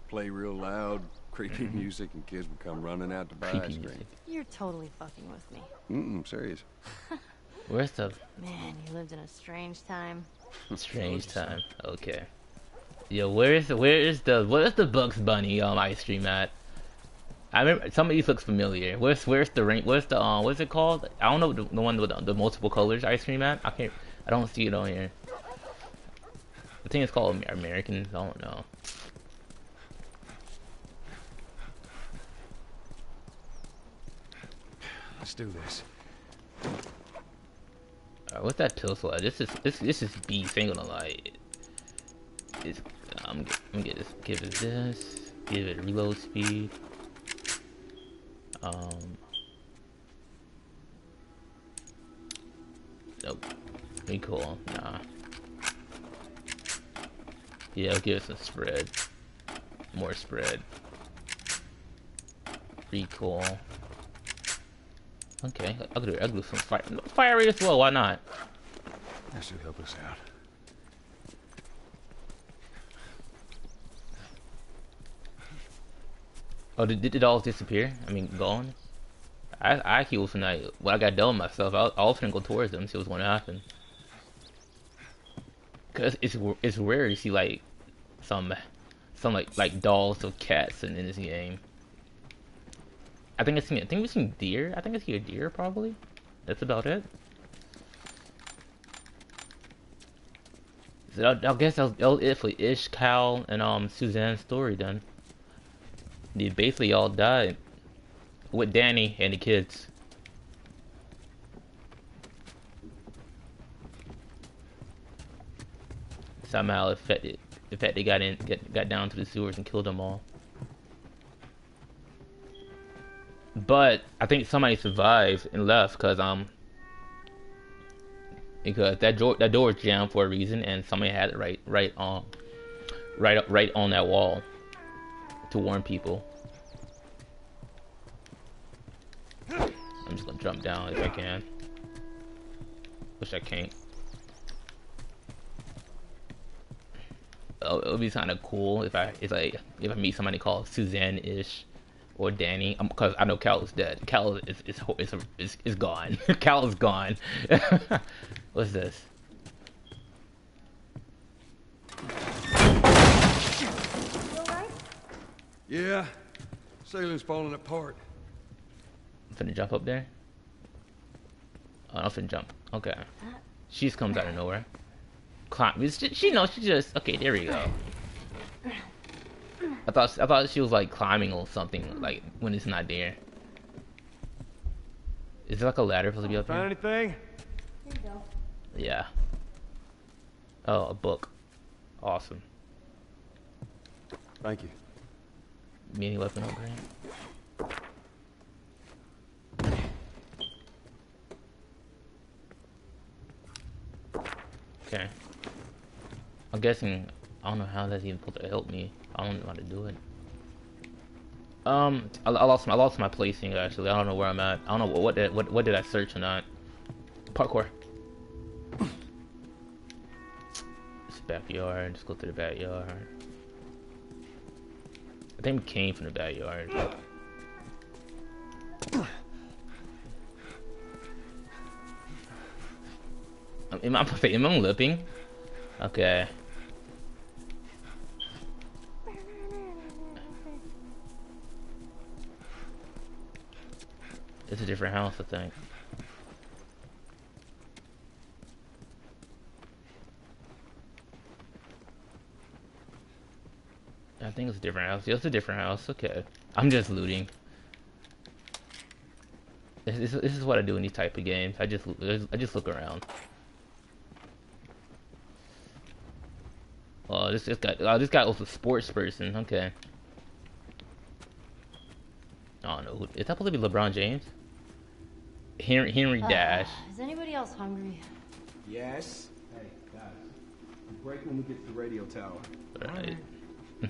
Speaker 10: play real loud, creepy music, and kids would come running out to buy
Speaker 1: Creepy
Speaker 10: ice cream.
Speaker 1: music.
Speaker 7: You're totally fucking with me.
Speaker 10: Mm-mm, serious. *laughs*
Speaker 1: Where's the
Speaker 7: Man, you lived in a strange time. *laughs*
Speaker 1: strange time? Okay. Yo, where's the where is the where's the Bugs Bunny um ice cream at? I remember some of these looks familiar. Where's where's the ring? Where's the um what's it called? I don't know the, the one with the, the multiple colors ice cream at. I can't. I don't see it on here. I think it's called Amer- American. I don't know.
Speaker 4: Let's do this.
Speaker 1: Alright, what's that pistol at? This is this this is beast. Ain't gonna lie. It's, I'm gonna get this. Give it this. Give it reload speed. Um. Nope. Recoil. Nah. Yeah, I'll give us some spread. More spread. Recoil. Okay, I'll do I'll do some fire fire as well. Why not?
Speaker 4: That should help us out.
Speaker 1: Oh, did, did it all disappear? I mean, gone? I, I actually was like, when I got done with myself, I, I was gonna go towards them, see what's gonna happen. Cause it's it's rare to see like some some like like dolls or cats in, in this game. I think I seen I think we seen deer. I think I see a deer probably. That's about it. So I, I guess that was, it for Ish, Cal, and um Suzanne's story then. They basically all died with Danny and the kids. somehow affected the fact they got in get, got down to the sewers and killed them all. But I think somebody survived and left because um because that door that door was jammed for a reason and somebody had it right right on right right on that wall to warn people. I'm just gonna jump down if I can. Wish I can't. Oh, it would be kind of cool if I if I if I meet somebody called Suzanne ish or Danny, um, because I know Cal is dead. Cal is is is, is, is gone. *laughs* Cal is gone. *laughs* What's this?
Speaker 10: Yeah, ceiling's falling apart.
Speaker 1: I'm finna jump up there. Oh, I'm finna jump. Okay. She just comes out of nowhere. Climb. She, she knows. She just. Okay, there we go. I thought I thought she was like climbing or something like when it's not there. Is there like a ladder supposed to be up
Speaker 2: Find
Speaker 1: here?
Speaker 2: anything?
Speaker 7: Here you go.
Speaker 1: Yeah. Oh, a book. Awesome.
Speaker 2: Thank you.
Speaker 1: Mini weapon upgrade. Okay. I'm guessing I don't know how that's even supposed to help me. I don't know how to do it. Um, I, I lost my I lost my placing actually. I don't know where I'm at. I don't know what what did, what what did I search or not. Parkour. It's backyard. Let's go to the backyard. I think we came from the backyard. Am I, am I lipping? Okay. It's a different house, I think. I think it's a different house. Yeah, it's a different house. Okay. I'm just looting. This, this, this is what I do in these type of games. I just I just look around. Oh, this this guy. Oh, this guy was a sports person. Okay. Oh, know. Who, is that supposed to be LeBron James? Henry Henry uh, Dash.
Speaker 7: Is anybody else hungry?
Speaker 5: Yes. Hey, guys. Break when we get to the radio tower.
Speaker 1: Right. *laughs*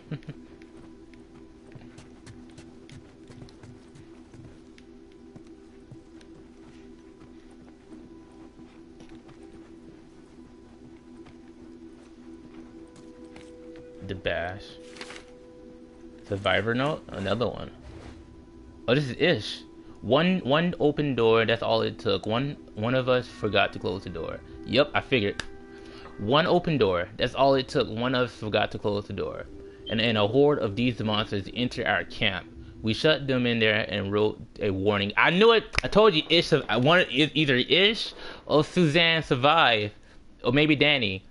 Speaker 1: the bash. Survivor note, another one. Oh, this is Ish. One one open door. That's all it took. One one of us forgot to close the door. Yep, I figured. One open door. That's all it took. One of us forgot to close the door. And and a horde of these monsters enter our camp. We shut them in there and wrote a warning. I knew it. I told you Ish. I wanted either Ish or Suzanne survive, or maybe Danny.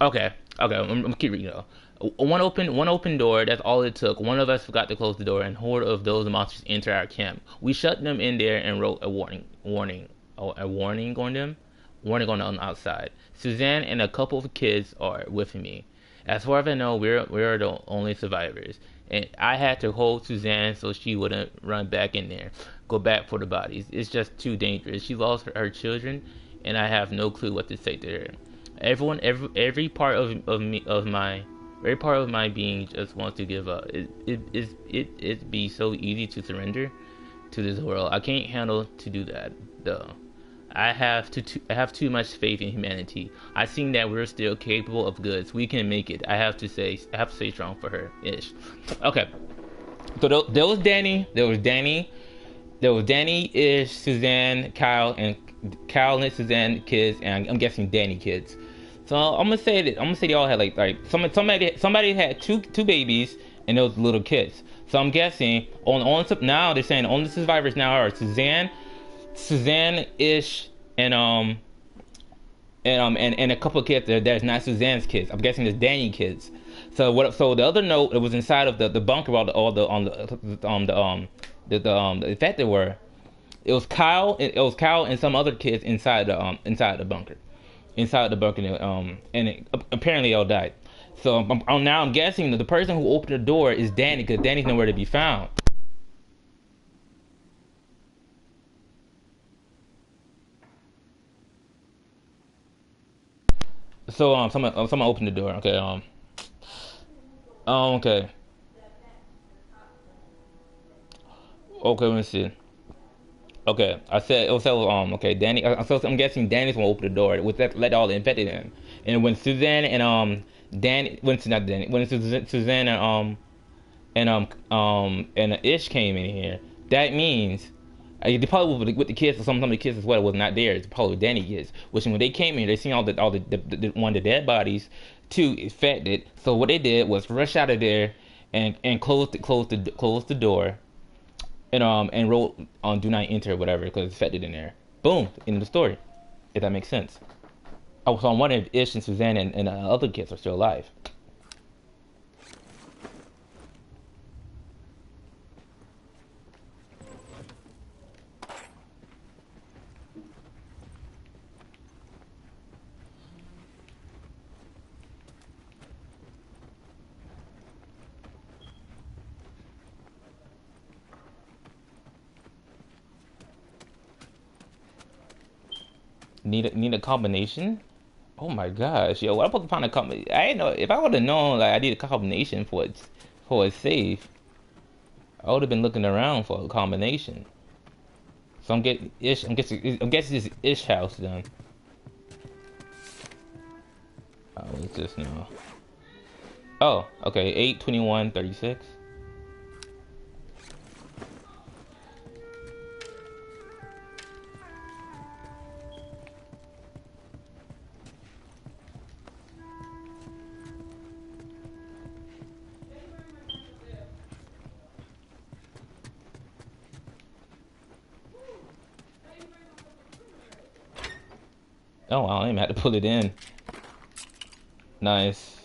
Speaker 1: Okay, okay. I'm, I'm keep reading though. One open, one open door. That's all it took. One of us forgot to close the door, and horde of those monsters enter our camp. We shut them in there and wrote a warning, warning, a warning on them, warning on the outside. Suzanne and a couple of kids are with me. As far as I know, we're we're the only survivors, and I had to hold Suzanne so she wouldn't run back in there, go back for the bodies. It's just too dangerous. She lost her, her children, and I have no clue what to say to her. Everyone, every every part of of me of my every part of my being just wants to give up. It it it it be so easy to surrender to this world. I can't handle to do that though. I have to, I have too much faith in humanity. I seen that we're still capable of goods. We can make it. I have to say I have to stay strong for her ish. Okay. So there was Danny. There was Danny. There was Danny, Ish, Suzanne, Kyle, and Kyle and Suzanne kids, and I'm guessing Danny kids. So I'm gonna say that I'm gonna say they all had like like somebody somebody somebody had two two babies and those little kids. So I'm guessing on on now they're saying only survivors now are Suzanne, Suzanne Ish, and um and um and, and a couple of kids there that's not Suzanne's kids. I'm guessing it's Danny kids. So what? So the other note it was inside of the, the bunker all the all the on the um the um the, the um the infected were. It was Kyle. It was Kyle and some other kids inside the um inside the bunker inside the bunker, um, and it, apparently all died. So I'm, I'm, now I'm guessing that the person who opened the door is Danny, because Danny's nowhere to be found. So um, someone um, someone opened the door. Okay, um, um, okay, okay. Let me see. Okay, I said it was um okay Danny. I, so I'm guessing Danny's gonna open the door with that let all the infected in, and when Suzanne and um Danny when not Danny when Suzanne and um and um um and Ish came in here, that means uh, they probably with, with the kids or some, some of the kids as well was not there. It's probably Danny is. Which when they came in, they seen all the all the, the, the one the dead bodies, two infected. So what they did was rush out of there and and close the close the close the door and um and wrote on do not enter or whatever because it's affected in there. Boom, end the story. If that makes sense. I was on wondering if Ish and Suzanne and, and uh, other kids are still alive. need a, need a combination. Oh my gosh, yo! what I put find a combination, I know if I would have known like I need a combination for it for a safe, I would have been looking around for a combination. So I'm getting ish. I'm guessing. I'm guessing this ish house done. Oh, what's this now? Oh, okay. eight twenty one thirty six. Oh I didn't even have to pull it in. Nice.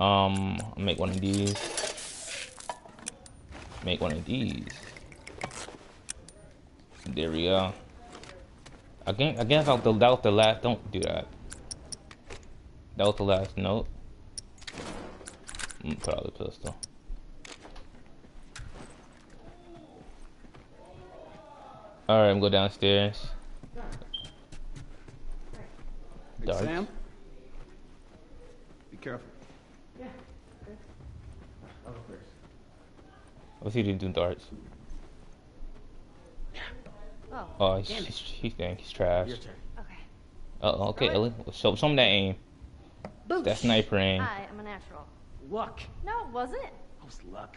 Speaker 1: Um, I'll make one of these. Make one of these. There we go. Again, I guess I'll, that was the last. Don't do that. That was the last note. Put out the pistol. All right, I'm go downstairs.
Speaker 5: Hey, Sam? Be careful.
Speaker 3: Yeah.
Speaker 5: I'll go first.
Speaker 1: What's he doing doing darts?
Speaker 3: Oh.
Speaker 1: Oh, he's, he's, he think he's trash.
Speaker 5: Your turn.
Speaker 3: Okay.
Speaker 1: Uh oh, okay, Ellie. Show, show him that aim.
Speaker 3: Boosh.
Speaker 1: That sniper aim.
Speaker 3: I am a natural.
Speaker 5: Luck.
Speaker 3: No, it wasn't.
Speaker 5: How's luck?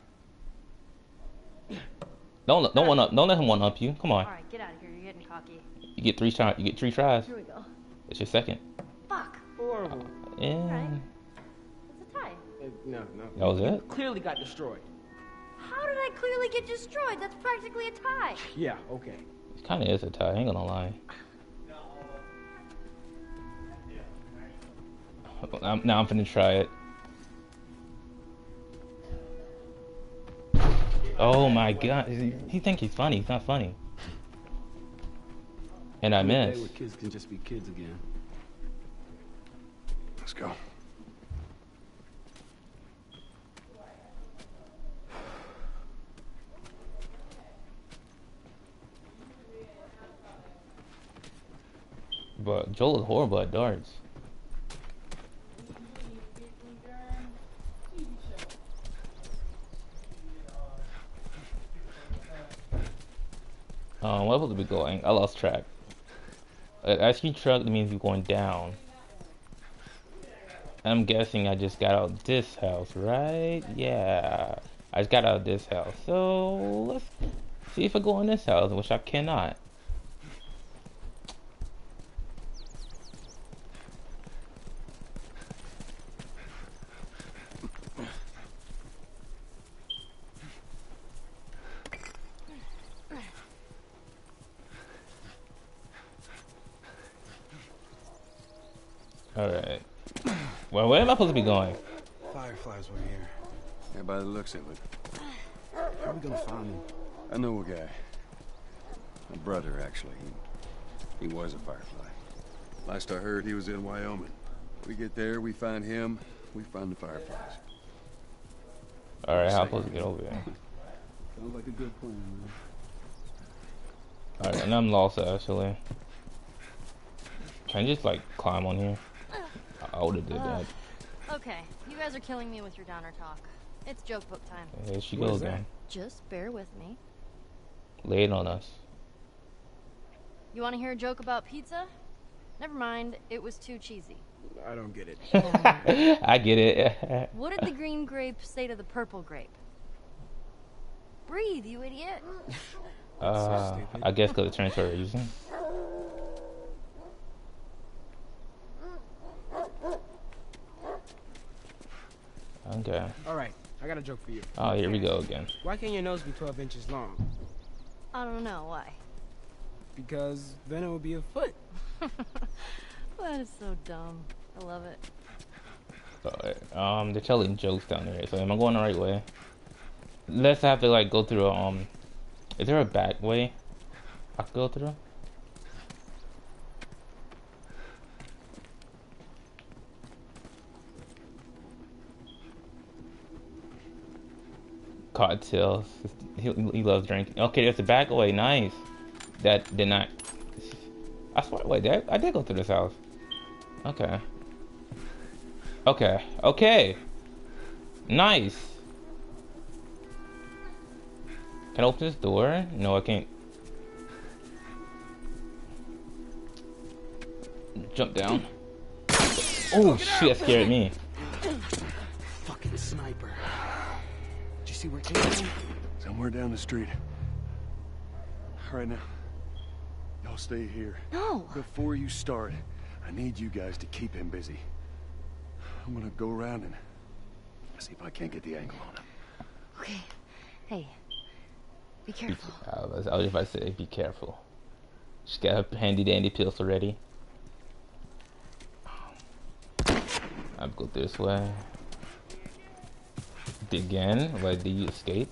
Speaker 1: Don't don't one up. Don't let him one up you. Come on.
Speaker 3: All right, get out of here. You're getting cocky.
Speaker 1: You get three tries. You get three tries.
Speaker 3: Here we go.
Speaker 1: It's your second.
Speaker 3: Fuck.
Speaker 5: Horrible.
Speaker 1: Yeah.
Speaker 3: Right. It's a tie.
Speaker 5: Uh, no, no.
Speaker 1: That was it?
Speaker 5: Clearly got destroyed.
Speaker 3: How did I clearly get destroyed? That's practically a tie.
Speaker 5: Yeah, okay.
Speaker 1: It kind of is a tie. I ain't gonna lie. I'm, now I'm finna try it. Oh my god. He, he think he's funny. He's not funny. And I
Speaker 5: One day
Speaker 1: missed.
Speaker 5: kids can just be kids again.
Speaker 10: Let's go.
Speaker 1: But Joel is horrible at darts. Um, what was we going? I lost track. Uh, As you truck means you're going down. I'm guessing I just got out this house, right? Yeah. I just got out this house. So let's see if I go in this house, which I cannot. Alright. Well, where am I supposed to be going?
Speaker 4: Fireflies were here.
Speaker 10: Yeah, by the looks of it.
Speaker 5: How are we gonna find them?
Speaker 10: I know a guy. A brother, actually. He, he was a firefly. Last I heard, he was in Wyoming. We get there, we find him, we find the Fireflies.
Speaker 1: Alright, how am I supposed to get over there? *laughs*
Speaker 4: Sounds like a good plan, man.
Speaker 1: Alright, and I'm lost actually. Can I just like climb on here? I would have did that.
Speaker 7: Okay, you guys are killing me with your downer talk. It's joke book time.
Speaker 1: There she
Speaker 8: What
Speaker 1: goes again.
Speaker 7: Just bear with me.
Speaker 1: Lay it on us.
Speaker 7: You want to hear a joke about pizza? Never mind, it was too cheesy.
Speaker 8: I don't get it. *laughs*
Speaker 1: I get it. *laughs*
Speaker 7: What did the green grape say to the purple grape? Breathe, you idiot.
Speaker 1: uh, I guess because it turns for a reason. Okay.
Speaker 8: All right, I got a joke for you.
Speaker 1: Oh, here we go again.
Speaker 8: Why can't your nose be 12 inches long?
Speaker 7: I don't know why.
Speaker 8: Because then it would be a foot. *laughs*
Speaker 7: That is so dumb. I love it.
Speaker 1: So, um, they're telling jokes down there. So am I going the right way? Let's have to like go through. a, Um, is there a back way I could go through? Cocktails. He, he loves drinking. Okay, there's a back way. Nice. That did not. I swear, wait, I, I did go through this house. Okay. Okay. Okay. Nice. Can I open this door? No, I can't. Jump down. Oh shit, that scared me.
Speaker 8: See where it came from?
Speaker 4: Somewhere down the street. All right now. Y'all stay here.
Speaker 7: No.
Speaker 4: Before you start, I need you guys to keep him busy. I'm gonna go around and see if I can't get the angle on him.
Speaker 7: Okay. Hey. Be
Speaker 1: Be-
Speaker 7: careful.
Speaker 1: I was, I was about to say, be careful. Just got a handy dandy pistol ready. I'll go this way. Again, why did you escape?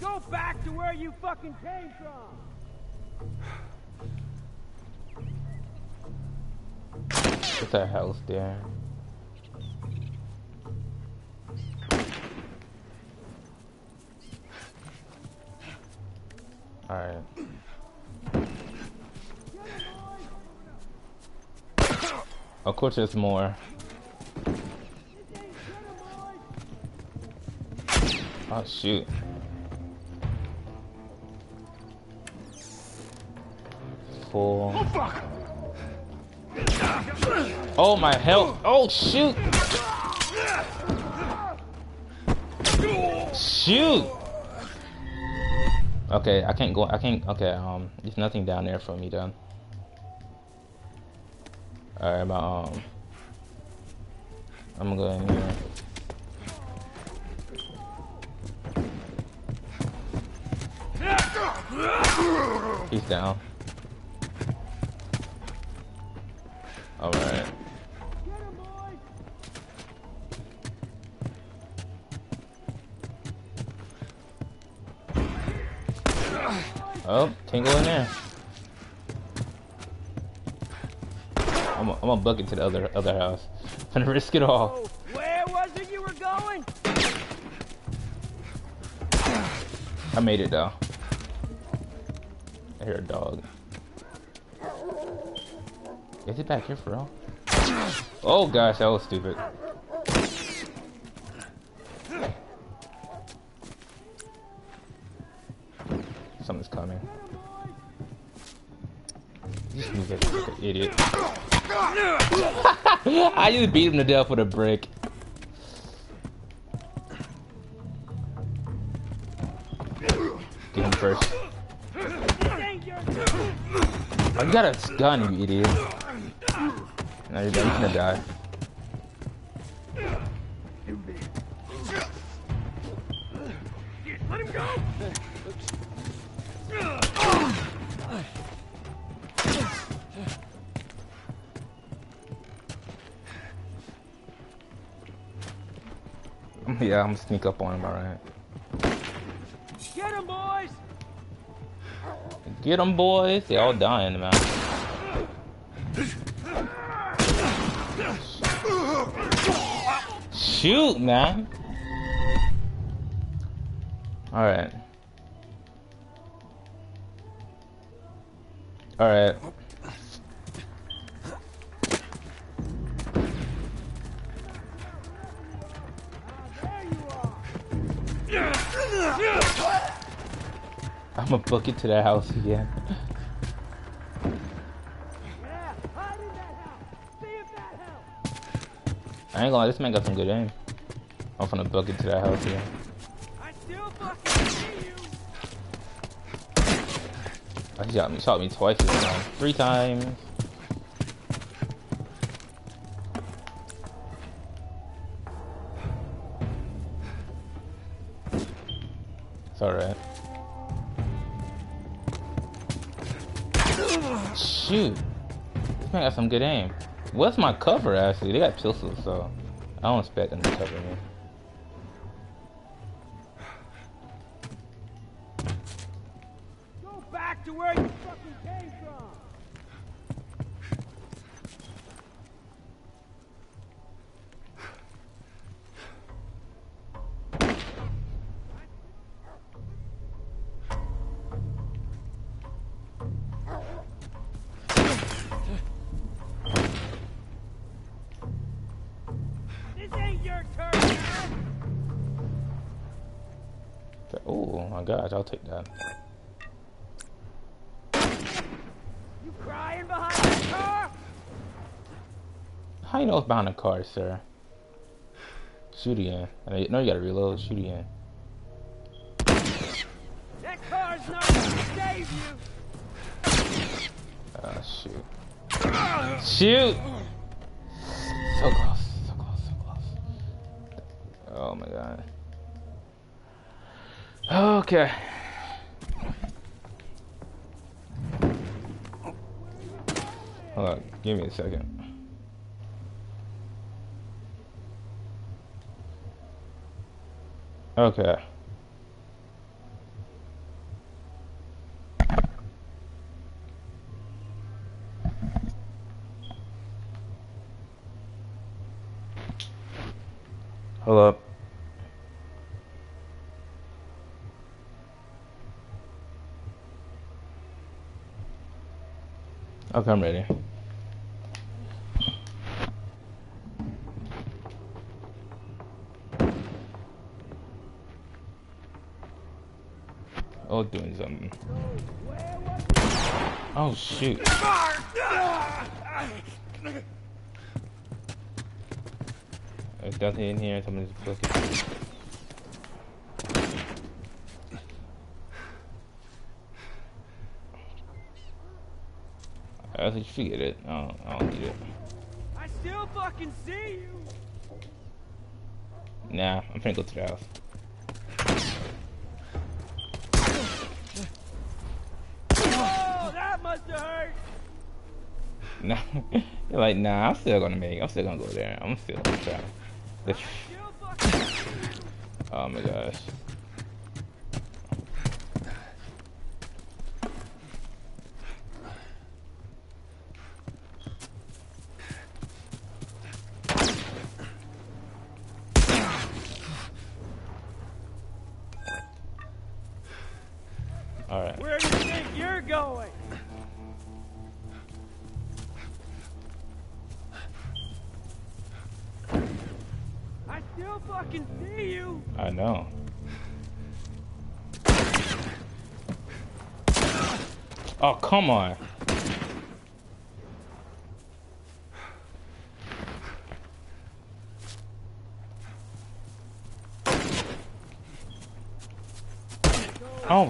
Speaker 11: Go back to where you fucking came from!
Speaker 1: What's that house there? Alright. Of course there's more. Oh shoot. Full.
Speaker 11: Oh fuck!
Speaker 1: Oh my health! Oh shoot! Shoot! Okay, I can't go. I can't. Okay, um, there's nothing down there for me then. All right, my um, I'm gonna go in here. He's down. All right. Oh, can't in there. I'm gonna I'm gonna book it to the other other house. *laughs* I'm gonna risk it all.
Speaker 11: Where was it you were going?
Speaker 1: I made it though. I hear a dog. Is it back here for real? Oh gosh, that was stupid. Something's coming. Move it like an idiot. *laughs* I just beat him to death with a brick. Get him first. Oh, you got a gun, you idiot. Now you're, you're gonna die.
Speaker 11: Let him go! *laughs*
Speaker 1: Yeah, I'm gonna sneak up on him, alright.
Speaker 11: Get
Speaker 1: them, boys. They all dying, man. Shoot, man. All right. All right. I'm gonna book it to that house again. I ain't gonna lie, this man got some good aim. I'm gonna book it to that house again. Oh, he shot me, shot me twice this time. Three times. Got some good aim. What's my cover actually? They got pistols, so I don't expect them to cover me. Oh I'll take that.
Speaker 11: You crying behind that car?
Speaker 1: How you know it's behind a car, sir? Shoot again. I know you gotta reload. Shoot again.
Speaker 11: That car's not gonna save you.
Speaker 1: Oh shoot. Shoot! Okay. Hold on, give me a second. Okay. Hold up. I'm ready. Oh, doing something. Oh, shoot. There's nothing in here. Somebody's looking. I think forget it. I don't, I don't need it.
Speaker 11: I still fucking see you.
Speaker 1: Nah, I'm finna go to the house.
Speaker 11: Oh, that must have hurt.
Speaker 1: No, *laughs* you're like, nah, I'm still gonna make. it. I'm still gonna go there. I'm still gonna try. Oh my gosh. Come on. Oh,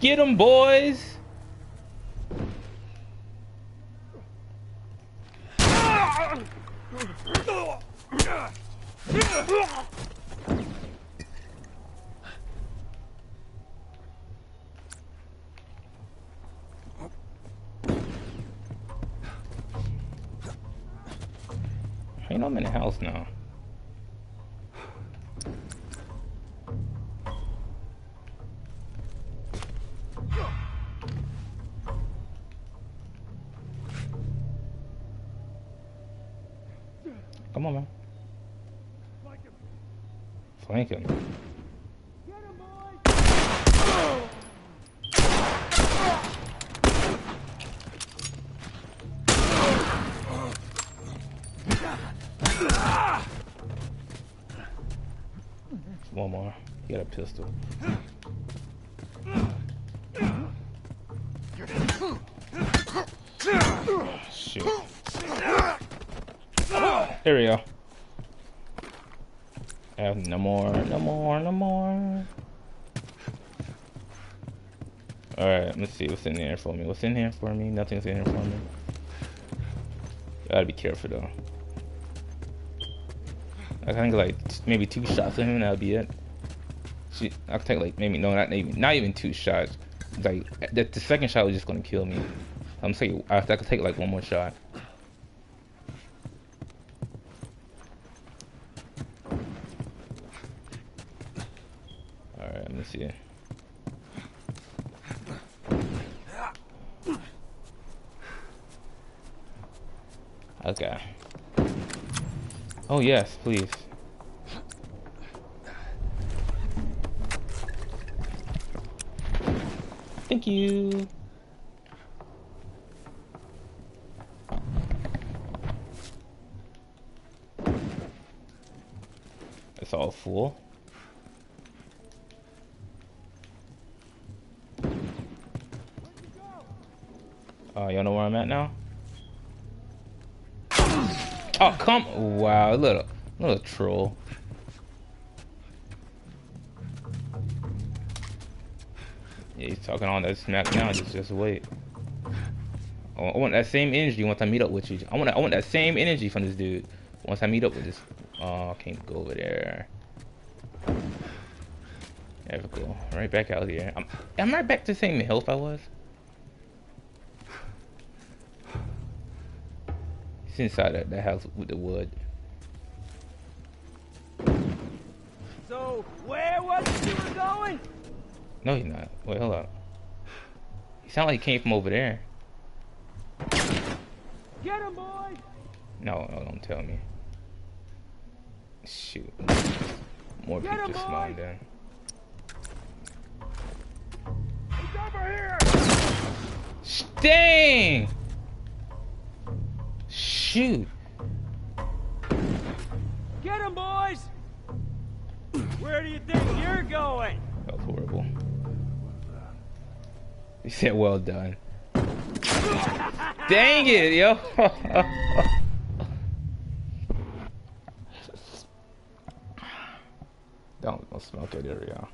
Speaker 1: Get him, boys! House now. Pistol. There we go. No more, no more, no more. Alright, let's see what's in here for me. What's in here for me? Nothing's in here for me. Gotta be careful though. I think like maybe two shots of him and that'll be it. She, I'll take like maybe no, not even not even two shots. Like the, the second shot was just gonna kill me. I'm saying I, I could take like one more shot. All right, let me see. Okay. Oh yes, please. Thank you. It's all full. Uh, y'all know where I'm at now? Oh, come! Wow, little, little troll. Yeah, he's talking all that smack now. Just, just wait. I want- I that same energy once I meet up with you. I want, I want that same energy from this dude once I meet up with this. Oh, I can't go over there. There we go. Right back out here. I'm, I'm right back to the same health I was. Inside that, that house with the wood.
Speaker 11: So, where was it you were going?
Speaker 1: No, he's not. Wait, hold up. He sound like he came from over there.
Speaker 11: Get him, boys!
Speaker 1: No, no, don't tell me. Shoot. More
Speaker 11: Get
Speaker 1: people
Speaker 11: him,
Speaker 1: just
Speaker 11: boy!
Speaker 1: spawned in.
Speaker 11: He's over here!
Speaker 1: Dang! Shoot.
Speaker 11: Get him, boys! Where do you think you're going?
Speaker 1: That was horrible. He said, well done. Dang it, yo! *laughs* don't, don't smoke it, there, y'all.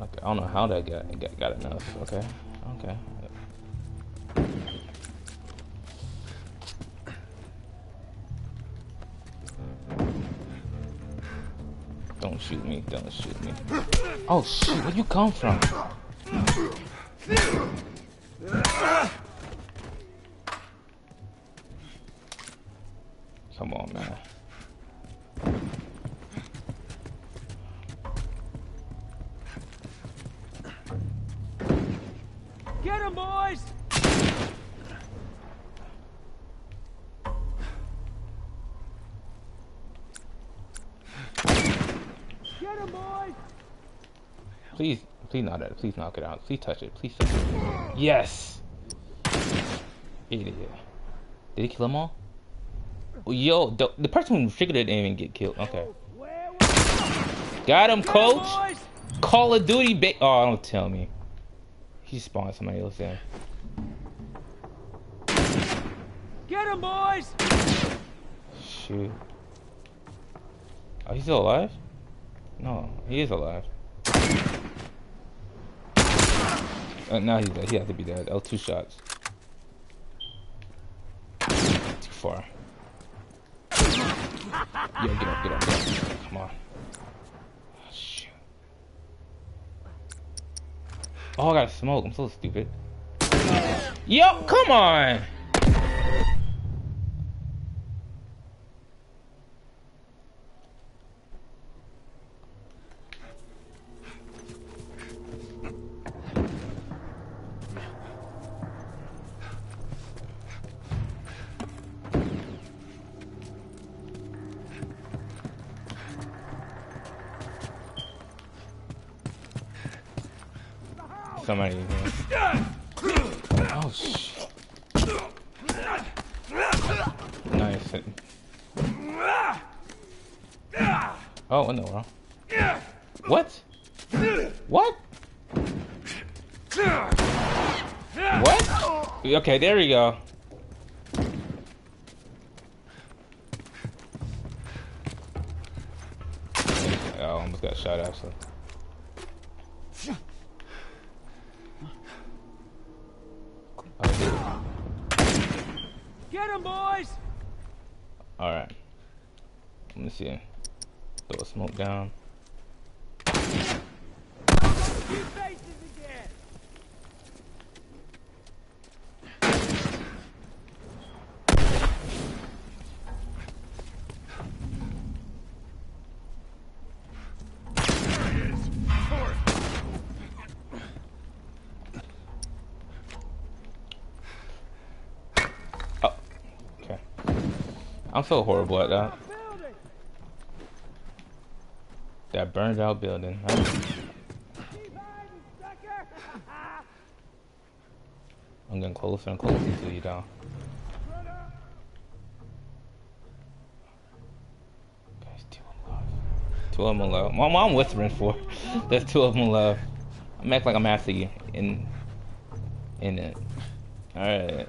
Speaker 1: I don't know how that got got, got enough. Okay, okay. Don't shoot me! Don't shoot me! Oh shoot! Where you come from? Come on, man. Please, please not that. Please knock it out. Please touch it. Please touch it. Yes. Idiot. Did he kill them all? Yo, the, the person who triggered it didn't even get killed. Okay. Got him, coach. Call of Duty. Ba oh, don't tell me. He spawned somebody else in.
Speaker 11: Get him, boys!
Speaker 1: Shoot. Oh, he's still alive? No, he is alive. Uh, now he's dead. He has to be dead. L2 shots. Too far. Yo, get up, get up, get up. Come on. Shoot. Oh, I gotta smoke. I'm so stupid. Yo, come on! There we go. Oh, almost got shot actually. Oh,
Speaker 11: Get him, boys!
Speaker 1: Alright. Let me see. Throw a smoke down.
Speaker 11: Few faces again!
Speaker 1: Oh. Okay. I'm so horrible at that. That burned out building. I'm getting closer and closer to you, though. Guys, two of them left. Two of them left. Mom, I'm whispering for. *laughs* There's two of them left. I'm acting like I'm actually in in it. All right.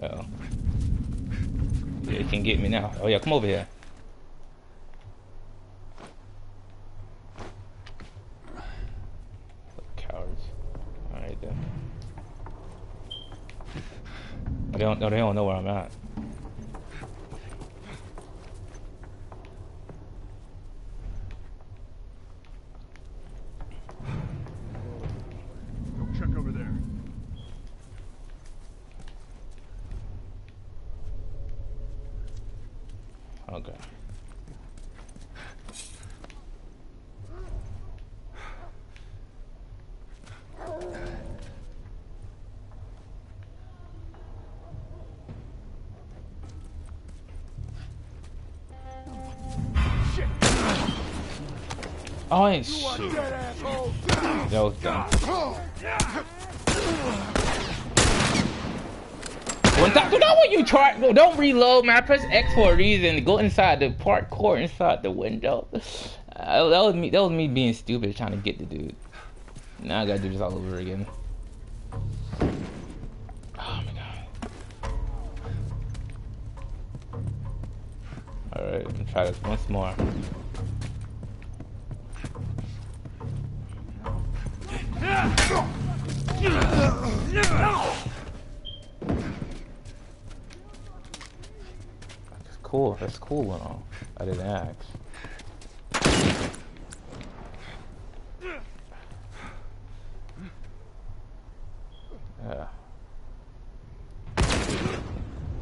Speaker 1: Uh oh. Yeah, you can get me now. Oh yeah, come over here. Cowards. Alright then. They don't, no, they don't know where I'm at. Oh, ain't shit. That was dumb. When that, you know when you try, no, don't reload, man. I press X for a reason. Go inside the parkour inside the window. Uh, that was me. That was me being stupid, trying to get the dude. Now I gotta do this all over again. Oh my god. All right, let me try this once more. That's cool. That's cool and all. I didn't ask. Yeah.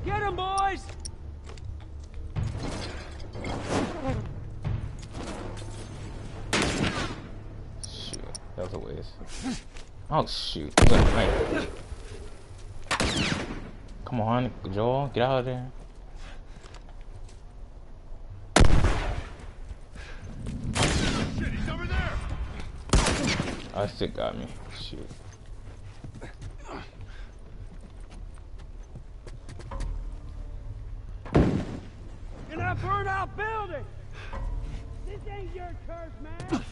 Speaker 11: Get him, boys!
Speaker 1: Shoot. That was a waste. Oh shoot. I'm gonna fight. Come on, Joel. Get out of there.
Speaker 9: Oh, Shit, he's over there!
Speaker 1: I still got me. Shoot.
Speaker 11: In that burnt out building! This ain't your turf, man!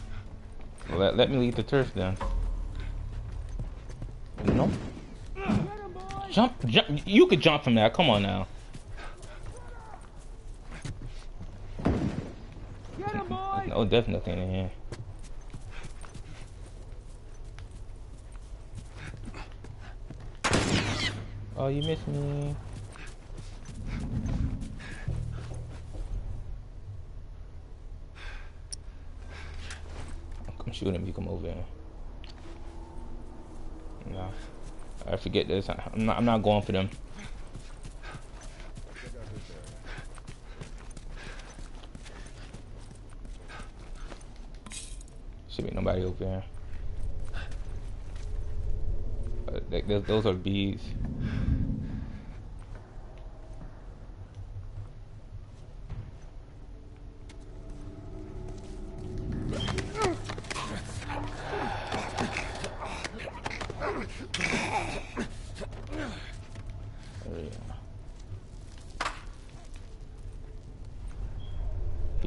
Speaker 1: Well, let, let me leave the turf then. Nope. Jump, jump. You could jump from that. Come on now. Oh, there's nothing in here. Oh, you missed me. Come shoot him. You come over here. No, I forget this. I'm not. I'm not going for them. Should be nobody over here. Uh, th- th- those are bees.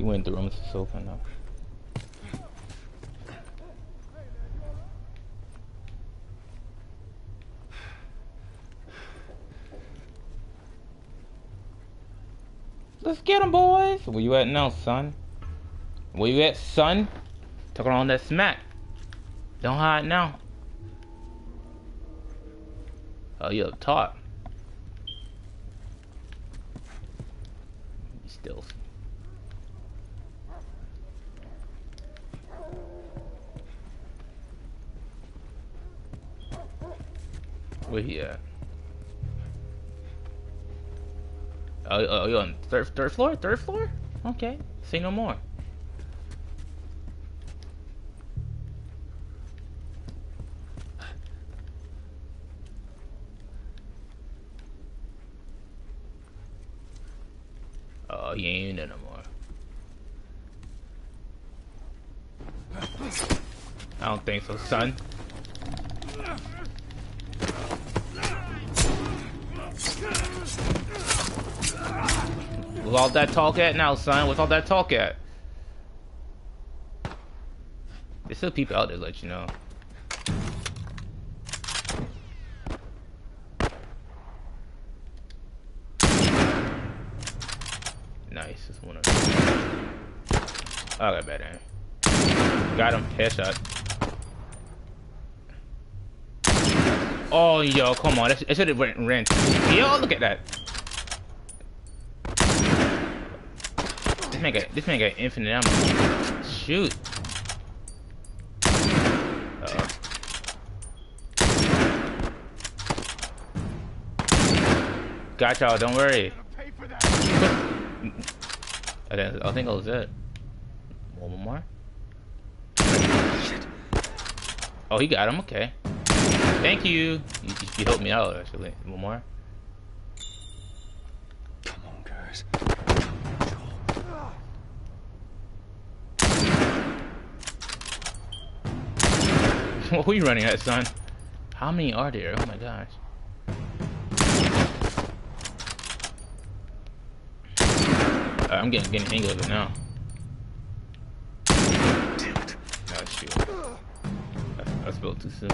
Speaker 1: went through them. It's open now. Let's get them, boys. Where you at now, son? Where you at, son? Talking on that smack. Don't hide now. Oh, you up top. Still. Where he at? Oh, oh, oh you on third, third floor? Third floor? Okay. Say no more. Oh, you ain't in no more. I don't think so, son. What's all that talk at now, son? What's all that talk at? There's still people out there, let you know. Nice, this one. Oh, I got aim. Got him, headshot. Oh, yo, come on. It should have ran. Yo, look at that. This man got, this man got infinite ammo. Shoot. Got y'all, don't worry. *laughs* I think, I think that was it. One more. Oh, he got him. Okay. Thank you. You, you helped me out, actually. One more.
Speaker 4: Come on, guys. *laughs*
Speaker 1: what are you running at, son? How many are there? Oh my gosh. I'm getting getting hang of it now. Oh shoot. I, I spelled too soon.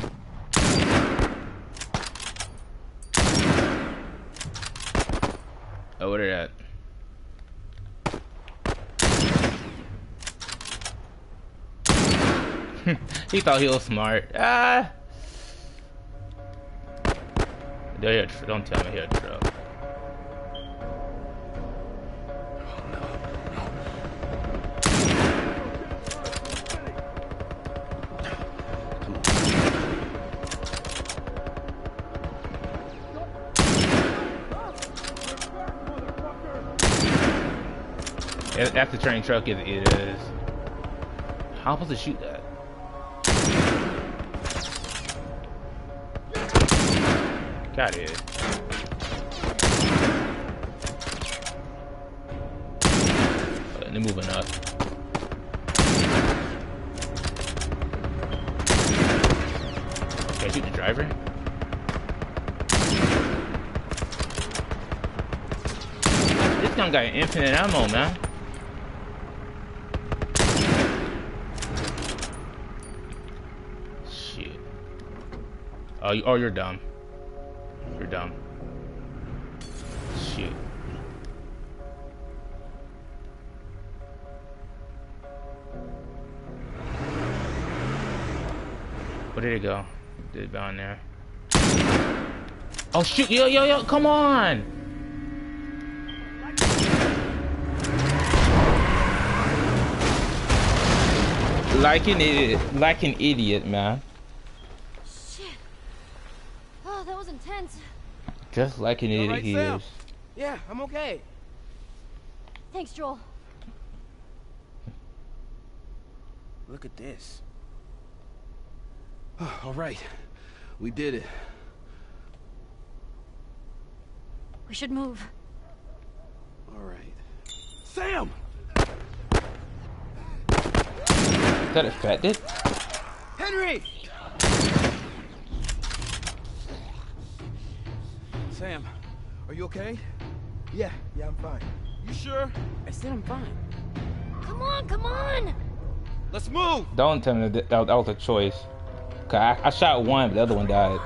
Speaker 1: Oh, what are that? *laughs* he thought he was smart. Ah. Don't, don't tell me he had a truck. That's the train truck, it is. How am I supposed to shoot that? Got it. Oh, they're moving up. Can I shoot the driver? This gun got infinite ammo, man. Oh, you, oh, you're dumb. Where did it go? Did it down there? Oh shoot! Yo, yo, yo! Come on! Like an idiot, like an idiot, man. Shit.
Speaker 7: Oh, that was intense.
Speaker 1: Just like an idiot right, he Sam? is.
Speaker 8: Yeah, I'm okay.
Speaker 7: Thanks, Joel.
Speaker 8: Look at this. *sighs*
Speaker 5: All right. We did it.
Speaker 7: We should move.
Speaker 5: All right. Sam!
Speaker 1: Is that a fat dick?
Speaker 8: Henry! Sam, are you okay?
Speaker 11: Yeah, yeah, I'm fine.
Speaker 8: You sure? I said I'm fine.
Speaker 7: Come Come on, come on!
Speaker 5: Let's move!
Speaker 1: Don't tell me that, that, that was a choice. I, I shot one, but the other one died.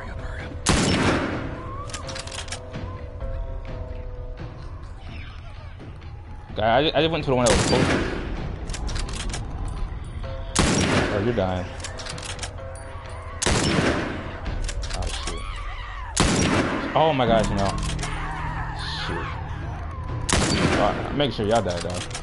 Speaker 1: I, I just went to the one that was closest. Oh, you're dying. Oh, shit. Oh my gosh, no. Shit. Right, make sure y'all die, though.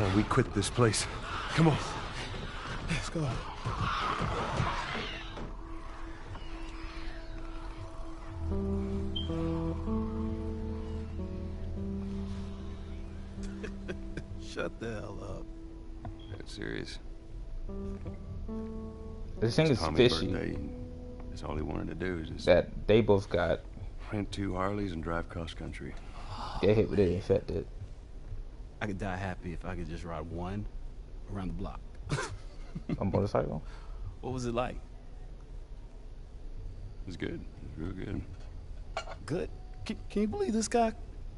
Speaker 4: Time we quit this place. Come on.
Speaker 5: Let's go. *laughs* Shut the hell up.
Speaker 10: That's serious.
Speaker 1: This thing
Speaker 10: It's
Speaker 1: is
Speaker 10: Tommy's
Speaker 1: fishy.
Speaker 10: birthday. That's all he wanted to do is just
Speaker 1: That they both got
Speaker 10: rent two Harleys and drive cross country.
Speaker 1: get hit with it infected.
Speaker 5: I could die happy if I could just ride one around the block. *laughs*
Speaker 1: A motorcycle?
Speaker 5: What was it like?
Speaker 10: It was good. It was real good.
Speaker 5: Good. Can, can you believe this guy?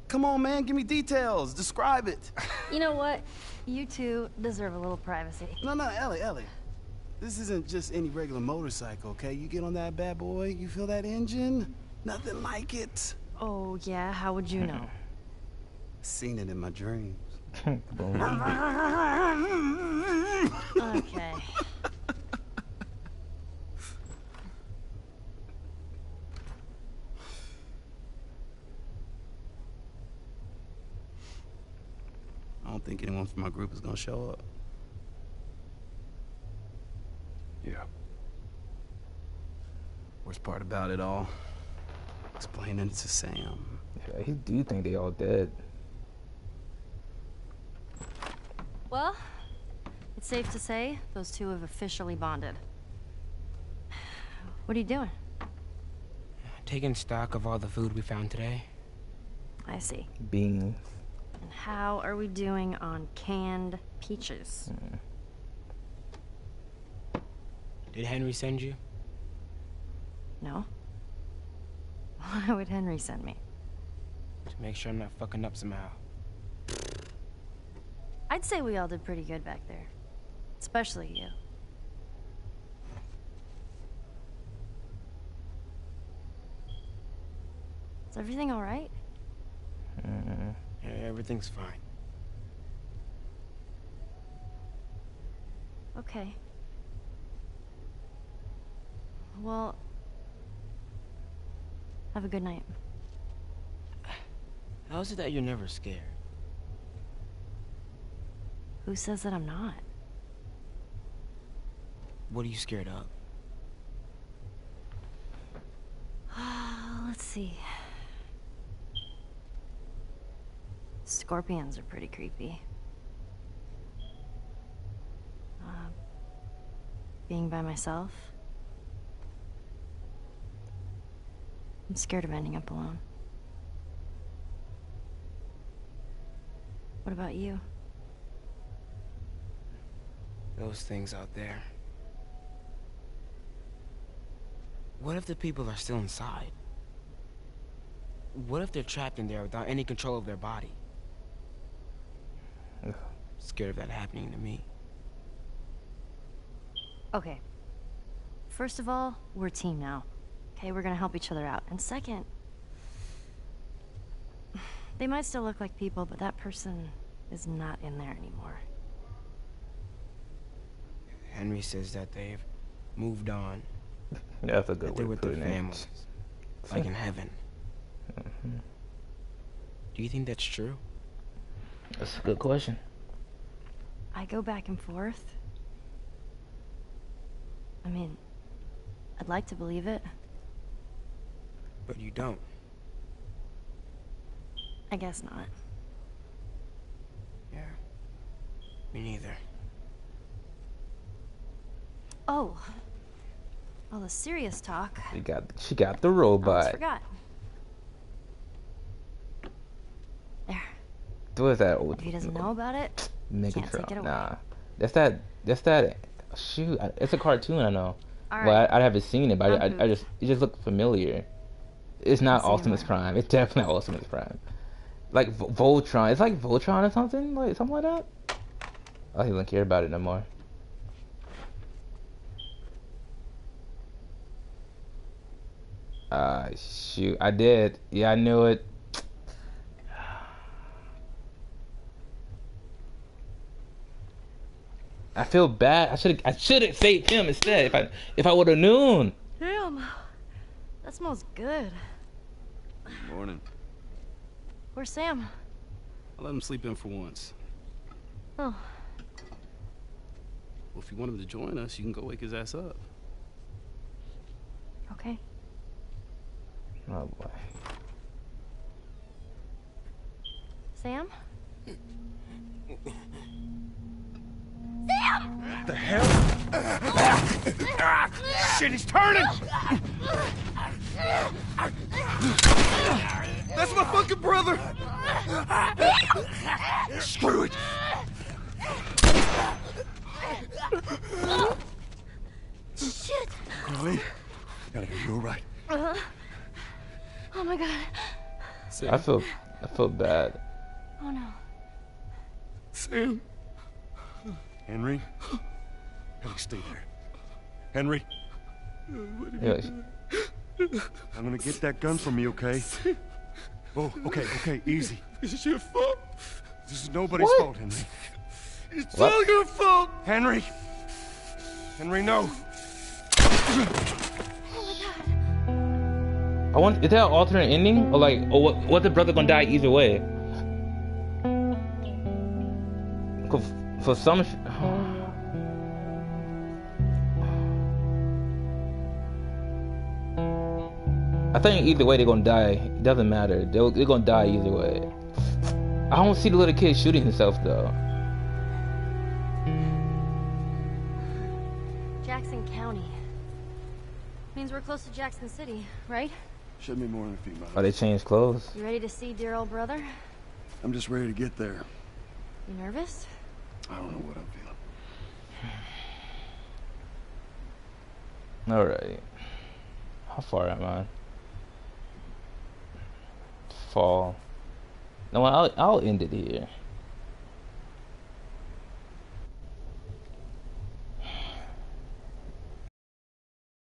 Speaker 5: Come on, man, give me details. Describe it.
Speaker 7: You know what? You two deserve a little privacy.
Speaker 5: No, no, Ellie, Ellie. This isn't just any regular motorcycle, okay? You get on that bad boy, you feel that engine? Nothing like it.
Speaker 3: Oh, yeah? How would you know? *laughs*
Speaker 5: Seen it in my dreams.
Speaker 3: Okay.
Speaker 5: I don't think anyone from my group is gonna show up.
Speaker 10: Yeah.
Speaker 5: Worst part about it all, explaining it to Sam.
Speaker 1: Yeah, he do think they all dead.
Speaker 7: Well, it's safe to say those two have officially bonded. What are you doing?
Speaker 8: Taking stock of all the food we found today.
Speaker 7: I see.
Speaker 1: Beans.
Speaker 7: And how are we doing on canned peaches? Hmm.
Speaker 8: Did Henry send you?
Speaker 7: No? *laughs* Why would Henry send me?
Speaker 8: To make sure I'm not fucking up somehow.
Speaker 7: I'd say we all did pretty good back there. Especially you. Is everything alright?
Speaker 1: Mm,
Speaker 8: Yeah, everything's fine.
Speaker 7: Okay. Well, have a good night.
Speaker 8: How is it that you're never scared?
Speaker 7: Who says that I'm not?
Speaker 8: What are you scared of? *sighs*
Speaker 7: Let's see. Scorpions are pretty creepy. Uh, being by myself. I'm scared of ending up alone. What about you?
Speaker 8: Those things out there. What if the people are still inside? What if they're trapped in there without any control of their body?
Speaker 1: Ugh.
Speaker 8: Scared of that happening to me.
Speaker 7: Okay. First of all, we're a team now. Okay, we're gonna help each other out. And second, *sighs* they might still look like people, but that person is not in there anymore.
Speaker 8: Henry says that they've moved on.
Speaker 1: That's a good
Speaker 8: that
Speaker 1: way
Speaker 8: they're
Speaker 1: to
Speaker 8: with
Speaker 1: put
Speaker 8: their
Speaker 1: it.
Speaker 8: Families. Like in heaven.
Speaker 1: Mhm.
Speaker 8: Do you think that's true?
Speaker 1: That's a good question.
Speaker 7: I go back and forth. I mean, I'd like to believe it.
Speaker 8: But you don't.
Speaker 7: I guess not.
Speaker 8: Yeah. Me neither.
Speaker 7: Oh. All the serious talk.
Speaker 1: She got she got the
Speaker 7: I
Speaker 1: robot.
Speaker 7: forgot.
Speaker 1: What is that? old
Speaker 7: If he doesn't know about it, can't take it away.
Speaker 1: Nah, that's that. That's that. Shoot, it's a cartoon. I know.
Speaker 7: All
Speaker 1: well. I, I haven't seen it, but I, I, I just it just looked familiar. It's not
Speaker 7: I'll see you
Speaker 1: Optimus Prime. It's definitely not Optimus Prime. Like Vo- Voltron. It's like Voltron or something, like something like that. I don't even care about it no more. Uh, shoot, I did. Yeah, I knew it. *sighs* I feel bad. I should I should have saved him instead. If I if I would have known.
Speaker 7: Damn. That smells good.
Speaker 12: Morning.
Speaker 7: Where's Sam?
Speaker 5: I'll let him sleep in for once.
Speaker 7: Oh,
Speaker 5: Well, if you want him to join us, you can go wake his ass up.
Speaker 7: okay.
Speaker 1: Oh boy.
Speaker 7: Sam?
Speaker 4: The hell? ah, Shit, he's turning! That's my fucking brother! Screw it!
Speaker 7: Shit!
Speaker 4: Colleen, gotta get you all right.
Speaker 7: Uh-huh. Oh my god.
Speaker 1: I feel I feel bad.
Speaker 7: Oh no.
Speaker 4: Sam. Henry? Henry, stay there. Henry?
Speaker 1: Yeah,
Speaker 4: I'm gonna get that gun from you, okay? Oh, okay, okay, easy.
Speaker 13: This is your fault.
Speaker 4: This is nobody's
Speaker 1: What?
Speaker 4: fault, Henry.
Speaker 13: It's
Speaker 1: What?
Speaker 13: all your fault.
Speaker 4: Henry! Henry, no!
Speaker 1: I want is that an alternate ending or like or what? What the brother gonna die either way? For some. I think either way they're gonna die. It doesn't matter. They're, they're gonna die either way. I don't see the little kid shooting himself though.
Speaker 7: Jackson County. Means we're close to Jackson City, right?
Speaker 4: Should be more than a few miles.
Speaker 1: Oh, they changed clothes.
Speaker 7: You ready to see dear old brother?
Speaker 4: I'm just ready to get there.
Speaker 7: You nervous?
Speaker 4: I don't know what I'm feeling.
Speaker 1: All right. How far am I? Fall. No, I'll I'll end it here.